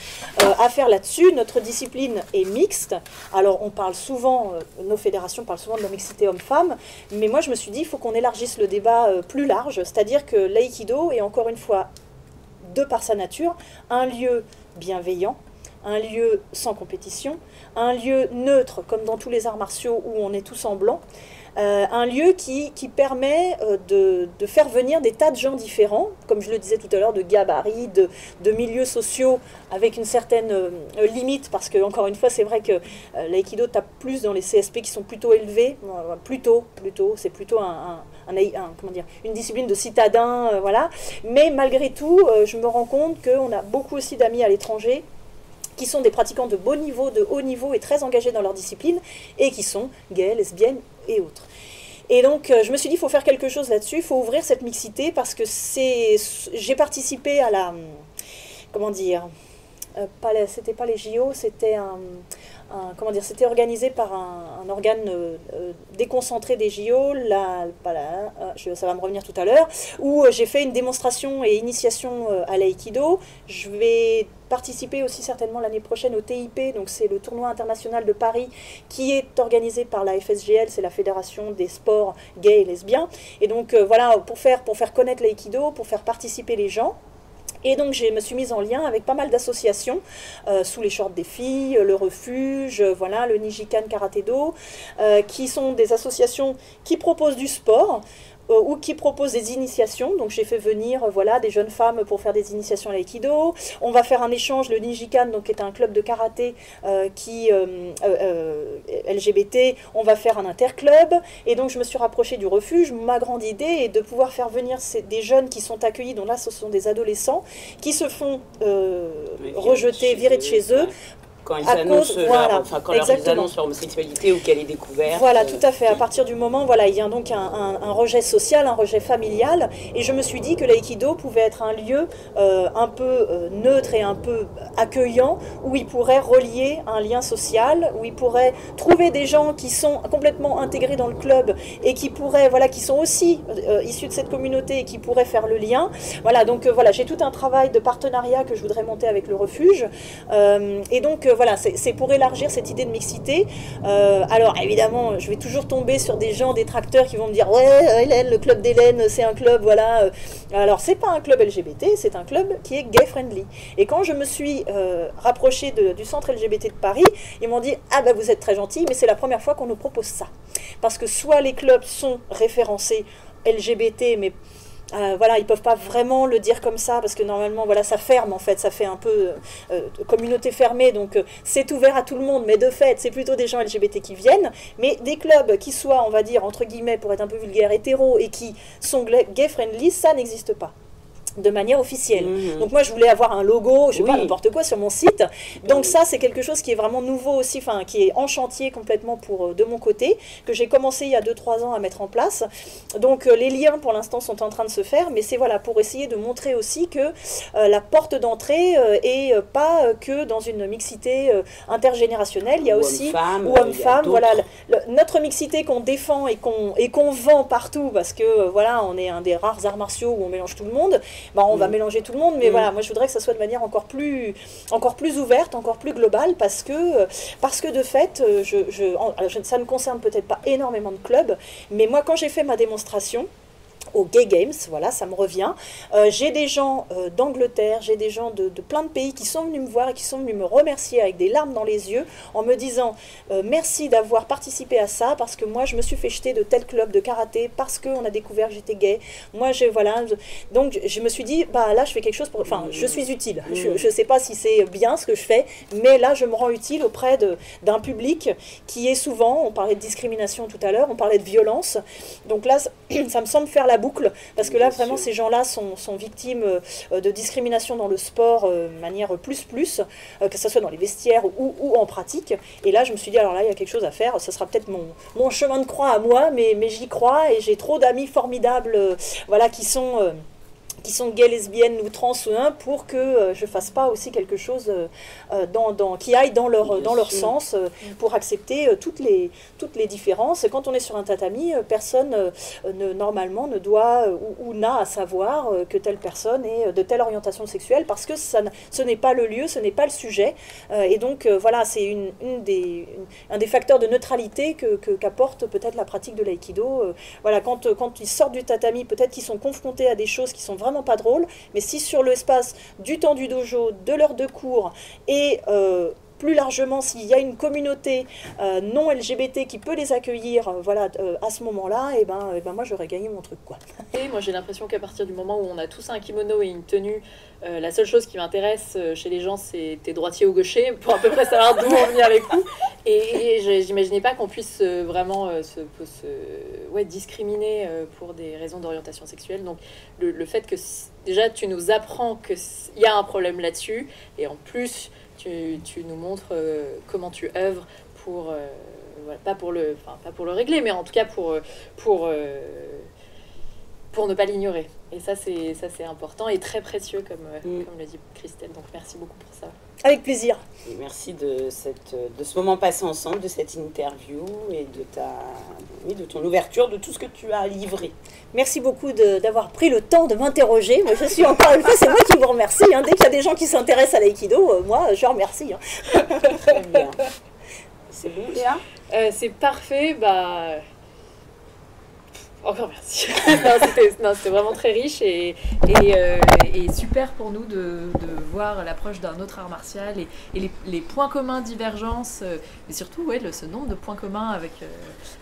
euh, à faire là-dessus. Notre discipline est mixte. Alors on parle souvent, euh, nos fédérations parlent souvent de la mixité homme-femme, mais moi je me suis dit, il faut qu'on élargisse le débat euh, plus large, c'est-à-dire que l'aïkido est encore une fois, de par sa nature, un lieu bienveillant, un lieu sans compétition, un lieu neutre comme dans tous les arts martiaux où on est tous en blanc, euh, un lieu qui, permet euh, de, faire venir des tas de gens différents, comme je le disais tout à l'heure, de gabarits, de, milieux sociaux avec une certaine euh, limite, parce que encore une fois, c'est vrai que euh, l'aïkido tape plus dans les CSP qui sont plutôt élevés, plutôt, plutôt, c'est plutôt un, une discipline de citadins, voilà. Mais malgré tout, je me rends compte qu'on a beaucoup aussi d'amis à l'étranger qui sont des pratiquants de beau niveau, de haut niveau et très engagés dans leur discipline, et qui sont gays, lesbiennes et autres. Et donc, euh, je me suis dit, il faut faire quelque chose là-dessus, il faut ouvrir cette mixité, parce que c'est, j'ai participé à la, hum, comment dire, euh, c'était pas les JO, c'était un, un- comment dire, c'était organisé par un, organe euh, euh, déconcentré des JO, la, pas euh, je- ça va me revenir tout à l'heure, où euh, j'ai fait une démonstration et initiation à l'aïkido. Je vais participer aussi certainement l'année prochaine au TIP, donc c'est le tournoi international de Paris qui est organisé par la FSGL, c'est la Fédération des sports gays et lesbiens. Et donc voilà, pour faire, pour faire connaître l'aïkido, pour faire participer les gens. Et donc, je me suis mise en lien avec pas mal d'associations, euh, sous les shorts des filles, le refuge, euh, voilà, le Nijikan Karaté Do, euh, qui sont des associations qui proposent du sport. Euh, ou qui proposent des initiations. Donc j'ai fait venir euh, voilà des jeunes femmes pour faire des initiations à l'aïkido. On va faire un échange le Nijikan donc qui est un club de karaté euh, qui LGBT. On va faire un interclub et donc je me suis rapprochée du refuge. Ma grande idée est de pouvoir faire venir ces- des jeunes qui sont accueillis. dont là ce sont des adolescents qui se font rejeter, virer de chez eux. Quand ils À annoncent, cause- leur- voilà, enfin, quand leur- ils exactement. annoncent leur homosexualité ou qu'elle est découverte. Voilà, euh, tout à fait. À partir du moment, voilà, il y a donc un, un- un rejet social, un rejet familial, et je me suis dit que l'aïkido pouvait être un lieu euh, un peu euh, neutre et un peu accueillant, où il pourrait relier un lien social, où il pourrait trouver des gens qui sont complètement intégrés dans le club et qui pourraient, voilà, qui sont aussi issus de cette communauté et qui pourraient faire le lien. Voilà, donc voilà, j'ai tout un travail de partenariat que je voudrais monter avec le refuge, et donc voilà, c'est pour élargir cette idée de mixité. Euh, alors évidemment, je vais toujours tomber sur des gens détracteurs qui vont me dire ouais euh, Hélène, le club d'Hélène, c'est un club voilà. euh. Alors c'est pas un club LGBT, c'est un club qui est gay friendly. Et quand je me suis rapprochée du centre LGBT de Paris, ils m'ont dit ah bah vous êtes très gentil, mais c'est la première fois qu'on nous propose ça. Parce que soit les clubs sont référencés LGBT, mais euh, voilà, ils peuvent pas vraiment le dire comme ça parce que normalement, voilà, ça ferme en fait, ça fait un peu euh, euh, communauté fermée, donc c'est ouvert à tout le monde, mais de fait, c'est plutôt des gens LGBT qui viennent, mais des clubs qui soient, on va dire entre guillemets, pour être un peu vulgaire, hétéro et qui sont gay friendly, ça n'existe pas de manière officielle. Mhm. Donc moi je voulais avoir un logo, je sais pas Oui. n'importe quoi sur mon site. Donc Oui. ça c'est quelque chose qui est vraiment nouveau aussi, enfin qui est en chantier complètement pour euh, de mon côté, que j'ai commencé il y a 2-3 ans à mettre en place. Donc euh, les liens pour l'instant sont en train de se faire, mais c'est voilà pour essayer de montrer aussi que euh, la porte d'entrée euh, est pas euh, que dans une mixité intergénérationnelle, il y a Ou aussi homme-femme, ou homme-femme, voilà, le- le- notre mixité qu'on défend et qu'on et qu'on vend partout parce que voilà, on est un des rares arts martiaux où on mélange tout le monde. Bah, on va Mm. mélanger tout le monde, mais Mm. voilà, moi je voudrais que ça soit de manière encore plus encore plus ouverte, encore plus globale parce que parce que de fait, euh, je, je- ça ne concerne peut-être pas énormément de clubs, mais moi quand j'ai fait ma démonstration au Gay Games, voilà, ça me revient. Euh, j'ai des gens euh, d'Angleterre, j'ai des gens de, de plein de pays qui sont venus me voir et qui sont venus me remercier avec des larmes dans les yeux en me disant euh, merci d'avoir participé à ça parce que moi je me suis fait jeter de tel club de karaté parce qu'on a découvert que j'étais gay. Moi je voilà, je- donc je me suis dit bah là je fais quelque chose pour, enfin je suis utile. Je, je sais pas si c'est bien ce que je fais, mais là je me rends utile auprès d'un public qui est souvent, on parlait de discrimination tout à l'heure, on parlait de violence. Donc là, ça, ça me semble faire la boucle, parce que là, vraiment, ces gens-là sont, sont victimes euh, de discrimination dans le sport euh, de manière plus plus, euh, que ce soit dans les vestiaires ou, ou en pratique. Et là, je me suis dit, alors là, il y a quelque chose à faire, ce sera peut-être mon, mon chemin de croix à moi, mais, mais j'y crois, et j'ai trop d'amis formidables voilà, qui sont... qui sont gays, lesbiennes ou trans ou un, pour que euh, je fasse pas aussi quelque chose euh, euh, dans, dans, qui aille dans leur, dans leur sens euh, pour accepter toutes, les, toutes les différences. Quand on est sur un tatami, personne ne, normalement ne doit ou, ou n'a à savoir que telle personne est de telle orientation sexuelle parce que ça, ce n'est pas le lieu, ce n'est pas le sujet. Et donc voilà, c'est une, une des, une- un des facteurs de neutralité que, que- qu'apporte peut-être la pratique de l'aïkido. Voilà, quand, quand ils sortent du tatami, peut-être qu'ils sont confrontés à des choses qui sont vraiment pas drôles, mais si sur l'espace du temps du dojo, de l'heure de cours et euh, plus largement, s'il y a une communauté euh, non LGBT qui peut les accueillir, euh, voilà, euh, à ce moment-là, et ben, eh ben moi j'aurais gagné mon truc, quoi. Et moi j'ai l'impression qu'à partir du moment où on a tous un kimono et une tenue, la seule chose qui m'intéresse chez les gens c'est t'es droitier ou gaucher pour à peu près savoir d'où vont venir les coups. Et, j'imaginais pas qu'on puisse vraiment se, ouais, discriminer pour des raisons d'orientation sexuelle. Donc le, le fait que déjà tu nous apprends qu'il y a un problème là-dessus et en plus tu, tu nous montres euh, comment tu œuvres pour... euh, voilà, pas pour le, enfin, pas pour le régler, mais en tout cas pour, euh, pour, pour ne pas l'ignorer. Et ça, c'est ça, c'est important et très précieux, comme, Mm. comme le dit Christelle. Donc, merci beaucoup pour ça. Avec plaisir. Et merci de, cette, de ce moment passé ensemble, de cette interview et de, ta, oui, de ton ouverture, de tout ce que tu as livré. Merci beaucoup d'avoir pris le temps de m'interroger. Moi, je suis encore une fois, c'est moi qui vous remercie. hein. Dès qu'il y a des gens qui s'intéressent à l'aïkido, euh, moi, je remercie. hein. Très bien. C'est bon, Léa? Euh, c'est parfait. Bah... Encore merci. non, c'était vraiment très riche et, et, euh, et super pour nous de, de voir l'approche d'un autre art martial et, et les, les points communs, divergences, euh, mais surtout ouais, le, ce nombre de points communs avec, euh,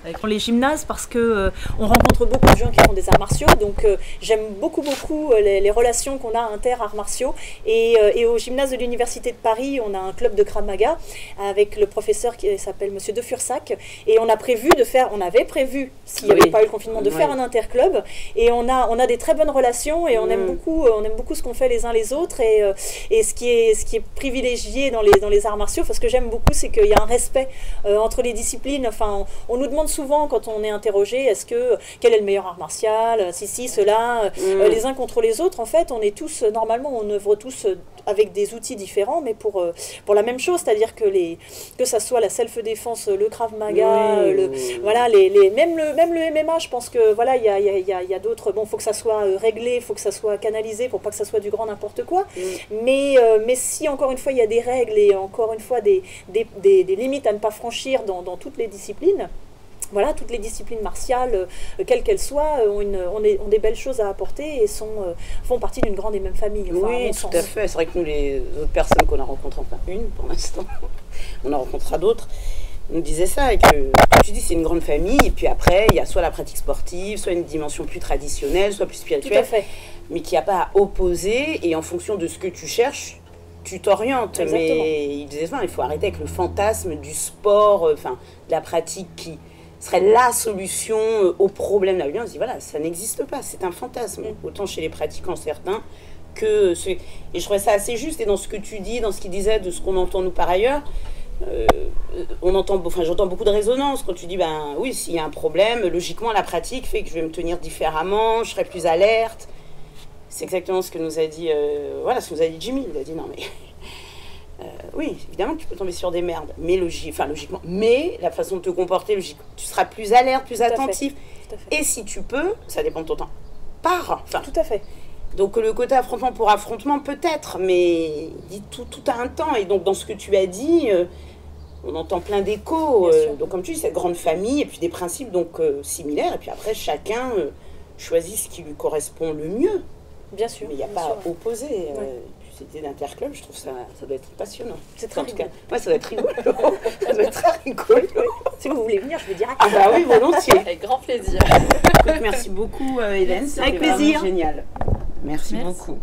avec les gymnases, parce que euh, on rencontre beaucoup de gens qui font des arts martiaux, donc j'aime beaucoup beaucoup les, les relations qu'on a inter-arts martiaux. Et, et au gymnase de l'Université de Paris, on a un club de Krav Maga avec le professeur qui s'appelle Monsieur De Fursac. Et on a prévu de faire, on avait prévu, s'il n'y avait pas eu le confinement, de faire un interclub et on a, on a des très bonnes relations et on aime Mm. beaucoup, on aime beaucoup ce qu'on fait les uns les autres et, euh, et ce qui est, ce qui est privilégié dans les, dans les arts martiaux, enfin, ce que j'aime beaucoup, c'est qu'il y a un respect euh, entre les disciplines. Enfin, on, on nous demande souvent quand on est interrogé, est-ce que quel est le meilleur art martial, si si cela, euh, Mm. les uns contre les autres. En fait, on est tous euh, normalement, on œuvre tous euh, avec des outils différents, mais pour euh, pour la même chose, c'est-à-dire que les que ça soit la self-défense, le krav maga, Oui, euh, le oui. voilà, les, les- même, le, même le MMA, je pense que voilà, il y a, y a- y a- y a d'autres. Bon, faut que ça soit euh, réglé, il faut que ça soit canalisé pour pas que ça soit du grand n'importe quoi. Mm. Mais, euh, mais si, encore une fois, il y a des règles et encore une fois des, des, des- des limites à ne pas franchir dans, dans toutes les disciplines. Voilà, toutes les disciplines martiales, euh, quelles qu'elles soient, euh, ont, une, ont, des, ont des belles choses à apporter et sont, euh, font partie d'une grande et même famille. enfin, oui, tout sens. à fait. C'est vrai que nous, les autres personnes qu'on a rencontrées, enfin une pour l'instant, on en rencontrera d'autres, nous disaient ça. Et que, tu dis, c'est une grande famille. Et puis après, il y a soit la pratique sportive, soit une dimension plus traditionnelle, soit plus Tout à spirituelle, fait. mais qu'il n'y a pas à opposer. Et en fonction de ce que tu cherches, tu t'orientes. Mais il disait ça, il faut arrêter avec le fantasme du sport, euh, enfin, de la pratique qui serait la solution euh, au problème de la violence. Il dit, voilà, ça n'existe pas, c'est un fantasme. Mm. Autant chez les pratiquants certains que ceux... Et je trouvais ça assez juste, et dans ce que tu dis, dans ce qu'il disait, de ce qu'on entend nous par ailleurs, euh, on entend, enfin, j'entends beaucoup de résonance quand tu dis, ben oui, s'il y a un problème, logiquement, la pratique fait que je vais me tenir différemment, je serai plus alerte. C'est exactement ce que nous a dit, euh, voilà, ce que nous a dit Jimmy. Il a dit, non, mais euh, oui, évidemment tu peux tomber sur des merdes, mais logi- enfin, logiquement, mais la façon de te comporter, logique, tu seras plus alerte, plus à attentif. À. Et si tu peux, ça dépend de ton temps, pars. Enfin, Tout à fait. donc le côté affrontement pour affrontement, peut-être, mais dit tout, tout a un temps. Et donc dans ce que tu as dit, euh, on entend plein d'échos. Euh, donc comme tu dis, cette grande famille, et puis des principes donc euh, similaires. Et puis après, chacun euh, choisit ce qui lui correspond le mieux. Bien sûr. Mais il n'y a pas sûr. à opposer. euh, Ouais. idée d'interclub, je trouve ça, ça doit être passionnant. C'est très en tout cas, moi, ça doit être rigolo. ça doit être très rigolo. Si vous voulez venir, je vous dirai. Ah bah oui, volontiers. Avec grand plaisir. Merci beaucoup, euh, Hélène. Merci. C'était Avec plaisir. Génial. merci. Merci. beaucoup.